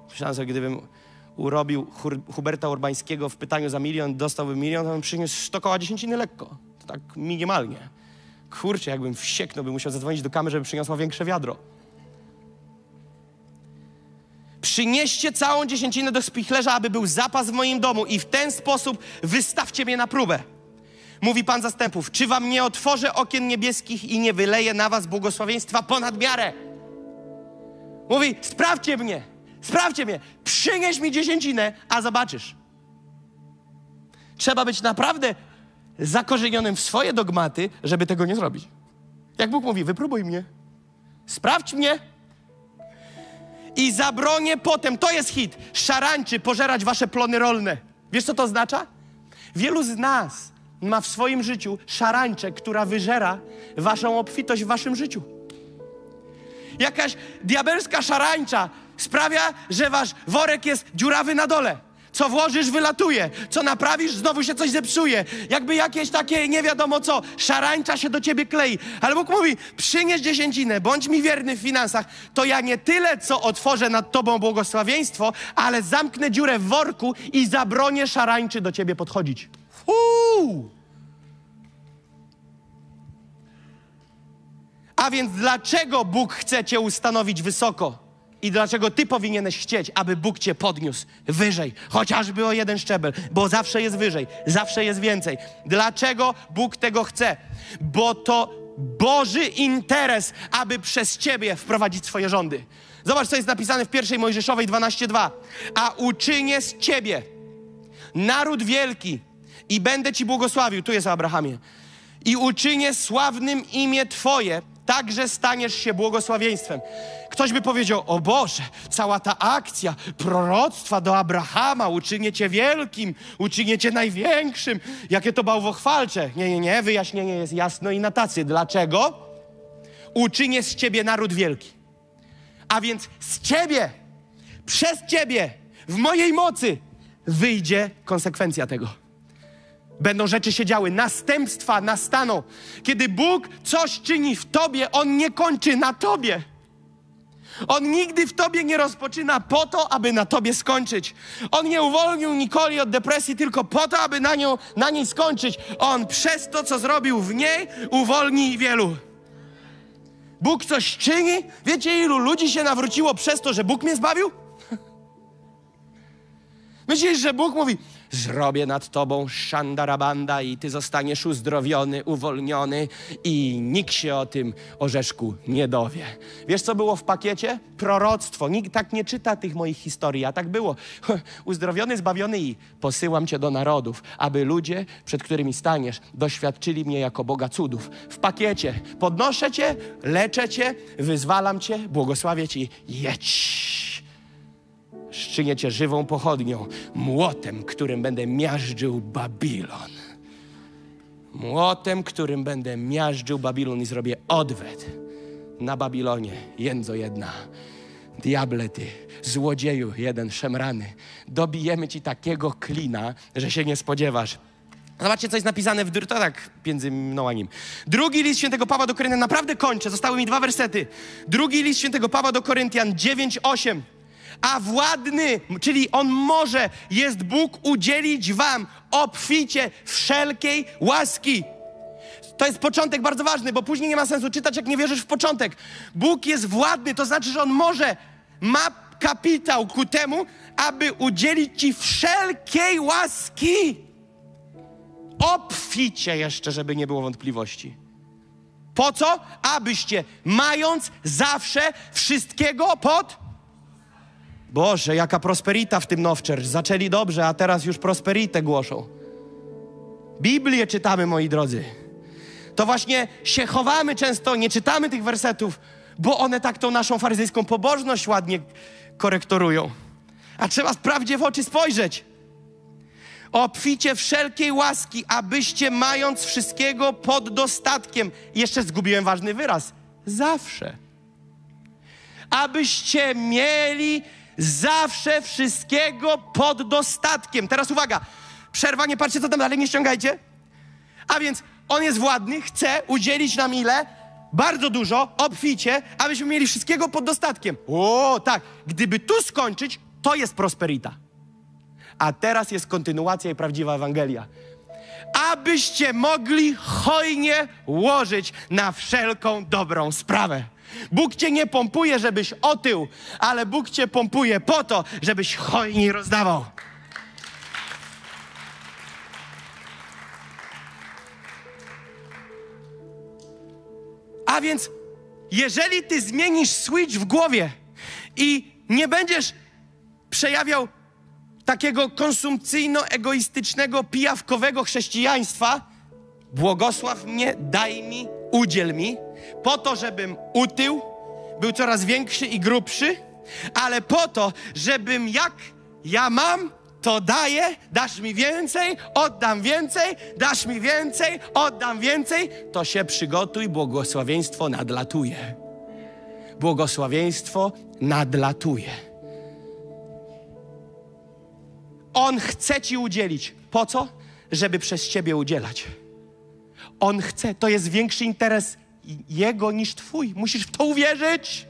Myślałem sobie, gdybym urobił Huberta Urbańskiego w pytaniu za milion, dostałbym milion, to bym przyniósł 100 koła dziesięciny lekko. To tak minimalnie. Kurczę, jakbym wsieknął, bym musiał zadzwonić do kamery, żeby przyniosła większe wiadro. Przynieście całą dziesięcinę do spichlerza, aby był zapas w moim domu i w ten sposób wystawcie mnie na próbę. Mówi Pan zastępów, czy wam nie otworzę okien niebieskich i nie wyleję na was błogosławieństwa ponad miarę? Mówi, sprawdźcie mnie, sprawdźcie mnie, przynieś mi dziesięcinę, a zobaczysz. Trzeba być naprawdę zakorzenionym w swoje dogmaty, żeby tego nie zrobić. Jak Bóg mówi, wypróbuj mnie, sprawdź mnie, i zabronię potem, to jest hit, szarańczy pożerać wasze plony rolne. Wiesz, co to oznacza? Wielu z nas ma w swoim życiu szarańczę, która wyżera waszą obfitość w waszym życiu. Jakaś diabelska szarańcza sprawia, że wasz worek jest dziurawy na dole. Co włożysz, wylatuje. Co naprawisz, znowu się coś zepsuje. Jakby jakieś takie nie wiadomo co, szarańcza się do ciebie klei. Ale Bóg mówi: przynieś dziesięcinę, bądź mi wierny w finansach. To ja nie tyle co otworzę nad tobą błogosławieństwo, ale zamknę dziurę w worku i zabronię szarańczy do ciebie podchodzić. Uuu! A więc dlaczego Bóg chce cię ustanowić wysoko? I dlaczego ty powinieneś chcieć, aby Bóg cię podniósł wyżej, chociażby o jeden szczebel, bo zawsze jest wyżej, zawsze jest więcej. Dlaczego Bóg tego chce? Bo to Boży interes, aby przez ciebie wprowadzić swoje rządy. Zobacz, co jest napisane w pierwszej Mojżeszowej 12:2. A uczynię z ciebie naród wielki i będę ci błogosławił. Tu jest o Abrahamie. I uczynię sławnym imię Twoje, tak że staniesz się błogosławieństwem. Ktoś by powiedział: O Boże, cała ta akcja proroctwa do Abrahama, uczynię Cię wielkim, uczynię Cię największym. Jakie to bałwochwalcze. Nie, nie, nie, wyjaśnienie jest jasno i na tacy. Dlaczego? Uczynię z Ciebie naród wielki. A więc z Ciebie, przez Ciebie, w mojej mocy wyjdzie konsekwencja tego. Będą rzeczy się działy, następstwa nastaną. Kiedy Bóg coś czyni w tobie, On nie kończy na tobie. On nigdy w tobie nie rozpoczyna po to, aby na tobie skończyć. On nie uwolnił Nikoli od depresji tylko po to, aby na, nią, na niej skończyć. On przez to, co zrobił w niej, uwolni wielu. Bóg coś czyni? Wiecie, ilu ludzi się nawróciło przez to, że Bóg mnie zbawił? [LAUGHS] Myślisz, że Bóg mówi, zrobię nad tobą szandarabanda i ty zostaniesz uzdrowiony, uwolniony i nikt się o tym orzeszku nie dowie. Wiesz, co było w pakiecie? Proroctwo. Nikt tak nie czyta tych moich historii, a tak było. [LAUGHS] Uzdrowiony, zbawiony i posyłam cię do narodów, aby ludzie, przed którymi staniesz, doświadczyli mnie jako Boga cudów. W pakiecie podnoszę cię, leczę cię, wyzwalam cię, błogosławię ci, jedź szczynię cię żywą pochodnią, młotem, którym będę miażdżył Babilon. Młotem, którym będę miażdżył Babilon i zrobię odwet na Babilonie. Jędzo jedna. Diable ty, złodzieju jeden szemrany. Dobijemy ci takiego klina, że się nie spodziewasz. Zobaczcie, co jest napisane w... To tak między mną a nim. Drugi list świętego Pawła do Koryntian. Naprawdę kończę. Zostały mi dwa wersety. Drugi list świętego Pawła do Koryntian 9:8 a władny, czyli On może, jest Bóg udzielić wam obficie wszelkiej łaski. To jest początek bardzo ważny, bo później nie ma sensu czytać, jak nie wierzysz w początek. Bóg jest władny, to znaczy, że On może, ma kapitał ku temu, aby udzielić ci wszelkiej łaski. Obficie jeszcze, żeby nie było wątpliwości. Po co? Abyście, mając zawsze wszystkiego pod Boże, jaka prosperita w tym Nowczerz. Zaczęli dobrze, a teraz już prosperitę głoszą. Biblię czytamy, moi drodzy. To właśnie się chowamy często, nie czytamy tych wersetów, bo one tak tą naszą faryzejską pobożność ładnie korektorują. A trzeba sprawdzie w oczy spojrzeć. Obficie wszelkiej łaski, abyście mając wszystkiego pod dostatkiem. Jeszcze zgubiłem ważny wyraz. Zawsze. Abyście mieli zawsze wszystkiego pod dostatkiem. Teraz uwaga, przerwa, nie patrzcie co tam dalej, nie ściągajcie. A więc on jest władny, chce udzielić nam ile? Bardzo dużo, obficie, abyśmy mieli wszystkiego pod dostatkiem. O, tak, gdyby tu skończyć, to jest prosperita. A teraz jest kontynuacja i prawdziwa Ewangelia. Abyście mogli hojnie łożyć na wszelką dobrą sprawę. Bóg cię nie pompuje, żebyś otył, ale Bóg cię pompuje po to, żebyś hojnie rozdawał. A więc, jeżeli ty zmienisz switch w głowie i nie będziesz przejawiał takiego konsumpcyjno-egoistycznego, pijawkowego chrześcijaństwa, błogosław mnie, daj mi, udziel mi, po to, żebym utył, był coraz większy i grubszy, ale po to, żebym jak ja mam, to daję, dasz mi więcej, oddam więcej, dasz mi więcej, oddam więcej, to się przygotuj, błogosławieństwo nadlatuje. Błogosławieństwo nadlatuje. On chce ci udzielić. Po co? Żeby przez ciebie udzielać. On chce, to jest większy interes jego niż twój. Musisz w to uwierzyć.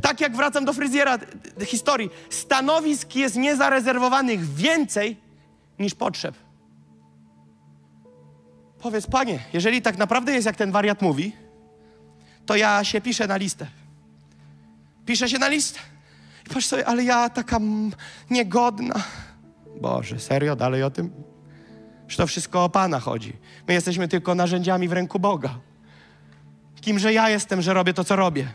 Tak jak wracam do fryzjera historii, stanowisk jest niezarezerwowanych więcej niż potrzeb. Powiedz, panie, jeżeli tak naprawdę jest jak ten wariat mówi, to ja się piszę na listę. Piszę się na listę. I patrz sobie, ale ja taka mm, niegodna. Boże, serio? Dalej o tym? Że to wszystko o Pana chodzi. My jesteśmy tylko narzędziami w ręku Boga. Kimże ja jestem, że robię to, co robię?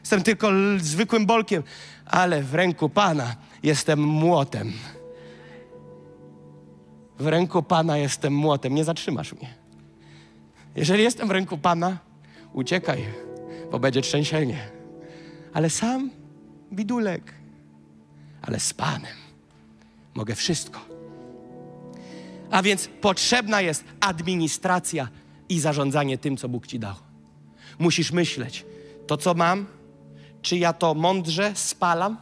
Jestem tylko zwykłym bolkiem, ale w ręku Pana jestem młotem. W ręku Pana jestem młotem. Nie zatrzymasz mnie. Jeżeli jestem w ręku Pana, uciekaj, bo będzie trzęsienie. Ale sam bidulek, ale z Panem mogę wszystko. A więc potrzebna jest administracja i zarządzanie tym, co Bóg ci dał. Musisz myśleć, to co mam, czy ja to mądrze spalam,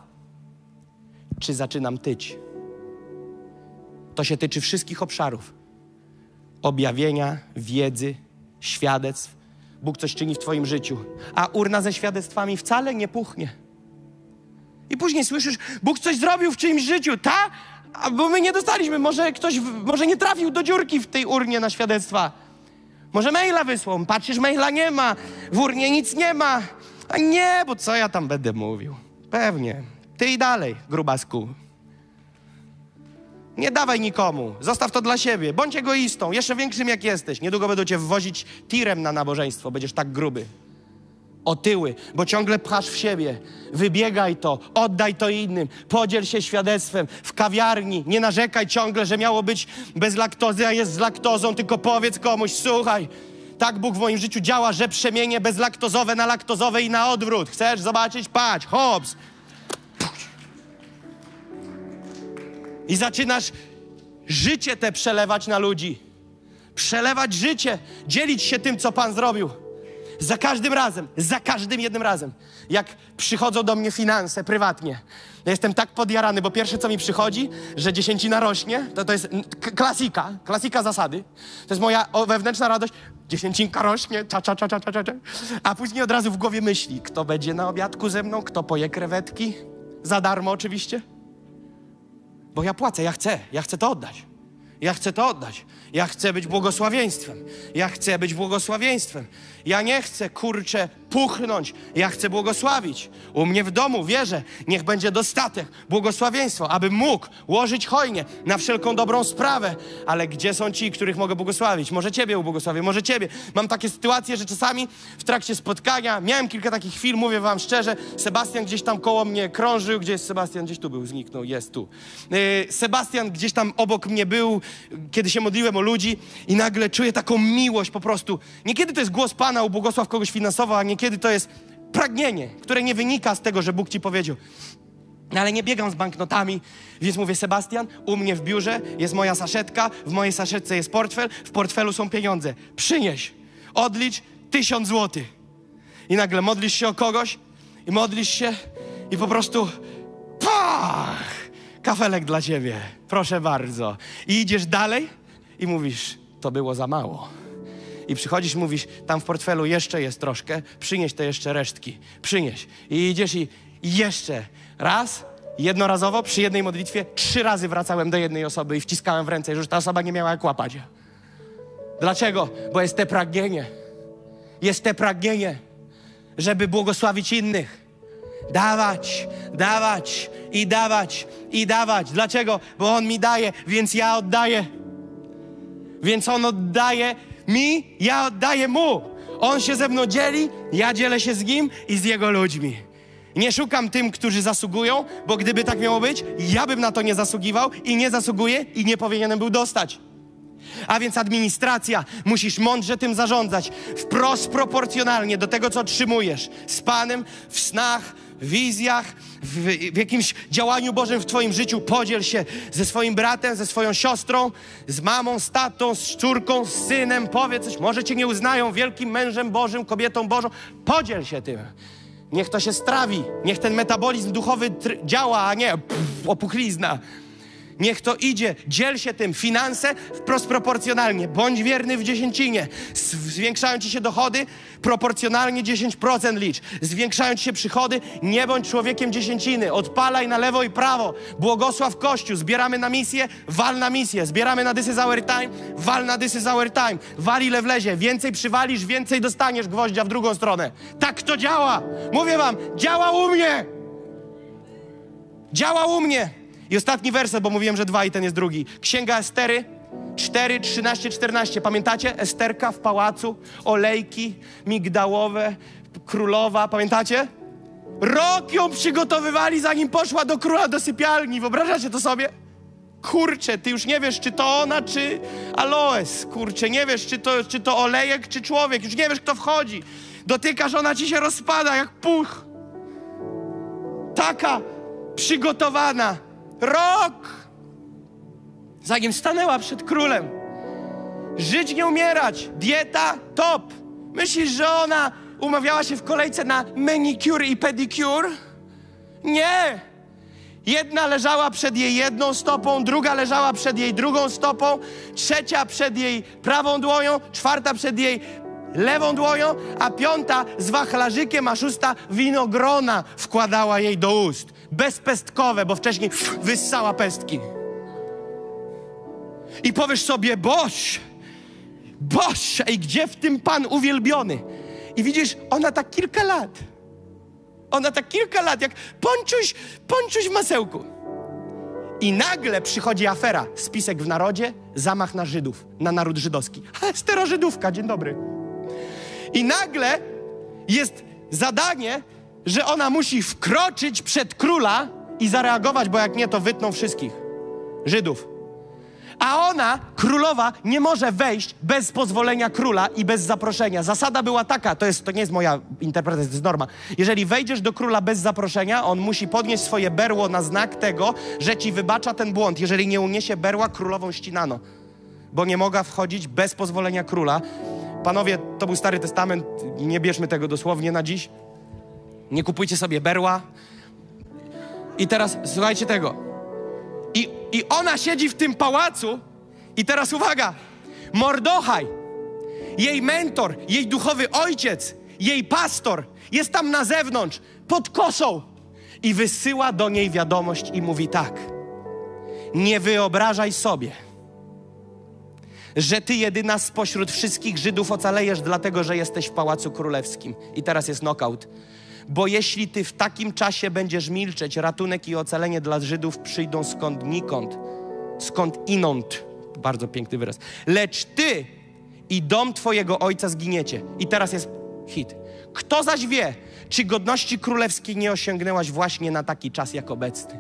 czy zaczynam tyć. To się tyczy wszystkich obszarów objawienia, wiedzy, świadectw. Bóg coś czyni w Twoim życiu, a urna ze świadectwami wcale nie puchnie. I później słyszysz, Bóg coś zrobił w czyimś życiu, ta? Bo my nie dostaliśmy, może ktoś, może nie trafił do dziurki w tej urnie na świadectwa. Może maila wysłał, patrzysz, maila nie ma, w urnie nic nie ma. A nie, bo co ja tam będę mówił? Pewnie. Ty i dalej, grubasku. Nie dawaj nikomu, zostaw to dla siebie. Bądź egoistą, jeszcze większym jak jesteś. Niedługo będą cię wwozić tirem na nabożeństwo, będziesz tak gruby. Otyły, bo ciągle pchasz w siebie. Wybiegaj to, oddaj to innym, podziel się świadectwem w kawiarni. Nie narzekaj ciągle, że miało być bez laktozy, a jest z laktozą, tylko powiedz komuś, słuchaj, tak Bóg w moim życiu działa, że przemienię bezlaktozowe na laktozowe i na odwrót. Chcesz zobaczyć? Patrz, hops. I zaczynasz życie te przelewać na ludzi. Przelewać życie, dzielić się tym, co Pan zrobił. Za każdym razem, za każdym jednym razem, jak przychodzą do mnie finanse prywatnie, ja jestem tak podjarany, bo pierwsze, co mi przychodzi, że dziesięcina rośnie, to, to jest klasika, klasika zasady. To jest moja wewnętrzna radość. Dziesięcinka rośnie, cza, cza, cza, cza, cza, cza. A później od razu w głowie myśli, kto będzie na obiadku ze mną, kto poje krewetki, za darmo oczywiście. Bo ja płacę, ja chcę, ja chcę to oddać. Ja chcę to oddać. Ja chcę być błogosławieństwem. Ja chcę być błogosławieństwem. Ja nie chcę, kurczę, puchnąć. Ja chcę błogosławić. U mnie w domu wierzę, niech będzie dostatek, błogosławieństwo, abym mógł łożyć hojnie na wszelką dobrą sprawę. Ale gdzie są ci, których mogę błogosławić? Może Ciebie ubłogosławię, może Ciebie. Mam takie sytuacje, że czasami w trakcie spotkania, miałem kilka takich chwil, mówię Wam szczerze, Sebastian gdzieś tam koło mnie krążył. Gdzie jest Sebastian? Gdzieś tu był, zniknął, jest tu. Yy, Sebastian gdzieś tam obok mnie był, kiedy się modliłem o ludzi i nagle czuję taką miłość po prostu. Niekiedy to jest głos Pana, ubłogosław kogoś finansowo, a niekiedy to jest pragnienie, które nie wynika z tego, że Bóg Ci powiedział. No ale nie biegam z banknotami, więc mówię, Sebastian, u mnie w biurze jest moja saszetka, w mojej saszetce jest portfel, w portfelu są pieniądze. Przynieś, odlicz tysiąc złotych. I nagle modlisz się o kogoś i modlisz się i po prostu pach! Kafelek dla ciebie, proszę bardzo. I idziesz dalej i mówisz, to było za mało. I przychodzisz, mówisz, tam w portfelu jeszcze jest troszkę, przynieś te jeszcze resztki, przynieś. I idziesz i jeszcze raz, jednorazowo, przy jednej modlitwie, trzy razy wracałem do jednej osoby i wciskałem w ręce, już ta osoba nie miała jak łapać. Dlaczego? Bo jest te pragnienie. Jest te pragnienie, żeby błogosławić innych. Dawać, dawać i dawać i dawać. Dlaczego? Bo On mi daje, więc ja oddaję. Więc On oddaje mi, ja oddaję Mu. On się ze mną dzieli, ja dzielę się z Nim i z Jego ludźmi. Nie szukam tym, którzy zasługują, bo gdyby tak miało być, ja bym na to nie zasługiwał i nie zasługuję i nie powinienem był dostać. A więc administracja, musisz mądrze tym zarządzać, wprost proporcjonalnie do tego, co otrzymujesz. Z Panem, w snach, w wizjach, w, w jakimś działaniu Bożym w Twoim życiu. Podziel się ze swoim bratem, ze swoją siostrą, z mamą, z tatą, z córką, z synem. Powiedz coś, może Cię nie uznają wielkim mężem Bożym, kobietą Bożą. Podziel się tym. Niech to się strawi, niech ten metabolizm duchowy działa, a nie pff, opuchlizna. Niech to idzie, dziel się tym, finanse wprost proporcjonalnie, bądź wierny w dziesięcinie. Zwiększają ci się dochody, proporcjonalnie 10% licz. Zwiększają ci się przychody, nie bądź człowiekiem dziesięciny, odpalaj na lewo i prawo. Błogosław Kościół, zbieramy na misję, wal na misję. Zbieramy na This is our time, wal na This is our time. Wal ile wlezie, więcej przywalisz, więcej dostaniesz gwoździa w drugą stronę. Tak to działa. Mówię wam, działa u mnie. Działa u mnie. I ostatni werset, bo mówiłem, że dwa i ten jest drugi. Księga Estery 4, 13, 14. Pamiętacie? Esterka w pałacu, olejki migdałowe, królowa. Pamiętacie? Rok ją przygotowywali, zanim poszła do króla do sypialni. Wyobrażacie to sobie? Kurczę, ty już nie wiesz, czy to ona, czy aloes. Kurczę, nie wiesz, czy to, czy to olejek, czy człowiek. Już nie wiesz, kto wchodzi. Dotykasz, ona ci się rozpada jak puch taka przygotowana. Rok! Zanim stanęła przed królem. Żyć, nie umierać. Dieta top. Myślisz, że ona umawiała się w kolejce na manicure i pedicure? Nie! Jedna leżała przed jej jedną stopą, druga leżała przed jej drugą stopą, trzecia przed jej prawą dłonią, czwarta przed jej lewą dłonią, a piąta z wachlarzykiem, a szósta winogrona wkładała jej do ust. Bezpestkowe, bo wcześniej wyssała pestki. I powiesz sobie, Boś, Boś, ej, gdzie w tym Pan uwielbiony? I widzisz, ona tak kilka lat, ona tak kilka lat, jak ponczuś, ponczuś w masełku. I nagle przychodzi afera, spisek w narodzie, zamach na Żydów, na naród żydowski. A Estera Żydówka, dzień dobry. I nagle jest zadanie, że ona musi wkroczyć przed króla i zareagować, bo jak nie, to wytną wszystkich Żydów. A ona, królowa, nie może wejść bez pozwolenia króla i bez zaproszenia. Zasada była taka, to, jest, to nie jest moja interpretacja, to jest norma. Jeżeli wejdziesz do króla bez zaproszenia, on musi podnieść swoje berło na znak tego, że ci wybacza ten błąd. Jeżeli nie uniesie berła, królową ścinano. Bo nie mogła wchodzić bez pozwolenia króla. Panowie, to był Stary Testament, nie bierzmy tego dosłownie na dziś. Nie kupujcie sobie berła. I teraz słuchajcie tego. I, I ona siedzi w tym pałacu i teraz uwaga, Mordochaj, jej mentor, jej duchowy ojciec, jej pastor jest tam na zewnątrz, pod kosą i wysyła do niej wiadomość i mówi tak, nie wyobrażaj sobie, że ty jedyna spośród wszystkich Żydów ocalejesz dlatego, że jesteś w Pałacu Królewskim. I teraz jest knockout. Bo jeśli ty w takim czasie będziesz milczeć, ratunek i ocalenie dla Żydów przyjdą skąd nikąd, skąd inąd. Bardzo piękny wyraz. Lecz ty i dom twojego ojca zginiecie. I teraz jest hit. Kto zaś wie, czy godności królewskiej nie osiągnęłaś właśnie na taki czas jak obecny?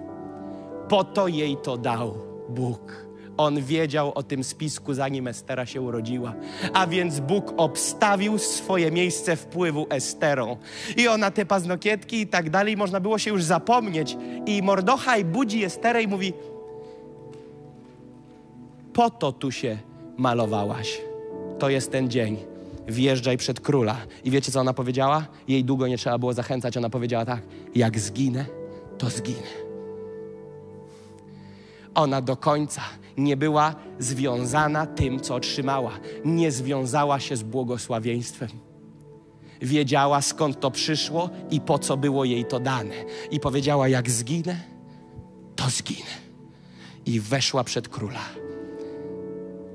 Po to jej to dał Bóg. On wiedział o tym spisku, zanim Estera się urodziła. A więc Bóg obstawił swoje miejsce wpływu Esterą. I ona te paznokietki i tak dalej, można było się już zapomnieć. I Mordochaj budzi Esterę i mówi: Po to tu się malowałaś. To jest ten dzień. Wjeżdżaj przed króla. I wiecie, co ona powiedziała? Jej długo nie trzeba było zachęcać. Ona powiedziała tak: Jak zginę, to zginę ona do końca nie była związana tym, co otrzymała. Nie związała się z błogosławieństwem. Wiedziała, skąd to przyszło i po co było jej to dane. I powiedziała: Jak zginę, to zginę. I weszła przed króla.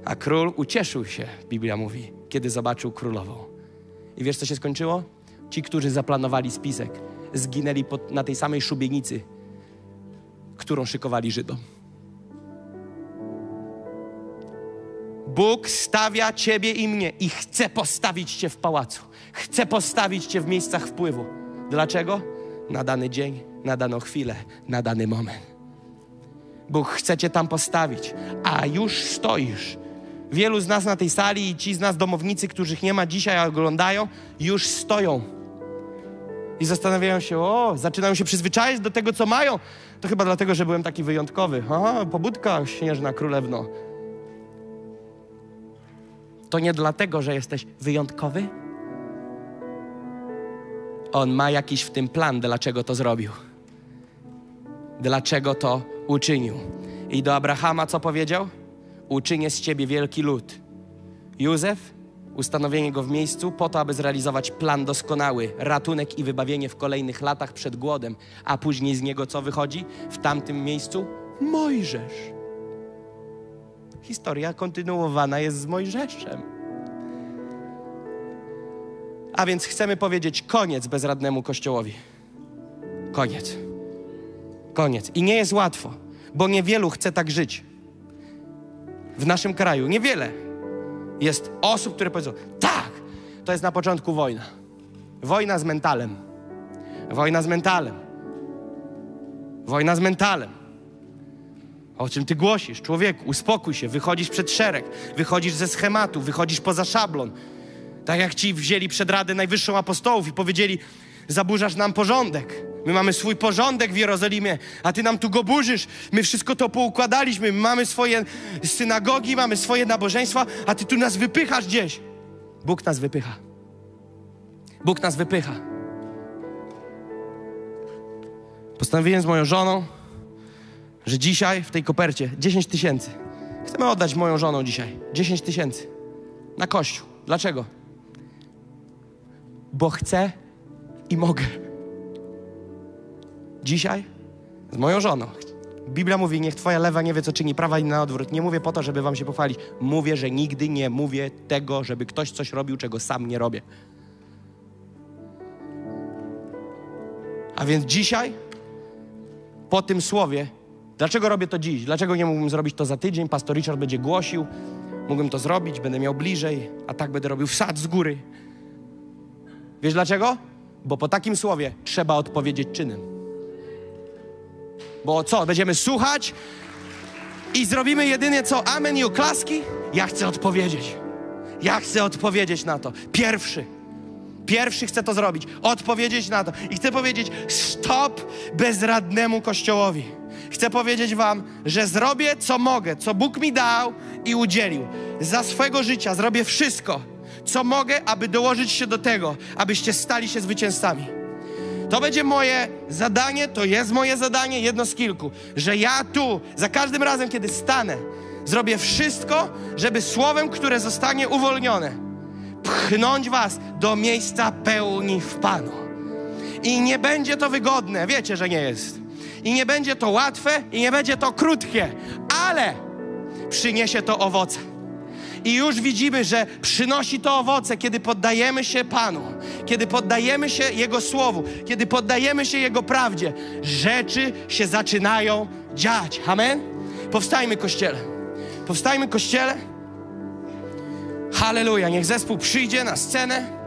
A król ucieszył się, Biblia mówi, kiedy zobaczył królową. I wiesz, co się skończyło? Ci, którzy zaplanowali spisek, zginęli pod, na tej samej szubienicy, którą szykowali Żydom. Bóg stawia ciebie i mnie i chce postawić cię w pałacu. Chce postawić cię w miejscach wpływu. Dlaczego? Na dany dzień, na daną chwilę, na dany moment. Bóg chce cię tam postawić, a już stoisz. Wielu z nas na tej sali i ci z nas domownicy, których nie ma dzisiaj, oglądają, już stoją. I zastanawiają się, o, zaczynają się przyzwyczaić do tego, co mają. To chyba dlatego, że byłem taki wyjątkowy. Aha, pobudka śnieżna królewno. To nie dlatego, że jesteś wyjątkowy. On ma jakiś w tym plan, dlaczego to zrobił. Dlaczego to uczynił. I do Abrahama co powiedział? Uczynię z ciebie wielki lud. Józef, ustanowienie go w miejscu po to, aby zrealizować plan doskonały, ratunek i wybawienie w kolejnych latach przed głodem, a później z niego co wychodzi? W tamtym miejscu Mojżesz. Historia kontynuowana jest z Mojżeszem. A więc chcemy powiedzieć koniec bezradnemu Kościołowi. Koniec. Koniec. I nie jest łatwo, bo niewielu chce tak żyć. W naszym kraju niewiele jest osób, które powiedzą: tak, to jest na początku wojna. Wojna z mentalem. Wojna z mentalem. Wojna z mentalem. O czym ty głosisz? Człowieku, uspokój się, wychodzisz przed szereg, wychodzisz ze schematu, wychodzisz poza szablon. Tak jak ci wzięli przed Radę Najwyższą Apostołów i powiedzieli, zaburzasz nam porządek. My mamy swój porządek w Jerozolimie, a ty nam tu go burzysz. My wszystko to poukładaliśmy, my mamy swoje synagogi, mamy swoje nabożeństwa, a ty tu nas wypychasz gdzieś. Bóg nas wypycha. Bóg nas wypycha. Postanowiłem z moją żoną, że dzisiaj w tej kopercie 10 tysięcy. Chcemy oddać moją żoną dzisiaj 10 tysięcy na kościół. Dlaczego? Bo chcę i mogę. Dzisiaj z moją żoną. Biblia mówi, niech twoja lewa nie wie, co czyni prawa i na odwrót. Nie mówię po to, żeby wam się pochwalić. Mówię, że nigdy nie mówię tego, żeby ktoś coś robił, czego sam nie robię. A więc dzisiaj, po tym słowie, dlaczego robię to dziś? Dlaczego nie mógłbym zrobić to za tydzień? Pastor Richard będzie głosił, mógłbym to zrobić, będę miał bliżej, a tak będę robił wsad z góry. Wiesz dlaczego? Bo po takim słowie trzeba odpowiedzieć czynem. Bo co, będziemy słuchać i zrobimy jedynie co? Amen i oklaski? Ja chcę odpowiedzieć. Ja chcę odpowiedzieć na to. Pierwszy. Pierwszy chcę to zrobić. Odpowiedzieć na to. I chcę powiedzieć stop bezradnemu Kościołowi. Chcę powiedzieć wam, że zrobię co mogę, co Bóg mi dał i udzielił. Za swego życia zrobię wszystko, co mogę, aby dołożyć się do tego, abyście stali się zwycięzcami. To będzie moje zadanie, to jest moje zadanie, jedno z kilku, że ja tu, za każdym razem, kiedy stanę, zrobię wszystko, żeby słowem, które zostanie uwolnione, pchnąć was do miejsca pełni w Panu. I nie będzie to wygodne, wiecie, że nie jest. I nie będzie to łatwe, i nie będzie to krótkie, ale przyniesie to owoce. I już widzimy, że przynosi to owoce, kiedy poddajemy się Panu, kiedy poddajemy się Jego Słowu, kiedy poddajemy się Jego prawdzie. Rzeczy się zaczynają dziać. Amen? Powstajmy, Kościele. Powstajmy, Kościele. Halleluja. Niech zespół przyjdzie na scenę.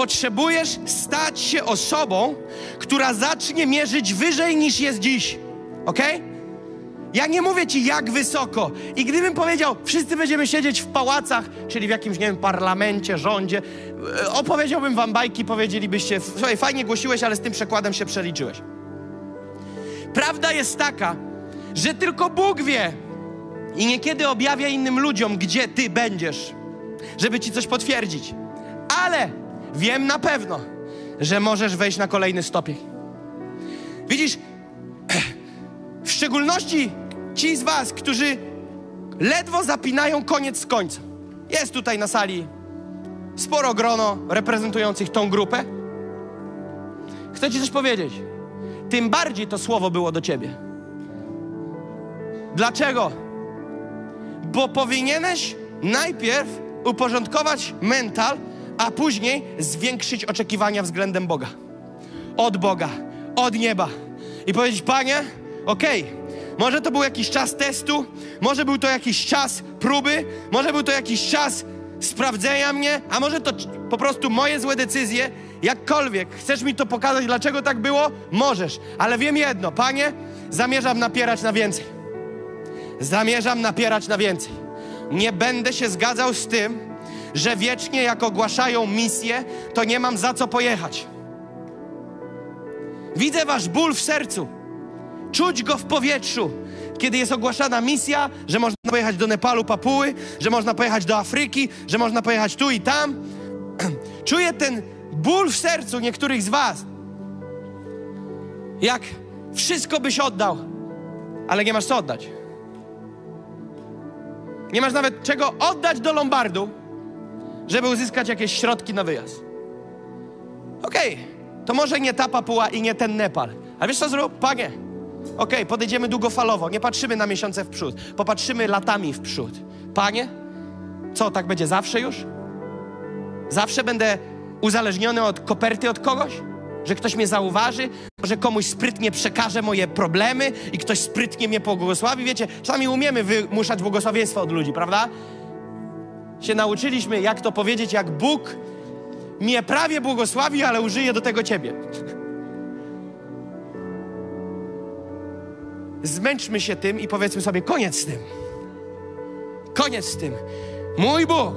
Potrzebujesz stać się osobą, która zacznie mierzyć wyżej niż jest dziś. Ok? Ja nie mówię ci jak wysoko. I gdybym powiedział, wszyscy będziemy siedzieć w pałacach, czyli w jakimś, nie wiem, parlamencie, rządzie, e, opowiedziałbym wam bajki, powiedzielibyście, słuchaj, fajnie głosiłeś, ale z tym przekładem się przeliczyłeś. Prawda jest taka, że tylko Bóg wie i niekiedy objawia innym ludziom, gdzie ty będziesz, żeby ci coś potwierdzić. Ale wiem na pewno, że możesz wejść na kolejny stopień. Widzisz, [CLEARS THROAT] w szczególności ci z Was, którzy ledwo zapinają koniec z końcem. Jest tutaj na sali sporo grono reprezentujących tą grupę. Chcę Ci coś powiedzieć. Tym bardziej to słowo było do Ciebie. Dlaczego? Bo powinieneś najpierw uporządkować mental, a później zwiększyć oczekiwania względem Boga. Od Boga, od nieba. I powiedzieć, Panie, okej, okay, może to był jakiś czas testu, może był to jakiś czas próby, może był to jakiś czas sprawdzenia mnie, a może to po prostu moje złe decyzje. Jakkolwiek chcesz mi to pokazać, dlaczego tak było, możesz. Ale wiem jedno, Panie, zamierzam napierać na więcej. Zamierzam napierać na więcej. Nie będę się zgadzał z tym, że wiecznie jak ogłaszają misję, to nie mam za co pojechać. Widzę wasz ból w sercu. Czuć go w powietrzu, kiedy jest ogłaszana misja, że można pojechać do Nepalu, Papuły, że można pojechać do Afryki, że można pojechać tu i tam. [CLEARS THROAT] Czuję ten ból w sercu niektórych z Was. Jak wszystko byś oddał, ale nie masz co oddać. Nie masz nawet czego oddać do Lombardu, żeby uzyskać jakieś środki na wyjazd. Okej, to może nie ta Papua i nie ten Nepal. Ale wiesz co zrób? Panie, okej, podejdziemy długofalowo, nie patrzymy na miesiące w przód, popatrzymy latami w przód. Panie, co, tak będzie zawsze już? Zawsze będę uzależniony od koperty od kogoś? Że ktoś mnie zauważy, że komuś sprytnie przekaże moje problemy i ktoś sprytnie mnie pobłogosławi. Wiecie, czasami umiemy wymuszać błogosławieństwo od ludzi, prawda? Się nauczyliśmy, jak to powiedzieć, jak Bóg mnie prawie błogosławi, ale użyje do tego ciebie. Zmęczmy się tym i powiedzmy sobie koniec z tym. Koniec z tym. Mój Bóg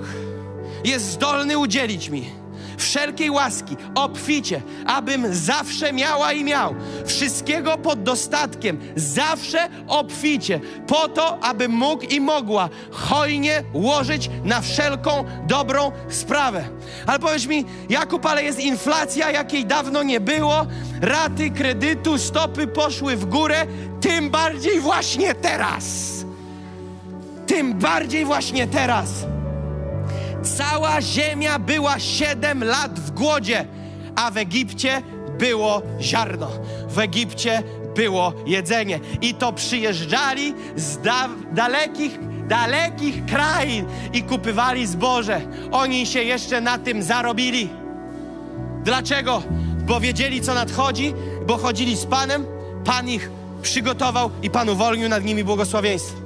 jest zdolny udzielić mi wszelkiej łaski, obficie, abym zawsze miała i miał wszystkiego pod dostatkiem, zawsze obficie, po to, abym mógł i mogła hojnie łożyć na wszelką dobrą sprawę. Ale powiedz mi, Jakub, ale jest inflacja, jakiej dawno nie było, raty kredytu, stopy poszły w górę, tym bardziej właśnie teraz. Tym bardziej właśnie teraz. Cała ziemia była siedem lat w głodzie, a w Egipcie było ziarno. W Egipcie było jedzenie. I to przyjeżdżali z da dalekich, dalekich krain i kupywali zboże. Oni się jeszcze na tym zarobili. Dlaczego? Bo wiedzieli, co nadchodzi, bo chodzili z Panem, Pan ich przygotował i Pan uwolnił nad nimi błogosławieństwo.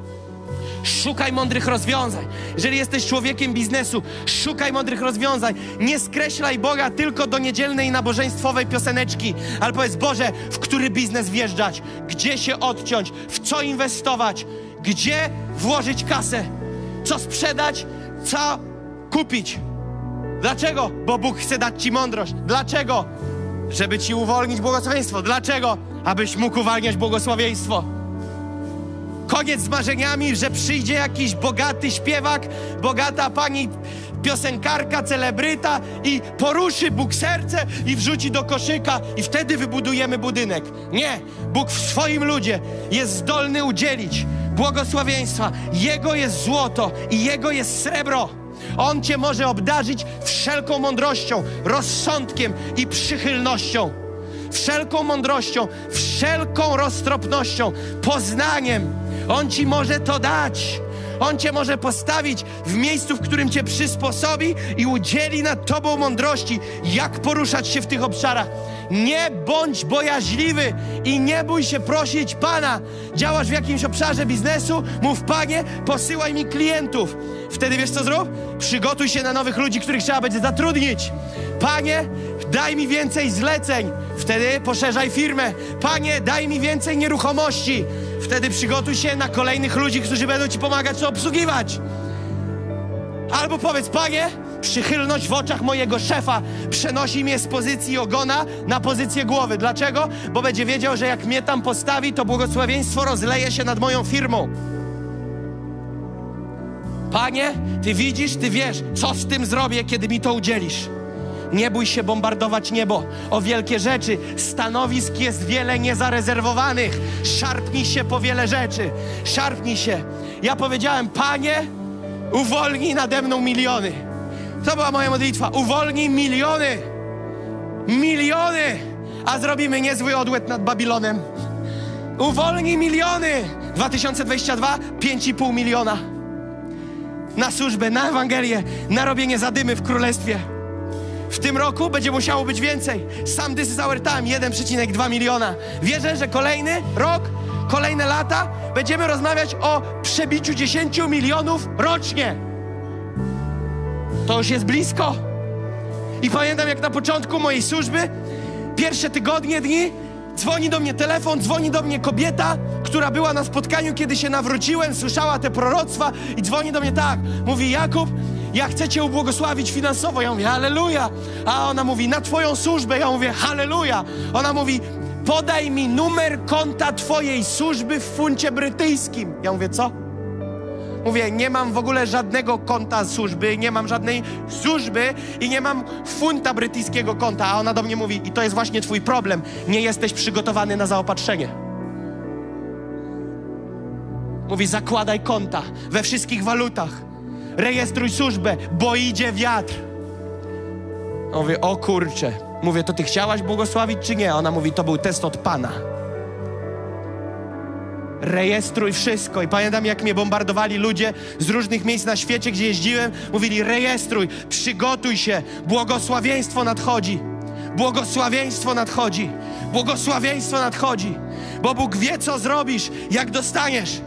Szukaj mądrych rozwiązań. Jeżeli jesteś człowiekiem biznesu, szukaj mądrych rozwiązań. Nie skreślaj Boga tylko do niedzielnej nabożeństwowej pioseneczki, ale powiedz Boże, w który biznes wjeżdżać, gdzie się odciąć, w co inwestować, gdzie włożyć kasę, co sprzedać, co kupić. Dlaczego? Bo Bóg chce dać Ci mądrość. Dlaczego? Żeby Ci uwolnić błogosławieństwo. Dlaczego? Abyś mógł uwalniać błogosławieństwo. Koniec z marzeniami, że przyjdzie jakiś bogaty śpiewak, bogata pani piosenkarka, celebryta i poruszy Bóg serce i wrzuci do koszyka i wtedy wybudujemy budynek. Nie, Bóg w swoim ludzie jest zdolny udzielić błogosławieństwa. Jego jest złoto i Jego jest srebro. On Cię może obdarzyć wszelką mądrością, rozsądkiem i przychylnością. Wszelką mądrością, wszelką roztropnością, poznaniem. On Ci może to dać. On Cię może postawić w miejscu, w którym Cię przysposobi i udzieli nad Tobą mądrości, jak poruszać się w tych obszarach. Nie bądź bojaźliwy i nie bój się prosić Pana. Działasz w jakimś obszarze biznesu, mów Panie, posyłaj mi klientów. Wtedy wiesz co zrób? Przygotuj się na nowych ludzi, których trzeba będzie zatrudnić. Panie, daj mi więcej zleceń. Wtedy poszerzaj firmę. Panie, daj mi więcej nieruchomości. Wtedy przygotuj się na kolejnych ludzi, którzy będą Ci pomagać obsługiwać. Albo powiedz, Panie, przychylność w oczach mojego szefa przenosi mnie z pozycji ogona na pozycję głowy. Dlaczego? Bo będzie wiedział, że jak mnie tam postawi, to błogosławieństwo rozleje się nad moją firmą. Panie, Ty widzisz, Ty wiesz, co z tym zrobię, kiedy mi to udzielisz. Nie bój się bombardować niebo o wielkie rzeczy. Stanowisk jest wiele niezarezerwowanych. Szarpnij się po wiele rzeczy. Szarpnij się. Ja powiedziałem, Panie, uwolnij nade mną miliony. To była moja modlitwa. Uwolnij miliony. Miliony. A zrobimy niezły odłet nad Babilonem. Uwolnij miliony. 2022 5,5 miliona. Na służbę, na Ewangelię, na robienie zadymy w królestwie. W tym roku będzie musiało być więcej. Sam This is our time 1,2 miliona. Wierzę, że kolejny rok, kolejne lata będziemy rozmawiać o przebiciu 10 milionów rocznie. To już jest blisko. I pamiętam, jak na początku mojej służby, pierwsze tygodnie, dni, dzwoni do mnie telefon, dzwoni do mnie kobieta, która była na spotkaniu, kiedy się nawróciłem, słyszała te proroctwa i dzwoni do mnie tak. Mówi, Jakub, ja chcę Cię ubłogosławić finansowo. Ja mówię, halleluja. A ona mówi, na Twoją służbę. Ja mówię, halleluja. Ona mówi, podaj mi numer konta Twojej służby w funcie brytyjskim. Ja mówię, co? Mówię, nie mam w ogóle żadnego konta służby, nie mam żadnej służby i nie mam funta brytyjskiego konta. A ona do mnie mówi, i to jest właśnie twój problem, nie jesteś przygotowany na zaopatrzenie. Mówi, zakładaj konta we wszystkich walutach. Rejestruj służbę, bo idzie wiatr. Mówię, o kurcze. Mówię, to ty chciałaś błogosławić czy nie? Ona mówi, to był test od Pana. Rejestruj wszystko. I pamiętam, jak mnie bombardowali ludzie z różnych miejsc na świecie, gdzie jeździłem. Mówili, rejestruj, przygotuj się, błogosławieństwo nadchodzi. Błogosławieństwo nadchodzi. Błogosławieństwo nadchodzi. Bo Bóg wie, co zrobisz, jak dostaniesz.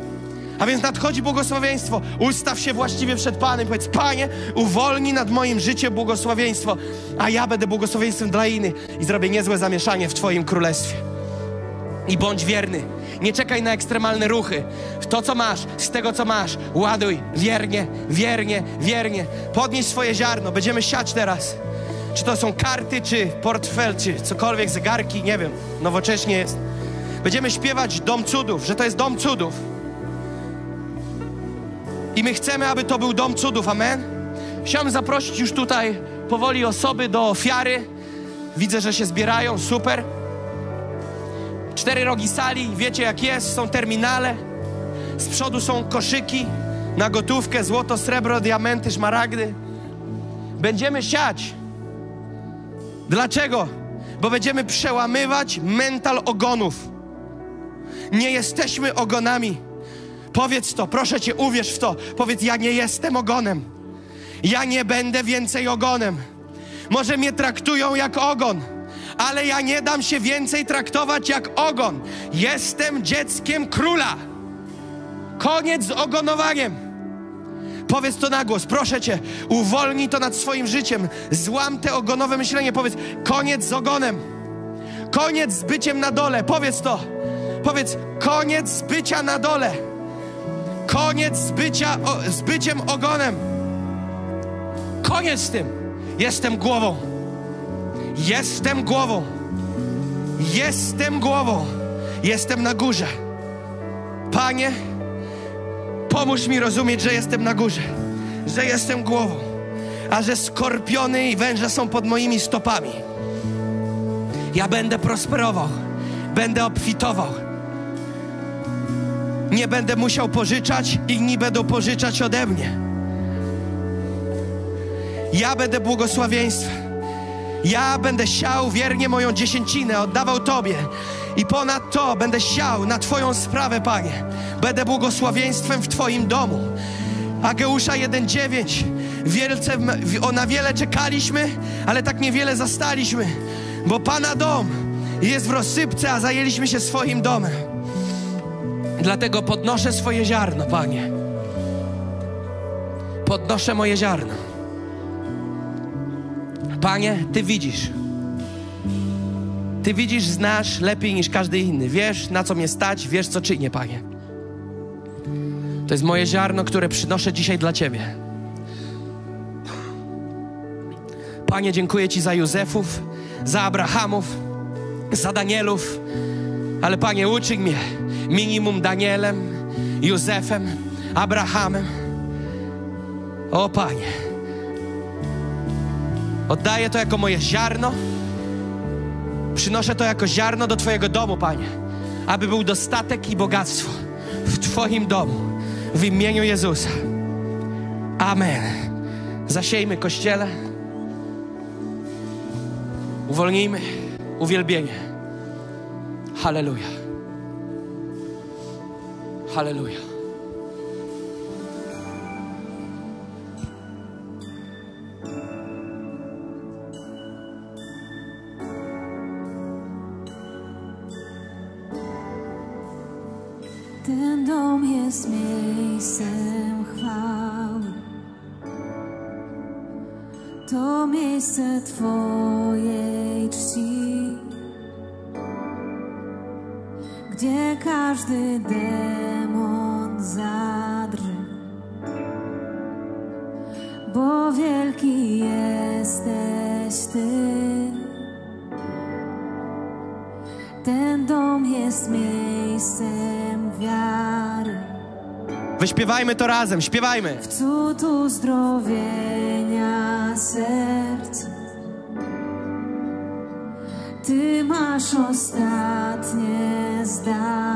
A więc nadchodzi błogosławieństwo. Ustaw się właściwie przed Panem. Powiedz, Panie, uwolnij nad moim życiem błogosławieństwo, a ja będę błogosławieństwem dla innych i zrobię niezłe zamieszanie w Twoim królestwie. I bądź wierny. Nie czekaj na ekstremalne ruchy. W to, co masz, z tego, co masz, ładuj wiernie, wiernie, wiernie. Podnieś swoje ziarno. Będziemy siać teraz. Czy to są karty, czy portfel, czy cokolwiek, zegarki, nie wiem. Nowocześnie jest. Będziemy śpiewać Dom Cudów, że to jest Dom Cudów. I my chcemy, aby to był dom cudów, amen? Chciałbym zaprosić już tutaj powoli osoby do ofiary. Widzę, że się zbierają, super. Cztery rogi sali, wiecie jak jest, są terminale. Z przodu są koszyki na gotówkę, złoto, srebro, diamenty, szmaragdy. Będziemy siać. Dlaczego? Bo będziemy przełamywać mental ogonów. Nie jesteśmy ogonami. Powiedz to, proszę cię, uwierz w to. Powiedz, ja nie jestem ogonem. Ja nie będę więcej ogonem. Może mnie traktują jak ogon, ale ja nie dam się więcej traktować jak ogon. Jestem dzieckiem króla. Koniec z ogonowaniem. Powiedz to na głos, proszę cię, uwolnij to nad swoim życiem. Złam te ogonowe myślenie. Powiedz, koniec z ogonem. Koniec z byciem na dole. Powiedz to. Powiedz, koniec z bycia na dole. Koniec z, bycia, o, z byciem ogonem. Koniec z tym. Jestem głową. Jestem głową. Jestem głową. Jestem na górze. Panie, pomóż mi rozumieć, że jestem na górze, że jestem głową, a że skorpiony i węże są pod moimi stopami. Ja będę prosperował, będę obfitował. Nie będę musiał pożyczać, inni będą pożyczać ode mnie. Ja będę błogosławieństwem. Ja będę siał wiernie moją dziesięcinę, oddawał Tobie. I ponad to będę siał na Twoją sprawę, Panie. Będę błogosławieństwem w Twoim domu. Ageusza 1,9 Wielce, o na wiele czekaliśmy, ale tak niewiele zastaliśmy, bo Pana dom jest w rozsypce, a zajęliśmy się swoim domem. Dlatego podnoszę swoje ziarno, Panie. Podnoszę moje ziarno. Panie, Ty widzisz. Ty widzisz, znasz lepiej niż każdy inny. Wiesz, na co mnie stać, wiesz, co czynię, Panie. To jest moje ziarno, które przynoszę dzisiaj dla Ciebie. Panie, dziękuję Ci za Józefów, za Abrahamów, za Danielów, ale Panie, uczyń mnie minimum Danielem, Józefem, Abrahamem. O Panie, oddaję to jako moje ziarno, przynoszę to jako ziarno do Twojego domu, Panie, aby był dostatek i bogactwo w Twoim domu, w imieniu Jezusa. Amen. Zasiejmy Kościele, uwolnijmy uwielbienie. Halleluja. Halleluja. Ten dom jest miejscem chwały. To miejsce Twojej czci, gdzie każdy demon Wyśpiewajmy to razem, śpiewajmy. w cud uzdrowienia serc. Ty masz ostatnie zdanie.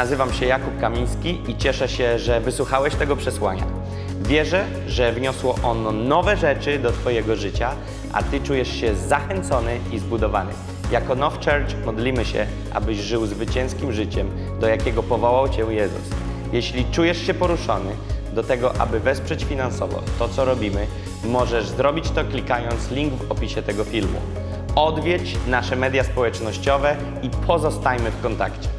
Nazywam się Jakub Kamiński i cieszę się, że wysłuchałeś tego przesłania. Wierzę, że wniosło ono nowe rzeczy do Twojego życia, a Ty czujesz się zachęcony i zbudowany. Jako Now Church modlimy się, abyś żył zwycięskim życiem, do jakiego powołał Cię Jezus. Jeśli czujesz się poruszony do tego, aby wesprzeć finansowo to, co robimy, możesz zrobić to klikając link w opisie tego filmu. Odwiedź nasze media społecznościowe i pozostajmy w kontakcie.